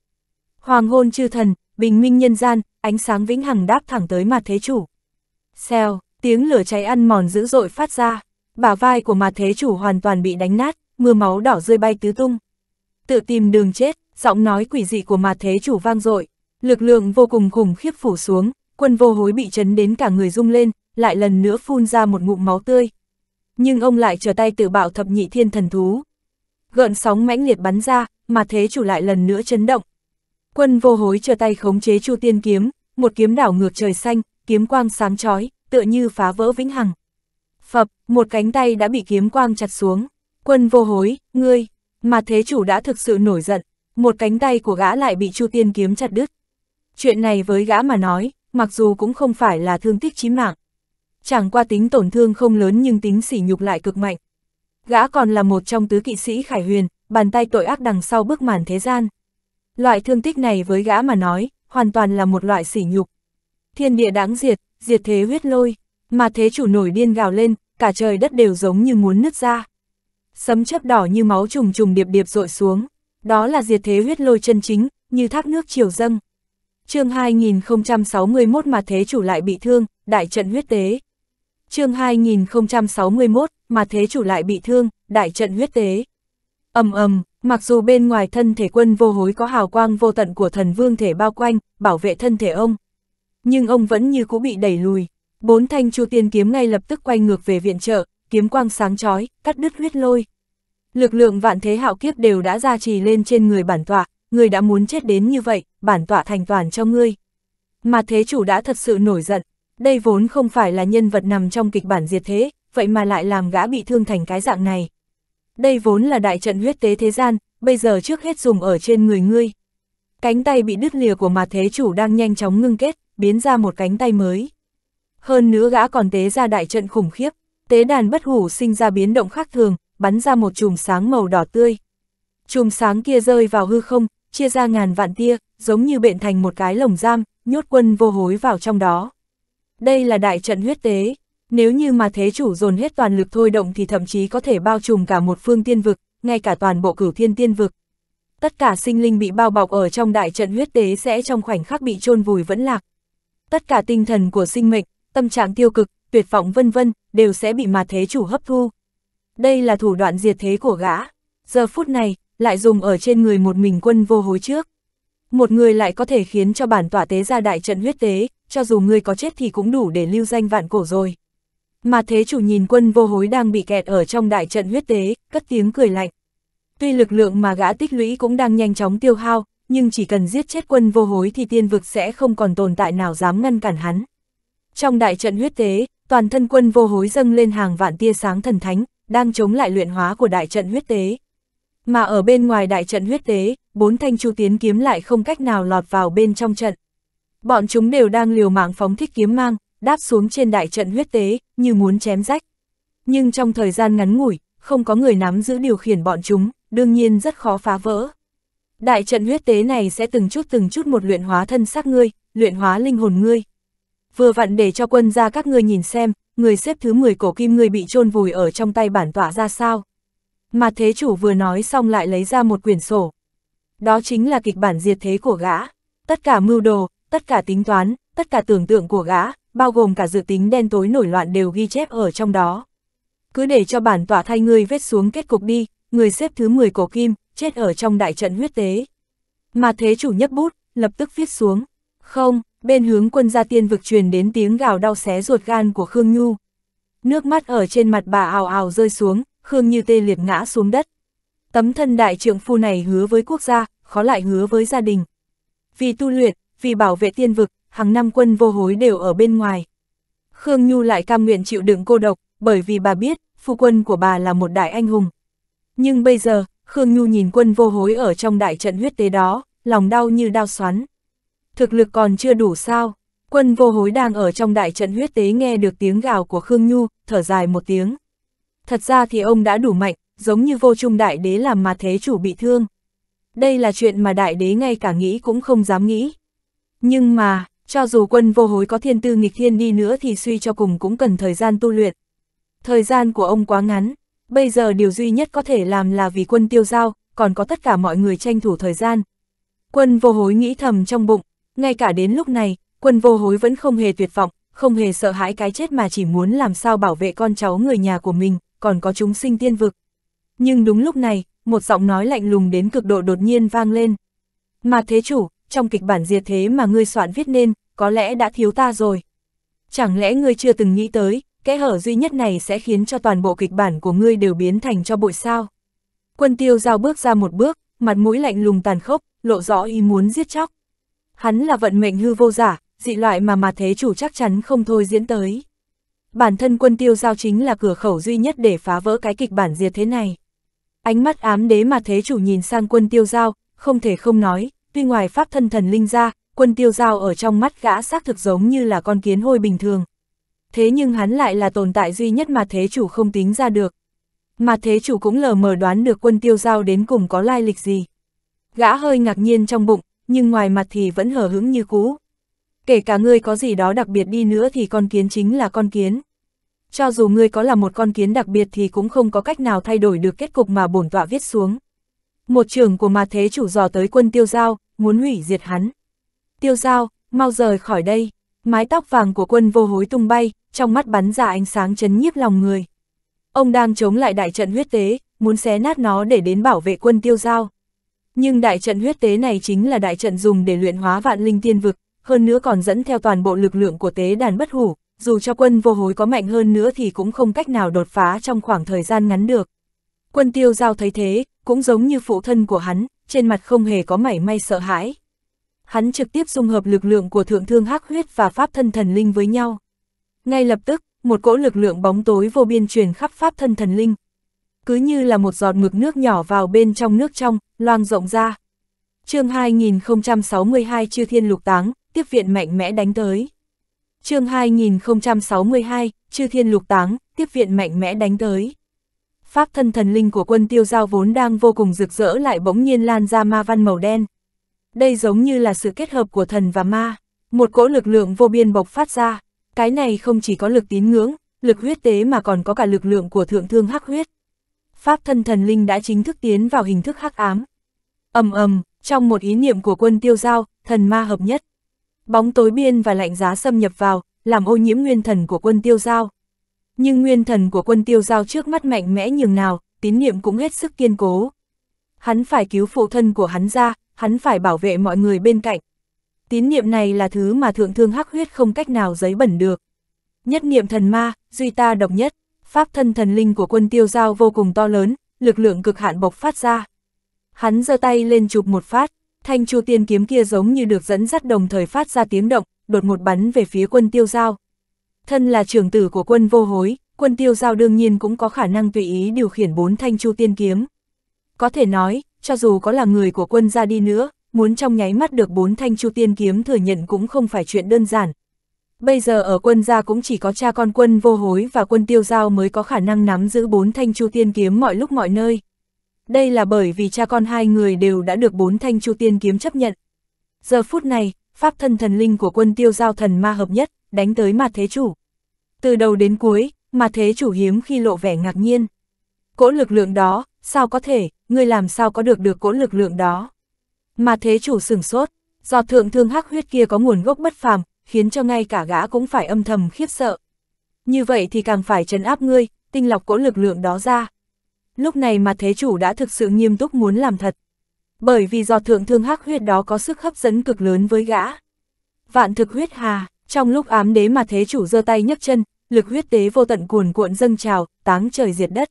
Hoàng hôn chư thần, bình minh nhân gian, ánh sáng vĩnh hằng đáp thẳng tới mặt thế chủ. Xèo, tiếng lửa cháy ăn mòn dữ dội phát ra, bả vai của mà thế chủ hoàn toàn bị đánh nát, mưa máu đỏ rơi bay tứ tung. Tự tìm đường chết, giọng nói quỷ dị của mà thế chủ vang dội, lực lượng vô cùng khủng khiếp phủ xuống, quân vô hối bị chấn đến cả người rung lên, lại lần nữa phun ra một ngụm máu tươi. Nhưng ông lại trở tay tự bảo thập nhị thiên thần thú. Gợn sóng mãnh liệt bắn ra, mà thế chủ lại lần nữa chấn động. Quân vô hối trở tay khống chế chu tiên kiếm, một kiếm đảo ngược trời xanh, kiếm quang sáng chói, tựa như phá vỡ vĩnh hằng. Phập, một cánh tay đã bị kiếm quang chặt xuống. Quân vô hối, ngươi, mà thế chủ đã thực sự nổi giận, một cánh tay của gã lại bị chu tiên kiếm chặt đứt. Chuyện này với gã mà nói, mặc dù cũng không phải là thương tích chí mạng. Chẳng qua tính tổn thương không lớn nhưng tính sỉ nhục lại cực mạnh. Gã còn là một trong tứ kỵ sĩ Khải Huyền, bàn tay tội ác đằng sau bức màn thế gian. Loại thương tích này với gã mà nói, hoàn toàn là một loại sỉ nhục. Thiên địa đáng diệt, diệt thế huyết lôi, mà thế chủ nổi điên gào lên, cả trời đất đều giống như muốn nứt ra. Sấm chớp đỏ như máu trùng trùng điệp điệp rội xuống, đó là diệt thế huyết lôi chân chính, như thác nước chiều dâng. chương 2061 mà thế chủ lại bị thương, đại trận huyết tế. chương 2061, mà thế chủ lại bị thương, đại trận huyết tế. ầm ầm mặc dù bên ngoài thân thể quân vô hối có hào quang vô tận của thần vương thể bao quanh, bảo vệ thân thể ông. Nhưng ông vẫn như cũ bị đẩy lùi. Bốn thanh chu tiên kiếm ngay lập tức quay ngược về viện trợ, kiếm quang sáng chói, cắt đứt huyết lôi. Lực lượng vạn thế hạo kiếp đều đã ra trì lên trên người bản tọa, người đã muốn chết đến như vậy, bản tọa thành toàn cho ngươi. Mà thế chủ đã thật sự nổi giận, đây vốn không phải là nhân vật nằm trong kịch bản diệt thế, vậy mà lại làm gã bị thương thành cái dạng này. Đây vốn là đại trận huyết tế thế gian, bây giờ trước hết dùng ở trên người ngươi. Cánh tay bị đứt lìa của mà thế chủ đang nhanh chóng ngưng kết, biến ra một cánh tay mới. Hơn nữa gã còn tế ra đại trận khủng khiếp, tế đàn bất hủ sinh ra biến động khác thường, bắn ra một chùm sáng màu đỏ tươi. Chùm sáng kia rơi vào hư không, chia ra ngàn vạn tia, giống như bện thành một cái lồng giam, nhốt quân vô hối vào trong đó. Đây là đại trận huyết tế, nếu như mà thế chủ dồn hết toàn lực thôi động thì thậm chí có thể bao trùm cả một phương tiên vực, ngay cả toàn bộ cửu thiên tiên vực. Tất cả sinh linh bị bao bọc ở trong đại trận huyết tế sẽ trong khoảnh khắc bị chôn vùi vẫn lạc. Tất cả tinh thần của sinh mệnh, tâm trạng tiêu cực, tuyệt vọng vân vân, đều sẽ bị mà thế chủ hấp thu. Đây là thủ đoạn diệt thế của gã. Giờ phút này, lại dùng ở trên người một mình quân vô hối trước. Một người lại có thể khiến cho bản tỏa tế ra đại trận huyết tế, cho dù người có chết thì cũng đủ để lưu danh vạn cổ rồi. Mà thế chủ nhìn quân vô hối đang bị kẹt ở trong đại trận huyết tế, cất tiếng cười lạnh. Tuy lực lượng mà gã tích lũy cũng đang nhanh chóng tiêu hao, nhưng chỉ cần giết chết quân vô hối thì tiên vực sẽ không còn tồn tại nào dám ngăn cản hắn. Trong đại trận huyết tế, toàn thân quân vô hối dâng lên hàng vạn tia sáng thần thánh, đang chống lại luyện hóa của đại trận huyết tế. Mà ở bên ngoài đại trận huyết tế, bốn thanh chu tiến kiếm lại không cách nào lọt vào bên trong trận. Bọn chúng đều đang liều mạng phóng thích kiếm mang, đáp xuống trên đại trận huyết tế, như muốn chém rách. Nhưng trong thời gian ngắn ngủi, không có người nắm giữ điều khiển bọn chúng, đương nhiên rất khó phá vỡ. Đại trận huyết tế này sẽ từng chút từng chút một luyện hóa thân xác ngươi, luyện hóa linh hồn ngươi. Vừa vặn để cho quân ra các ngươi nhìn xem, người xếp thứ 10 cổ kim ngươi bị chôn vùi ở trong tay bản tỏa ra sao. Mà thế chủ vừa nói xong lại lấy ra một quyển sổ. Đó chính là kịch bản diệt thế của gã. Tất cả mưu đồ, tất cả tính toán, tất cả tưởng tượng của gã, bao gồm cả dự tính đen tối nổi loạn đều ghi chép ở trong đó. Cứ để cho bản tỏa thay ngươi vết xuống kết cục đi, người xếp thứ 10 cổ kim, chết ở trong đại trận huyết tế. Mà thế chủ nhấc bút, lập tức viết xuống. Không, bên hướng quân gia tiên vực truyền đến tiếng gào đau xé ruột gan của Khương Nhu. Nước mắt ở trên mặt bà ào ào rơi xuống, Khương Như tê liệt ngã xuống đất. Tấm thân đại trượng phu này hứa với quốc gia, khó lại hứa với gia đình. Vì tu luyện, vì bảo vệ tiên vực, hàng năm quân vô hối đều ở bên ngoài. Khương Nhu lại cam nguyện chịu đựng cô độc, bởi vì bà biết, phu quân của bà là một đại anh hùng. Nhưng bây giờ, Khương Nhu nhìn quân vô hối ở trong đại trận huyết tế đó, lòng đau như đau xoắn. Thực lực còn chưa đủ sao, quân vô hối đang ở trong đại trận huyết tế nghe được tiếng gào của Khương Nhu, thở dài một tiếng. Thật ra thì ông đã đủ mạnh, giống như vô trung đại đế làm mà thế chủ bị thương. Đây là chuyện mà đại đế ngay cả nghĩ cũng không dám nghĩ. Nhưng mà, cho dù quân vô hối có thiên tư nghịch thiên đi nữa thì suy cho cùng cũng cần thời gian tu luyện. Thời gian của ông quá ngắn, bây giờ điều duy nhất có thể làm là vì quân tiêu giao, còn có tất cả mọi người tranh thủ thời gian. Quân vô hối nghĩ thầm trong bụng, ngay cả đến lúc này, quân vô hối vẫn không hề tuyệt vọng, không hề sợ hãi cái chết mà chỉ muốn làm sao bảo vệ con cháu người nhà của mình, còn có chúng sinh tiên vực. Nhưng đúng lúc này, một giọng nói lạnh lùng đến cực độ đột nhiên vang lên. Mà thế chủ, trong kịch bản diệt thế mà ngươi soạn viết nên, có lẽ đã thiếu ta rồi. Chẳng lẽ ngươi chưa từng nghĩ tới, kẽ hở duy nhất này sẽ khiến cho toàn bộ kịch bản của ngươi đều biến thành cho bụi sao. Quân tiêu giao bước ra một bước, mặt mũi lạnh lùng tàn khốc, lộ rõ ý muốn giết chóc. Hắn là vận mệnh hư vô giả, dị loại mà mà thế chủ chắc chắn không thôi diễn tới. Bản thân quân tiêu giao chính là cửa khẩu duy nhất để phá vỡ cái kịch bản diệt thế này. Ánh mắt ám đế mà thế chủ nhìn sang quân tiêu giao, không thể không nói, tuy ngoài pháp thân thần linh ra, quân tiêu giao ở trong mắt gã xác thực giống như là con kiến hôi bình thường. Thế nhưng hắn lại là tồn tại duy nhất mà thế chủ không tính ra được. Mà thế chủ cũng lờ mờ đoán được quân tiêu giao đến cùng có lai lịch gì. Gã hơi ngạc nhiên trong bụng, nhưng ngoài mặt thì vẫn hờ hững như cũ. Kể cả ngươi có gì đó đặc biệt đi nữa thì con kiến chính là con kiến. Cho dù ngươi có là một con kiến đặc biệt thì cũng không có cách nào thay đổi được kết cục mà bổn tọa viết xuống. Một trưởng của mà thế chủ dò tới quân tiêu giao, muốn hủy diệt hắn. Tiêu giao, mau rời khỏi đây. Mái tóc vàng của quân vô hối tung bay, trong mắt bắn ra ánh sáng chấn nhiếp lòng người. Ông đang chống lại đại trận huyết tế, muốn xé nát nó để đến bảo vệ quân tiêu giao. Nhưng đại trận huyết tế này chính là đại trận dùng để luyện hóa vạn linh tiên vực, hơn nữa còn dẫn theo toàn bộ lực lượng của tế đàn bất hủ, dù cho quân vô hối có mạnh hơn nữa thì cũng không cách nào đột phá trong khoảng thời gian ngắn được. Quân tiêu giao thấy thế, cũng giống như phụ thân của hắn, trên mặt không hề có mảy may sợ hãi. Hắn trực tiếp dung hợp lực lượng của thượng thương hắc huyết và pháp thân thần linh với nhau. Ngay lập tức, một cỗ lực lượng bóng tối vô biên truyền khắp pháp thân thần linh. Cứ như là một giọt mực nước nhỏ vào bên trong nước trong, loang rộng ra. chương 2062 Chư Thiên Lục Táng, tiếp viện mạnh mẽ đánh tới. chương 2062, Chư Thiên Lục Táng, tiếp viện mạnh mẽ đánh tới. Pháp thân thần linh của quân tiêu giao vốn đang vô cùng rực rỡ lại bỗng nhiên lan ra ma văn màu đen. Đây giống như là sự kết hợp của thần và ma, một cỗ lực lượng vô biên bộc phát ra. Cái này không chỉ có lực tín ngưỡng, lực huyết tế mà còn có cả lực lượng của thượng thương hắc huyết. Pháp thân thần linh đã chính thức tiến vào hình thức hắc ám. ầm ầm, trong một ý niệm của quân tiêu giao, thần ma hợp nhất. Bóng tối biên và lạnh giá xâm nhập vào, làm ô nhiễm nguyên thần của quân tiêu giao. Nhưng nguyên thần của quân tiêu giao trước mắt mạnh mẽ nhường nào, tín niệm cũng hết sức kiên cố. Hắn phải cứu phụ thân của hắn ra, hắn phải bảo vệ mọi người bên cạnh. Tín niệm này là thứ mà thượng thương hắc huyết không cách nào giấy bẩn được. Nhất niệm thần ma, duy ta độc nhất, pháp thân thần linh của quân tiêu giao vô cùng to lớn, lực lượng cực hạn bộc phát ra. Hắn giơ tay lên chụp một phát, thanh chu tiên kiếm kia giống như được dẫn dắt đồng thời phát ra tiếng động, đột một bắn về phía quân tiêu giao. Thân là trưởng tử của quân vô hối, quân tiêu giao đương nhiên cũng có khả năng tùy ý điều khiển bốn thanh chu tiên kiếm. Có thể nói, cho dù có là người của quân ra đi nữa, muốn trong nháy mắt được bốn thanh chu tiên kiếm thừa nhận cũng không phải chuyện đơn giản. Bây giờ ở quân gia cũng chỉ có cha con quân vô hối và quân tiêu giao mới có khả năng nắm giữ bốn thanh chu tiên kiếm mọi lúc mọi nơi. Đây là bởi vì cha con hai người đều đã được bốn thanh chu tiên kiếm chấp nhận. Giờ phút này, pháp thân thần linh của quân tiêu giao thần ma hợp nhất, đánh tới mặt thế chủ. Từ đầu đến cuối, mà thế chủ hiếm khi lộ vẻ ngạc nhiên. Cỗ lực lượng đó, sao có thể, ngươi làm sao có được được cỗ lực lượng đó. Mà thế chủ sửng sốt, do thượng thương hắc huyết kia có nguồn gốc bất phàm, khiến cho ngay cả gã cũng phải âm thầm khiếp sợ. Như vậy thì càng phải trấn áp ngươi, tinh lọc cỗ lực lượng đó ra. Lúc này mà thế chủ đã thực sự nghiêm túc muốn làm thật. Bởi vì do thượng thương hắc huyết đó có sức hấp dẫn cực lớn với gã. Vạn thực huyết hà, trong lúc ám đế mà thế chủ giơ tay nhấc chân, lực huyết tế vô tận cuồn cuộn dâng trào, táng trời diệt đất.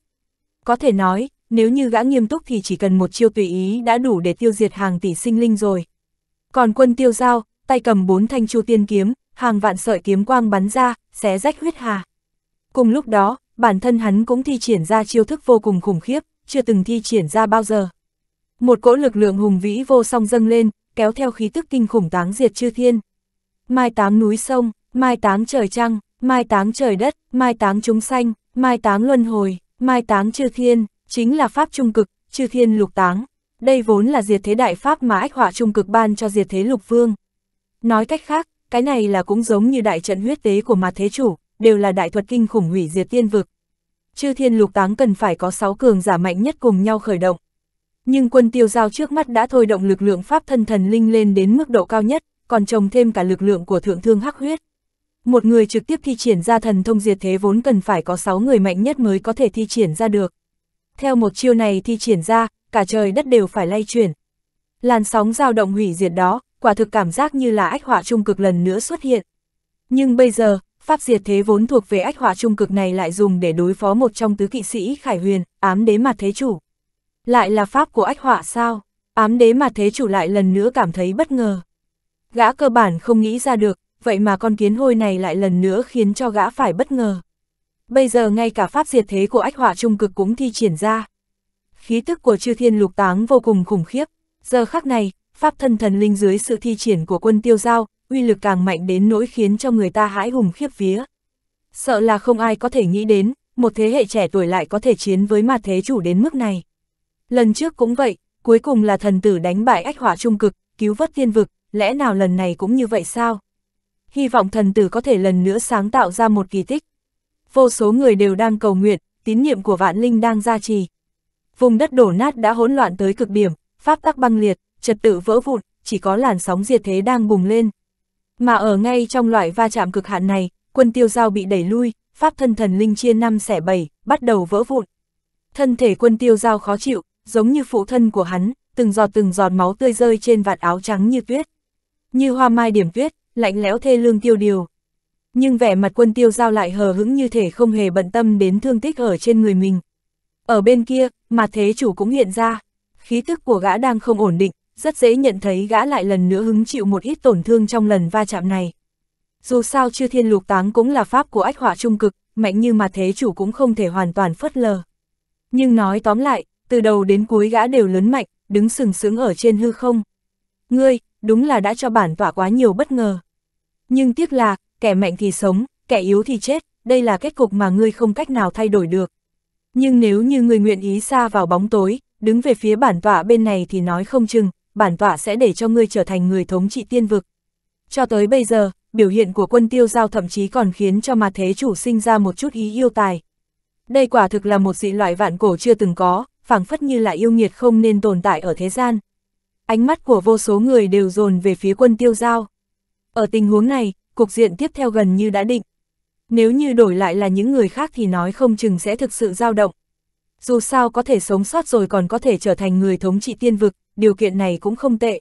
Có thể nói, nếu như gã nghiêm túc thì chỉ cần một chiêu tùy ý đã đủ để tiêu diệt hàng tỷ sinh linh rồi. Còn quân tiêu giao, tay cầm bốn thanh chu tiên kiếm, hàng vạn sợi kiếm quang bắn ra, xé rách huyết hà. Cùng lúc đó, bản thân hắn cũng thi triển ra chiêu thức vô cùng khủng khiếp, chưa từng thi triển ra bao giờ. Một cỗ lực lượng hùng vĩ vô song dâng lên, kéo theo khí tức kinh khủng táng diệt chư thiên. Mai táng núi sông, mai táng trời trăng, mai táng trời đất, mai táng chúng sanh, mai táng luân hồi, mai táng chư thiên, chính là pháp trung cực, chư thiên lục táng. Đây vốn là diệt thế đại pháp mà ách họa trung cực ban cho diệt thế lục vương. Nói cách khác, cái này là cũng giống như đại trận huyết tế của mặt thế chủ, đều là đại thuật kinh khủng hủy diệt tiên vực. Chư thiên lục táng cần phải có 6 cường giả mạnh nhất cùng nhau khởi động. Nhưng quân tiêu giao trước mắt đã thôi động lực lượng pháp thân thần linh lên đến mức độ cao nhất, còn trồng thêm cả lực lượng của thượng thương hắc huyết. Một người trực tiếp thi triển ra thần thông diệt thế vốn cần phải có 6 người mạnh nhất mới có thể thi triển ra được. Theo một chiêu này thi triển ra, cả trời đất đều phải lay chuyển. Làn sóng dao động hủy diệt đó, quả thực cảm giác như là ách họa trung cực lần nữa xuất hiện. Nhưng bây giờ, pháp diệt thế vốn thuộc về ách họa trung cực này lại dùng để đối phó một trong tứ kỵ sĩ Khải Huyền, ám đế mặt thế chủ. Lại là pháp của ách họa sao? Ám đế mặt thế chủ lại lần nữa cảm thấy bất ngờ. Gã cơ bản không nghĩ ra được, vậy mà con kiến hôi này lại lần nữa khiến cho gã phải bất ngờ. Bây giờ ngay cả pháp diệt thế của ách họa trung cực cũng thi triển ra. Khí tức của chư thiên lục táng vô cùng khủng khiếp. Giờ khắc này, pháp thân thần linh dưới sự thi triển của quân tiêu giao, uy lực càng mạnh đến nỗi khiến cho người ta hãi hùng khiếp vía. Sợ là không ai có thể nghĩ đến, một thế hệ trẻ tuổi lại có thể chiến với ma thế chủ đến mức này. Lần trước cũng vậy, cuối cùng là thần tử đánh bại ách hỏa trung cực, cứu vớt thiên vực, lẽ nào lần này cũng như vậy sao? Hy vọng thần tử có thể lần nữa sáng tạo ra một kỳ tích. Vô số người đều đang cầu nguyện, tín niệm của vạn linh đang gia trì. Vùng đất đổ nát đã hỗn loạn tới cực điểm, pháp tắc băng liệt, trật tự vỡ vụn, chỉ có làn sóng diệt thế đang bùng lên. Mà ở ngay trong loại va chạm cực hạn này, quân tiêu giao bị đẩy lui, pháp thân thần linh chia năm xẻ bảy, bắt đầu vỡ vụn. Thân thể quân tiêu giao khó chịu, giống như phụ thân của hắn, từng giọt từng giọt máu tươi rơi trên vạt áo trắng như tuyết. Như hoa mai điểm tuyết, lạnh lẽo thê lương tiêu điều. Nhưng vẻ mặt quân tiêu giao lại hờ hững như thể không hề bận tâm đến thương tích ở trên người mình. Ở bên kia, mà thế chủ cũng hiện ra, khí tức của gã đang không ổn định, rất dễ nhận thấy gã lại lần nữa hứng chịu một ít tổn thương trong lần va chạm này. Dù sao chư thiên lục táng cũng là pháp của ách họa trung cực, mạnh như mà thế chủ cũng không thể hoàn toàn phớt lờ. Nhưng nói tóm lại, từ đầu đến cuối gã đều lớn mạnh, đứng sừng sững ở trên hư không. Ngươi, đúng là đã cho bản tỏa quá nhiều bất ngờ. Nhưng tiếc là, kẻ mạnh thì sống, kẻ yếu thì chết, đây là kết cục mà ngươi không cách nào thay đổi được. Nhưng nếu như ngươi nguyện ý xa vào bóng tối, đứng về phía bản tỏa bên này thì nói không chừng, bản tỏa sẽ để cho ngươi trở thành người thống trị tiên vực. Cho tới bây giờ, biểu hiện của quân tiêu giao thậm chí còn khiến cho mà thế chủ sinh ra một chút ý yêu tài. Đây quả thực là một dị loại vạn cổ chưa từng có, phảng phất như là yêu nghiệt không nên tồn tại ở thế gian. Ánh mắt của vô số người đều dồn về phía quân tiêu giao. Ở tình huống này, cục diện tiếp theo gần như đã định. Nếu như đổi lại là những người khác thì nói không chừng sẽ thực sự dao động. Dù sao có thể sống sót rồi còn có thể trở thành người thống trị tiên vực, điều kiện này cũng không tệ.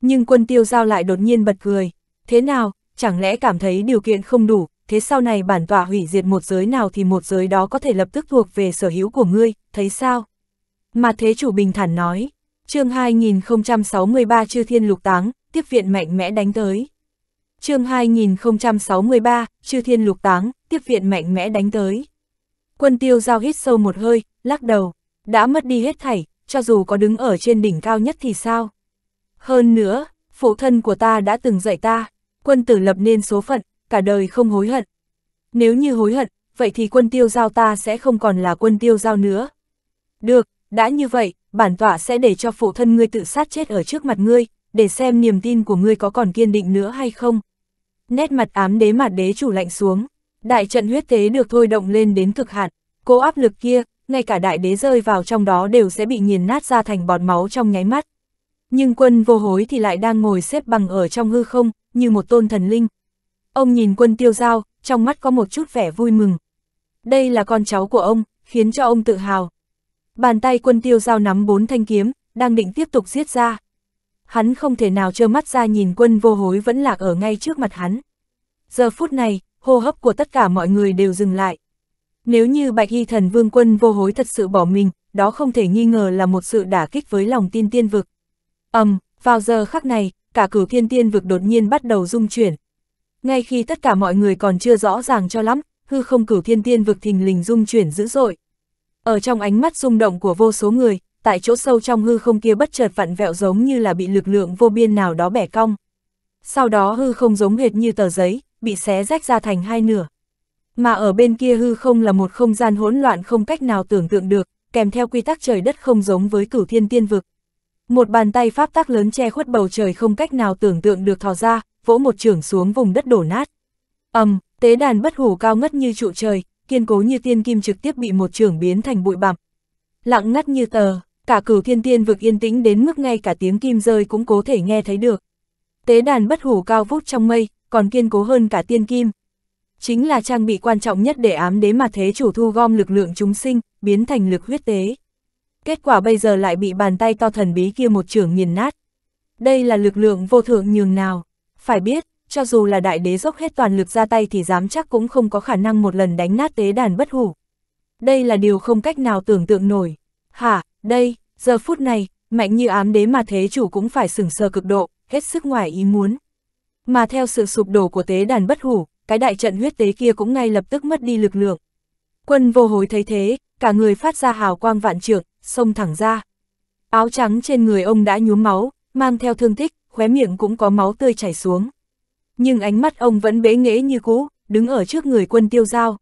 Nhưng quân tiêu giao lại đột nhiên bật cười. Thế nào, chẳng lẽ cảm thấy điều kiện không đủ, thế sau này bản tọa hủy diệt một giới nào thì một giới đó có thể lập tức thuộc về sở hữu của ngươi, thấy sao? Mà thế chủ bình thản nói, chương 2063 chư thiên lục táng, tiếp viện mạnh mẽ đánh tới. chương 2063, chư thiên lục táng, tiếp viện mạnh mẽ đánh tới. Quân tiêu giao hít sâu một hơi, lắc đầu, đã mất đi hết thảy, cho dù có đứng ở trên đỉnh cao nhất thì sao? Hơn nữa, phụ thân của ta đã từng dạy ta, quân tử lập nên số phận, cả đời không hối hận. Nếu như hối hận, vậy thì quân tiêu giao ta sẽ không còn là quân tiêu giao nữa. Được, đã như vậy, bản tọa sẽ để cho phụ thân ngươi tự sát chết ở trước mặt ngươi, để xem niềm tin của ngươi có còn kiên định nữa hay không. Nét mặt ám đế mặt đế chủ lạnh xuống, đại trận huyết tế được thôi động lên đến cực hạn, cố áp lực kia, ngay cả đại đế rơi vào trong đó đều sẽ bị nghiền nát ra thành bọt máu trong nháy mắt. Nhưng quân vô hối thì lại đang ngồi xếp bằng ở trong hư không, như một tôn thần linh. Ông nhìn quân tiêu giao, trong mắt có một chút vẻ vui mừng. Đây là con cháu của ông, khiến cho ông tự hào. Bàn tay quân tiêu giao nắm bốn thanh kiếm, đang định tiếp tục giết ra. Hắn không thể nào trơ mắt ra nhìn quân vô hối vẫn lạc ở ngay trước mặt hắn. Giờ phút này, hô hấp của tất cả mọi người đều dừng lại. Nếu như Bạch Hy Thần Vương quân vô hối thật sự bỏ mình, đó không thể nghi ngờ là một sự đả kích với lòng tin tiên vực. ầm, um, vào giờ khắc này, cả cửu thiên tiên vực đột nhiên bắt đầu rung chuyển. Ngay khi tất cả mọi người còn chưa rõ ràng cho lắm, hư không cửu thiên tiên vực thình lình rung chuyển dữ dội. Ở trong ánh mắt rung động của vô số người, tại chỗ sâu trong hư không kia bất chợt vặn vẹo giống như là bị lực lượng vô biên nào đó bẻ cong. Sau đó hư không giống hệt như tờ giấy, bị xé rách ra thành hai nửa. Mà ở bên kia hư không là một không gian hỗn loạn không cách nào tưởng tượng được, kèm theo quy tắc trời đất không giống với cửu thiên tiên vực. Một bàn tay pháp tắc lớn che khuất bầu trời không cách nào tưởng tượng được thò ra, vỗ một trưởng xuống vùng đất đổ nát. ầm, um, tế đàn bất hủ cao ngất như trụ trời, kiên cố như tiên kim trực tiếp bị một trưởng biến thành bụi bặm. Lặng ngắt như tờ, cả cửu thiên tiên vực yên tĩnh đến mức ngay cả tiếng kim rơi cũng cố thể nghe thấy được. Tế đàn bất hủ cao vút trong mây, còn kiên cố hơn cả tiên kim. Chính là trang bị quan trọng nhất để ám đế mà thế chủ thu gom lực lượng chúng sinh, biến thành lực huyết tế. Kết quả bây giờ lại bị bàn tay to thần bí kia một trưởng nghiền nát. Đây là lực lượng vô thượng nhường nào. Phải biết, cho dù là đại đế dốc hết toàn lực ra tay thì dám chắc cũng không có khả năng một lần đánh nát tế đàn bất hủ. Đây là điều không cách nào tưởng tượng nổi. Hả, đây, giờ phút này, mạnh như ám đế mà thế chủ cũng phải sừng sờ cực độ, hết sức ngoài ý muốn. Mà theo sự sụp đổ của tế đàn bất hủ, cái đại trận huyết tế kia cũng ngay lập tức mất đi lực lượng. Quân vô hối thấy thế, cả người phát ra hào quang vạn trượng, xông thẳng ra. Áo trắng trên người ông đã nhuốm máu, mang theo thương tích, khóe miệng cũng có máu tươi chảy xuống. Nhưng ánh mắt ông vẫn bế nghễ như cũ, đứng ở trước người quân tiêu giao.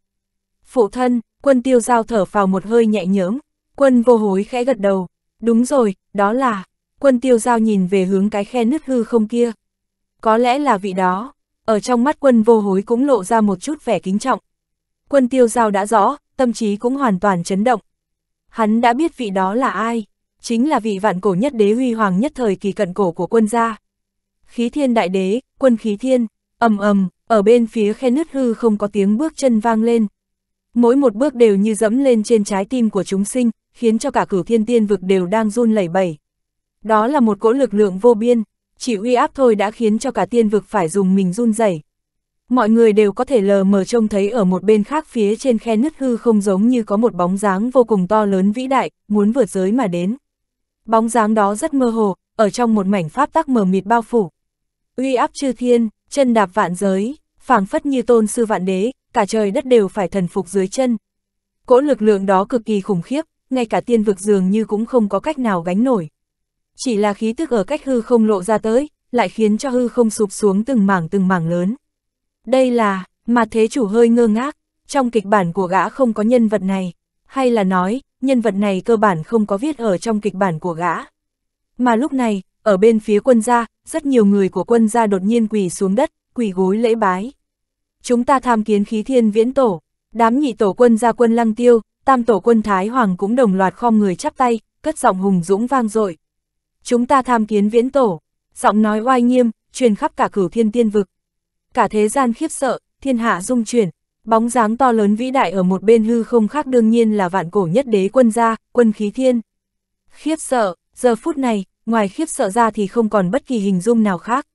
Phụ thân, quân tiêu giao thở vào một hơi nhẹ nhõm, quân vô hối khẽ gật đầu. Đúng rồi, đó là, quân tiêu giao nhìn về hướng cái khe nứt hư không kia. Có lẽ là vị đó, ở trong mắt quân vô hối cũng lộ ra một chút vẻ kính trọng. Quân tiêu giao đã rõ, tâm trí cũng hoàn toàn chấn động. Hắn đã biết vị đó là ai, chính là vị vạn cổ nhất đế huy hoàng nhất thời kỳ cận cổ của quân gia. Khí thiên đại đế, quân khí thiên, ầm ầm, ở bên phía khe nứt hư không có tiếng bước chân vang lên. Mỗi một bước đều như dẫm lên trên trái tim của chúng sinh, khiến cho cả cửu thiên tiên vực đều đang run lẩy bẩy. Đó là một cỗ lực lượng vô biên, chỉ uy áp thôi đã khiến cho cả tiên vực phải dùng mình run rẩy. Mọi người đều có thể lờ mờ trông thấy ở một bên khác phía trên khe nứt hư không giống như có một bóng dáng vô cùng to lớn vĩ đại, muốn vượt giới mà đến. Bóng dáng đó rất mơ hồ, ở trong một mảnh pháp tắc mờ mịt bao phủ. Uy áp chư thiên, chân đạp vạn giới, phảng phất như tôn sư vạn đế, cả trời đất đều phải thần phục dưới chân. Cỗ lực lượng đó cực kỳ khủng khiếp, ngay cả tiên vực dường như cũng không có cách nào gánh nổi. Chỉ là khí tức ở cách hư không lộ ra tới, lại khiến cho hư không sụp xuống từng mảng từng mảng lớn. Đây là, mà thế chủ hơi ngơ ngác, trong kịch bản của gã không có nhân vật này, hay là nói, nhân vật này cơ bản không có viết ở trong kịch bản của gã. Mà lúc này, ở bên phía quân gia, rất nhiều người của quân gia đột nhiên quỳ xuống đất, quỳ gối lễ bái. Chúng ta tham kiến khí thiên viễn tổ, đám nhị tổ quân gia quân lăng tiêu, tam tổ quân Thái Hoàng cũng đồng loạt khom người chắp tay, cất giọng hùng dũng vang dội. Chúng ta tham kiến viễn tổ, giọng nói oai nghiêm, truyền khắp cả cửu thiên tiên vực. Cả thế gian khiếp sợ, thiên hạ dung chuyển, bóng dáng to lớn vĩ đại ở một bên hư không khác đương nhiên là vạn cổ nhất đế quân gia, quân khí thiên. Khiếp sợ, giờ phút này, ngoài khiếp sợ ra thì không còn bất kỳ hình dung nào khác.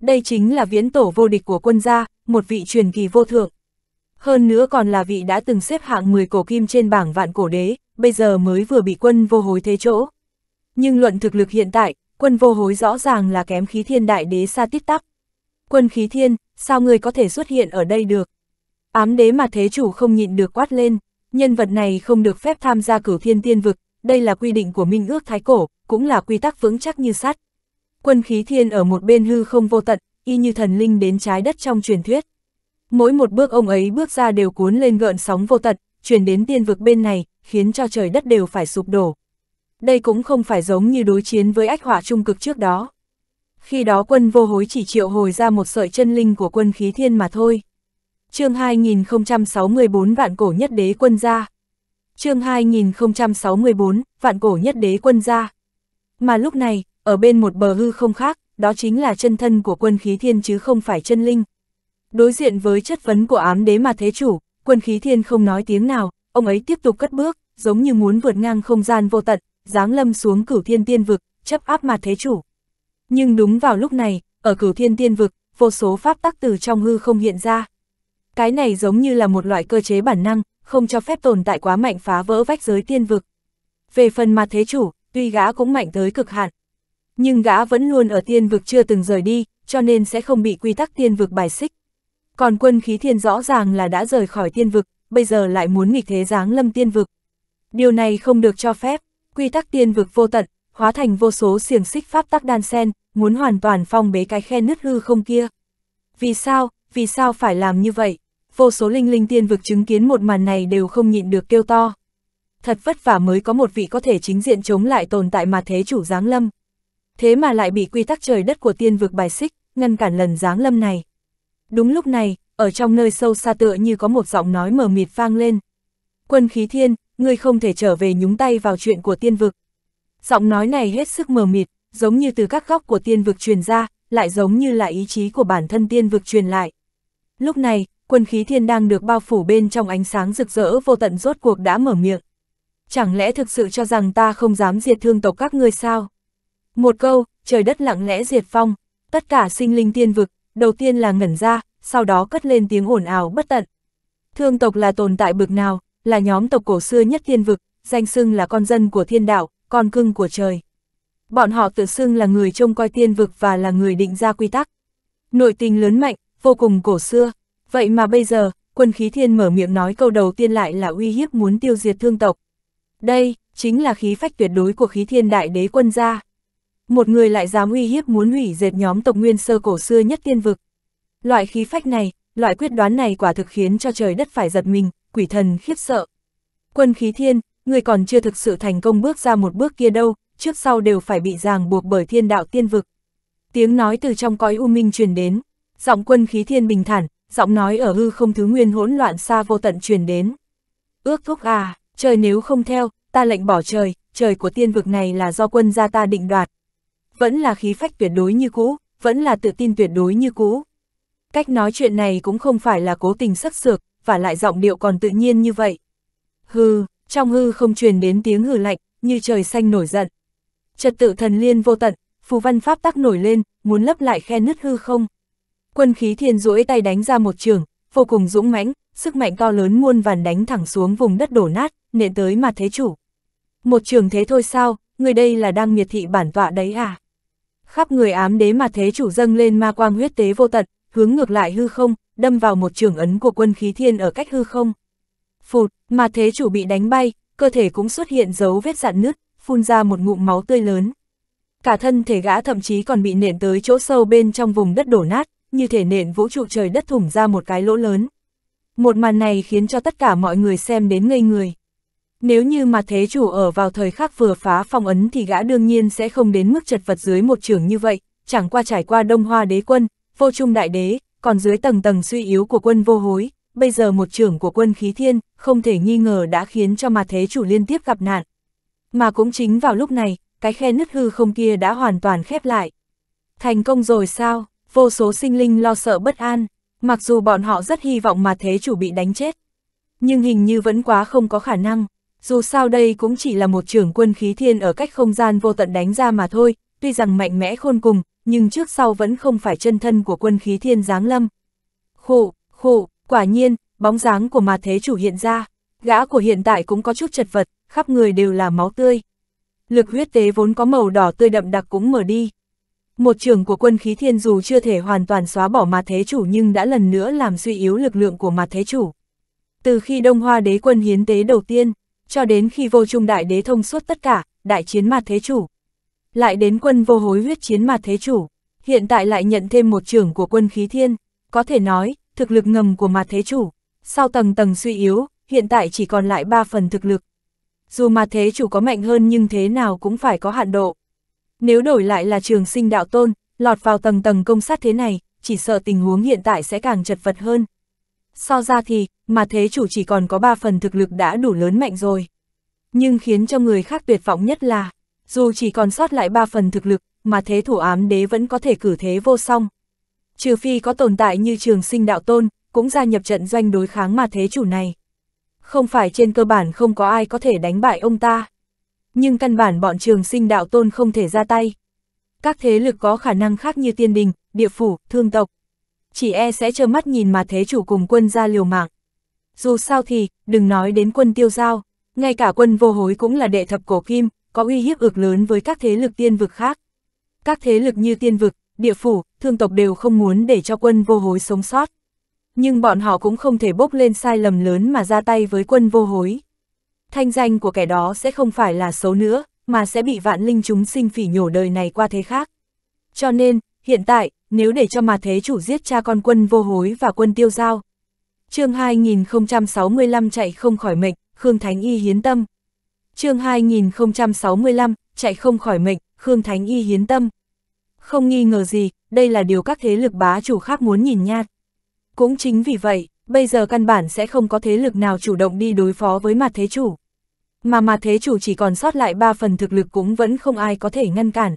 Đây chính là viễn tổ vô địch của quân gia, một vị truyền kỳ vô thượng. Hơn nữa còn là vị đã từng xếp hạng 10 cổ kim trên bảng vạn cổ đế, bây giờ mới vừa bị quân vô hối thế chỗ. Nhưng luận thực lực hiện tại, quân vô hối rõ ràng là kém khí thiên đại đế xa tít tắp. Quân khí thiên, sao người có thể xuất hiện ở đây được? Ám đế mà thế chủ không nhịn được quát lên, nhân vật này không được phép tham gia cửu thiên tiên vực, đây là quy định của Minh ước Thái Cổ, cũng là quy tắc vững chắc như sắt. Quân khí thiên ở một bên hư không vô tận, y như thần linh đến trái đất trong truyền thuyết. Mỗi một bước ông ấy bước ra đều cuốn lên gợn sóng vô tận, truyền đến tiên vực bên này, khiến cho trời đất đều phải sụp đổ đây cũng không phải giống như đối chiến với ách hỏa trung cực trước đó. Khi đó quân vô hối chỉ triệu hồi ra một sợi chân linh của quân khí thiên mà thôi. chương 2064 vạn cổ nhất đế quân gia. chương 2064 vạn cổ nhất đế quân gia. Mà lúc này, ở bên một bờ hư không khác, đó chính là chân thân của quân khí thiên chứ không phải chân linh. Đối diện với chất vấn của ám đế mà thế chủ, quân khí thiên không nói tiếng nào, ông ấy tiếp tục cất bước, giống như muốn vượt ngang không gian vô tận, giáng lâm xuống cửu thiên tiên vực, chấp áp mà thế chủ. Nhưng đúng vào lúc này, ở cửu thiên tiên vực, vô số pháp tắc từ trong hư không hiện ra. Cái này giống như là một loại cơ chế bản năng, không cho phép tồn tại quá mạnh phá vỡ vách giới tiên vực. Về phần mà thế chủ, tuy gã cũng mạnh tới cực hạn. Nhưng gã vẫn luôn ở tiên vực chưa từng rời đi, cho nên sẽ không bị quy tắc tiên vực bài xích. Còn quân khí thiên rõ ràng là đã rời khỏi tiên vực, bây giờ lại muốn nghịch thế giáng lâm tiên vực. Điều này không được cho phép, quy tắc tiên vực vô tận, hóa thành vô số xiềng xích pháp tắc đan sen, muốn hoàn toàn phong bế cái khe nứt hư không kia. Vì sao, vì sao phải làm như vậy? Vô số linh linh tiên vực chứng kiến một màn này đều không nhịn được kêu to. Thật vất vả mới có một vị có thể chính diện chống lại tồn tại mà thế chủ giáng lâm. Thế mà lại bị quy tắc trời đất của tiên vực bài xích, ngăn cản lần giáng lâm này. Đúng lúc này, ở trong nơi sâu xa tựa như có một giọng nói mờ mịt vang lên. Quân khí thiên, ngươi không thể trở về nhúng tay vào chuyện của tiên vực. Giọng nói này hết sức mờ mịt, giống như từ các góc của tiên vực truyền ra, lại giống như là ý chí của bản thân tiên vực truyền lại. Lúc này, quân khí thiên đang được bao phủ bên trong ánh sáng rực rỡ vô tận rốt cuộc đã mở miệng. Chẳng lẽ thực sự cho rằng ta không dám diệt thương tộc các ngươi sao? Một câu, trời đất lặng lẽ diệt phong, tất cả sinh linh tiên vực, đầu tiên là ngẩn ra, sau đó cất lên tiếng ồn ào bất tận. Thương tộc là tồn tại bực nào, là nhóm tộc cổ xưa nhất thiên vực, danh xưng là con dân của thiên đạo, con cưng của trời. Bọn họ tự xưng là người trông coi thiên vực và là người định ra quy tắc. Nội tình lớn mạnh, vô cùng cổ xưa. Vậy mà bây giờ, quân khí thiên mở miệng nói câu đầu tiên lại là uy hiếp muốn tiêu diệt thương tộc. Đây, chính là khí phách tuyệt đối của khí thiên đại đế quân gia. Một người lại dám uy hiếp muốn hủy diệt nhóm tộc nguyên sơ cổ xưa nhất tiên vực. Loại khí phách này, loại quyết đoán này quả thực khiến cho trời đất phải giật mình, quỷ thần khiếp sợ. Quân khí thiên, người còn chưa thực sự thành công bước ra một bước kia đâu, trước sau đều phải bị ràng buộc bởi thiên đạo tiên vực. Tiếng nói từ trong cõi u minh truyền đến, giọng quân khí thiên bình thản, giọng nói ở hư không thứ nguyên hỗn loạn xa vô tận truyền đến. Ước thúc à, trời nếu không theo, ta lệnh bỏ trời, trời của tiên vực này là do quân gia ta định đoạt. Vẫn là khí phách tuyệt đối như cũ, vẫn là tự tin tuyệt đối như cũ. Cách nói chuyện này cũng không phải là cố tình sắc sược, và lại giọng điệu còn tự nhiên như vậy. Hư, trong hư không truyền đến tiếng hừ lạnh, như trời xanh nổi giận. Trật tự thần liên vô tận, phù văn pháp tắc nổi lên, muốn lấp lại khe nứt hư không. Quân khí thiên duỗi tay đánh ra một trường, vô cùng dũng mãnh, sức mạnh to lớn muôn vàn đánh thẳng xuống vùng đất đổ nát, nện tới mặt thế chủ. Một trường thế thôi sao, người đây là đang miệt thị bản tọa đấy à? Khắp người ám đế mà thế chủ dâng lên ma quang huyết tế vô tận, hướng ngược lại hư không, đâm vào một trường ấn của quân khí thiên ở cách hư không. Phụt, mà thế chủ bị đánh bay, cơ thể cũng xuất hiện dấu vết dạn nứt, phun ra một ngụm máu tươi lớn. Cả thân thể gã thậm chí còn bị nện tới chỗ sâu bên trong vùng đất đổ nát, như thể nện vũ trụ trời đất thủng ra một cái lỗ lớn. Một màn này khiến cho tất cả mọi người xem đến ngây người. Nếu như mà thế chủ ở vào thời khắc vừa phá phong ấn thì gã đương nhiên sẽ không đến mức chật vật dưới một trường như vậy, chẳng qua trải qua đông hoa đế quân, vô trung đại đế, còn dưới tầng tầng suy yếu của quân vô hối, bây giờ một trưởng của quân khí thiên, không thể nghi ngờ đã khiến cho mà thế chủ liên tiếp gặp nạn. Mà cũng chính vào lúc này, cái khe nứt hư không kia đã hoàn toàn khép lại. Thành công rồi sao? Vô số sinh linh lo sợ bất an, mặc dù bọn họ rất hy vọng mà thế chủ bị đánh chết. Nhưng hình như vẫn quá không có khả năng, dù sao đây cũng chỉ là một trưởng quân khí thiên ở cách không gian vô tận đánh ra mà thôi, tuy rằng mạnh mẽ khôn cùng, nhưng trước sau vẫn không phải chân thân của quân khí thiên giáng lâm. Khổ, khổ, quả nhiên, bóng dáng của mà thế chủ hiện ra, gã của hiện tại cũng có chút chật vật, khắp người đều là máu tươi. Lực huyết tế vốn có màu đỏ tươi đậm đặc cũng mở đi. Một trường của quân khí thiên dù chưa thể hoàn toàn xóa bỏ mà thế chủ nhưng đã lần nữa làm suy yếu lực lượng của mà thế chủ. Từ khi Đông Hoa đế quân hiến tế đầu tiên, cho đến khi vô trung đại đế thông suốt tất cả, đại chiến mà thế chủ. Lại đến quân vô hối huyết chiến mà thế chủ, hiện tại lại nhận thêm một trưởng của quân khí thiên, có thể nói, thực lực ngầm của mà thế chủ, sau tầng tầng suy yếu, hiện tại chỉ còn lại 3 phần thực lực. dù mà thế chủ có mạnh hơn nhưng thế nào cũng phải có hạn độ. Nếu đổi lại là trường sinh đạo tôn, lọt vào tầng tầng công sát thế này, chỉ sợ tình huống hiện tại sẽ càng chật vật hơn. So ra thì, mà thế chủ chỉ còn có 3 phần thực lực đã đủ lớn mạnh rồi. Nhưng khiến cho người khác tuyệt vọng nhất là, dù chỉ còn sót lại 3 phần thực lực, mà thế thủ ám đế vẫn có thể cử thế vô song. Trừ phi có tồn tại như trường sinh đạo tôn, cũng gia nhập trận doanh đối kháng mà thế chủ này. Không phải trên cơ bản không có ai có thể đánh bại ông ta. Nhưng căn bản bọn trường sinh đạo tôn không thể ra tay. Các thế lực có khả năng khác như tiên đình, địa phủ, thương tộc. Chỉ e sẽ trơ mắt nhìn mà thế chủ cùng quân ra liều mạng. Dù sao thì, đừng nói đến quân tiêu giao, ngay cả quân vô hối cũng là đệ thập cổ kim, có uy hiếp ực lớn với các thế lực tiên vực khác. Các thế lực như tiên vực, địa phủ, thương tộc đều không muốn để cho quân vô hối sống sót. Nhưng bọn họ cũng không thể bốc lên sai lầm lớn mà ra tay với quân vô hối. Thanh danh của kẻ đó sẽ không phải là xấu nữa, mà sẽ bị vạn linh chúng sinh phỉ nhổ đời này qua thế khác. Cho nên, hiện tại, nếu để cho mà thế chủ giết cha con quân vô hối và quân tiêu giao. chương 2065 chạy không khỏi mệnh, Khương Thánh Y hiến tâm chương 2065, chạy không khỏi mệnh, Khương Thánh Y hiến tâm. Không nghi ngờ gì, đây là điều các thế lực bá chủ khác muốn nhìn nhạt Cũng chính vì vậy, bây giờ căn bản sẽ không có thế lực nào chủ động đi đối phó với mặt thế chủ. Mà mặt thế chủ chỉ còn sót lại ba phần thực lực cũng vẫn không ai có thể ngăn cản.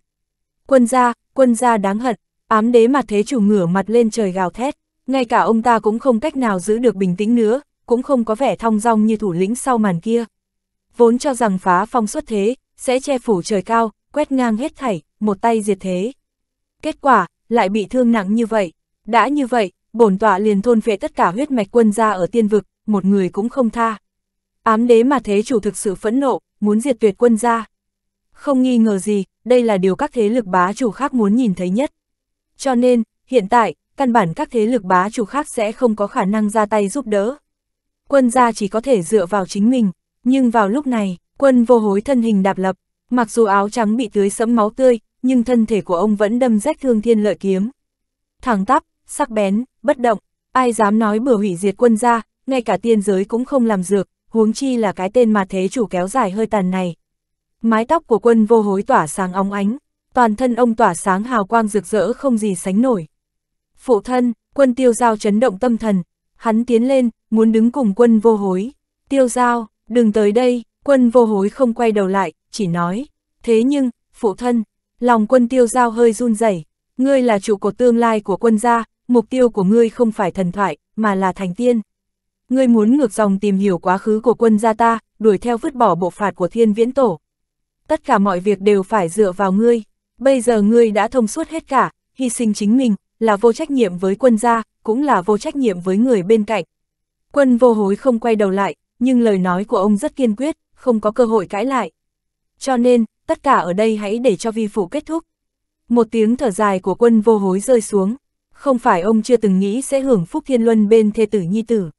Quân gia, quân gia đáng hận, ám đế mặt thế chủ ngửa mặt lên trời gào thét, ngay cả ông ta cũng không cách nào giữ được bình tĩnh nữa, cũng không có vẻ thong dong như thủ lĩnh sau màn kia. Vốn cho rằng phá phong xuất thế, sẽ che phủ trời cao, quét ngang hết thảy, một tay diệt thế. Kết quả, lại bị thương nặng như vậy. Đã như vậy, bổn tọa liền thôn phệ tất cả huyết mạch quân gia ở tiên vực, một người cũng không tha. Ám đế mà thế chủ thực sự phẫn nộ, muốn diệt tuyệt quân gia. Không nghi ngờ gì, đây là điều các thế lực bá chủ khác muốn nhìn thấy nhất. Cho nên, hiện tại, căn bản các thế lực bá chủ khác sẽ không có khả năng ra tay giúp đỡ. Quân gia chỉ có thể dựa vào chính mình, nhưng vào lúc này, quân vô hối thân hình đạp lập, mặc dù áo trắng bị tưới sẫm máu tươi, nhưng thân thể của ông vẫn đâm rách thương thiên lợi kiếm. Thẳng tắp, sắc bén, bất động, ai dám nói bừa hủy diệt quân gia, ngay cả tiên giới cũng không làm dược, huống chi là cái tên mà thế chủ kéo dài hơi tàn này. Mái tóc của quân vô hối tỏa sáng óng ánh, toàn thân ông tỏa sáng hào quang rực rỡ không gì sánh nổi. Phụ thân, quân tiêu giao chấn động tâm thần, hắn tiến lên, muốn đứng cùng quân vô hối. Tiêu giao, đừng tới đây, quân vô hối không quay đầu lại, chỉ nói. Thế nhưng, phụ thân, lòng quân tiêu giao hơi run rẩy ngươi là trụ cột tương lai của quân gia, mục tiêu của ngươi không phải thần thoại, mà là thành tiên. Ngươi muốn ngược dòng tìm hiểu quá khứ của quân gia ta, đuổi theo vứt bỏ bộ phạt của thiên viễn tổ. Tất cả mọi việc đều phải dựa vào ngươi, bây giờ ngươi đã thông suốt hết cả, hy sinh chính mình, là vô trách nhiệm với quân gia, cũng là vô trách nhiệm với người bên cạnh. Quân vô hối không quay đầu lại, nhưng lời nói của ông rất kiên quyết, không có cơ hội cãi lại. Cho nên, tất cả ở đây hãy để cho vi phủ kết thúc. Một tiếng thở dài của quân vô hối rơi xuống, không phải ông chưa từng nghĩ sẽ hưởng phúc thiên luân bên thê tử nhi tử.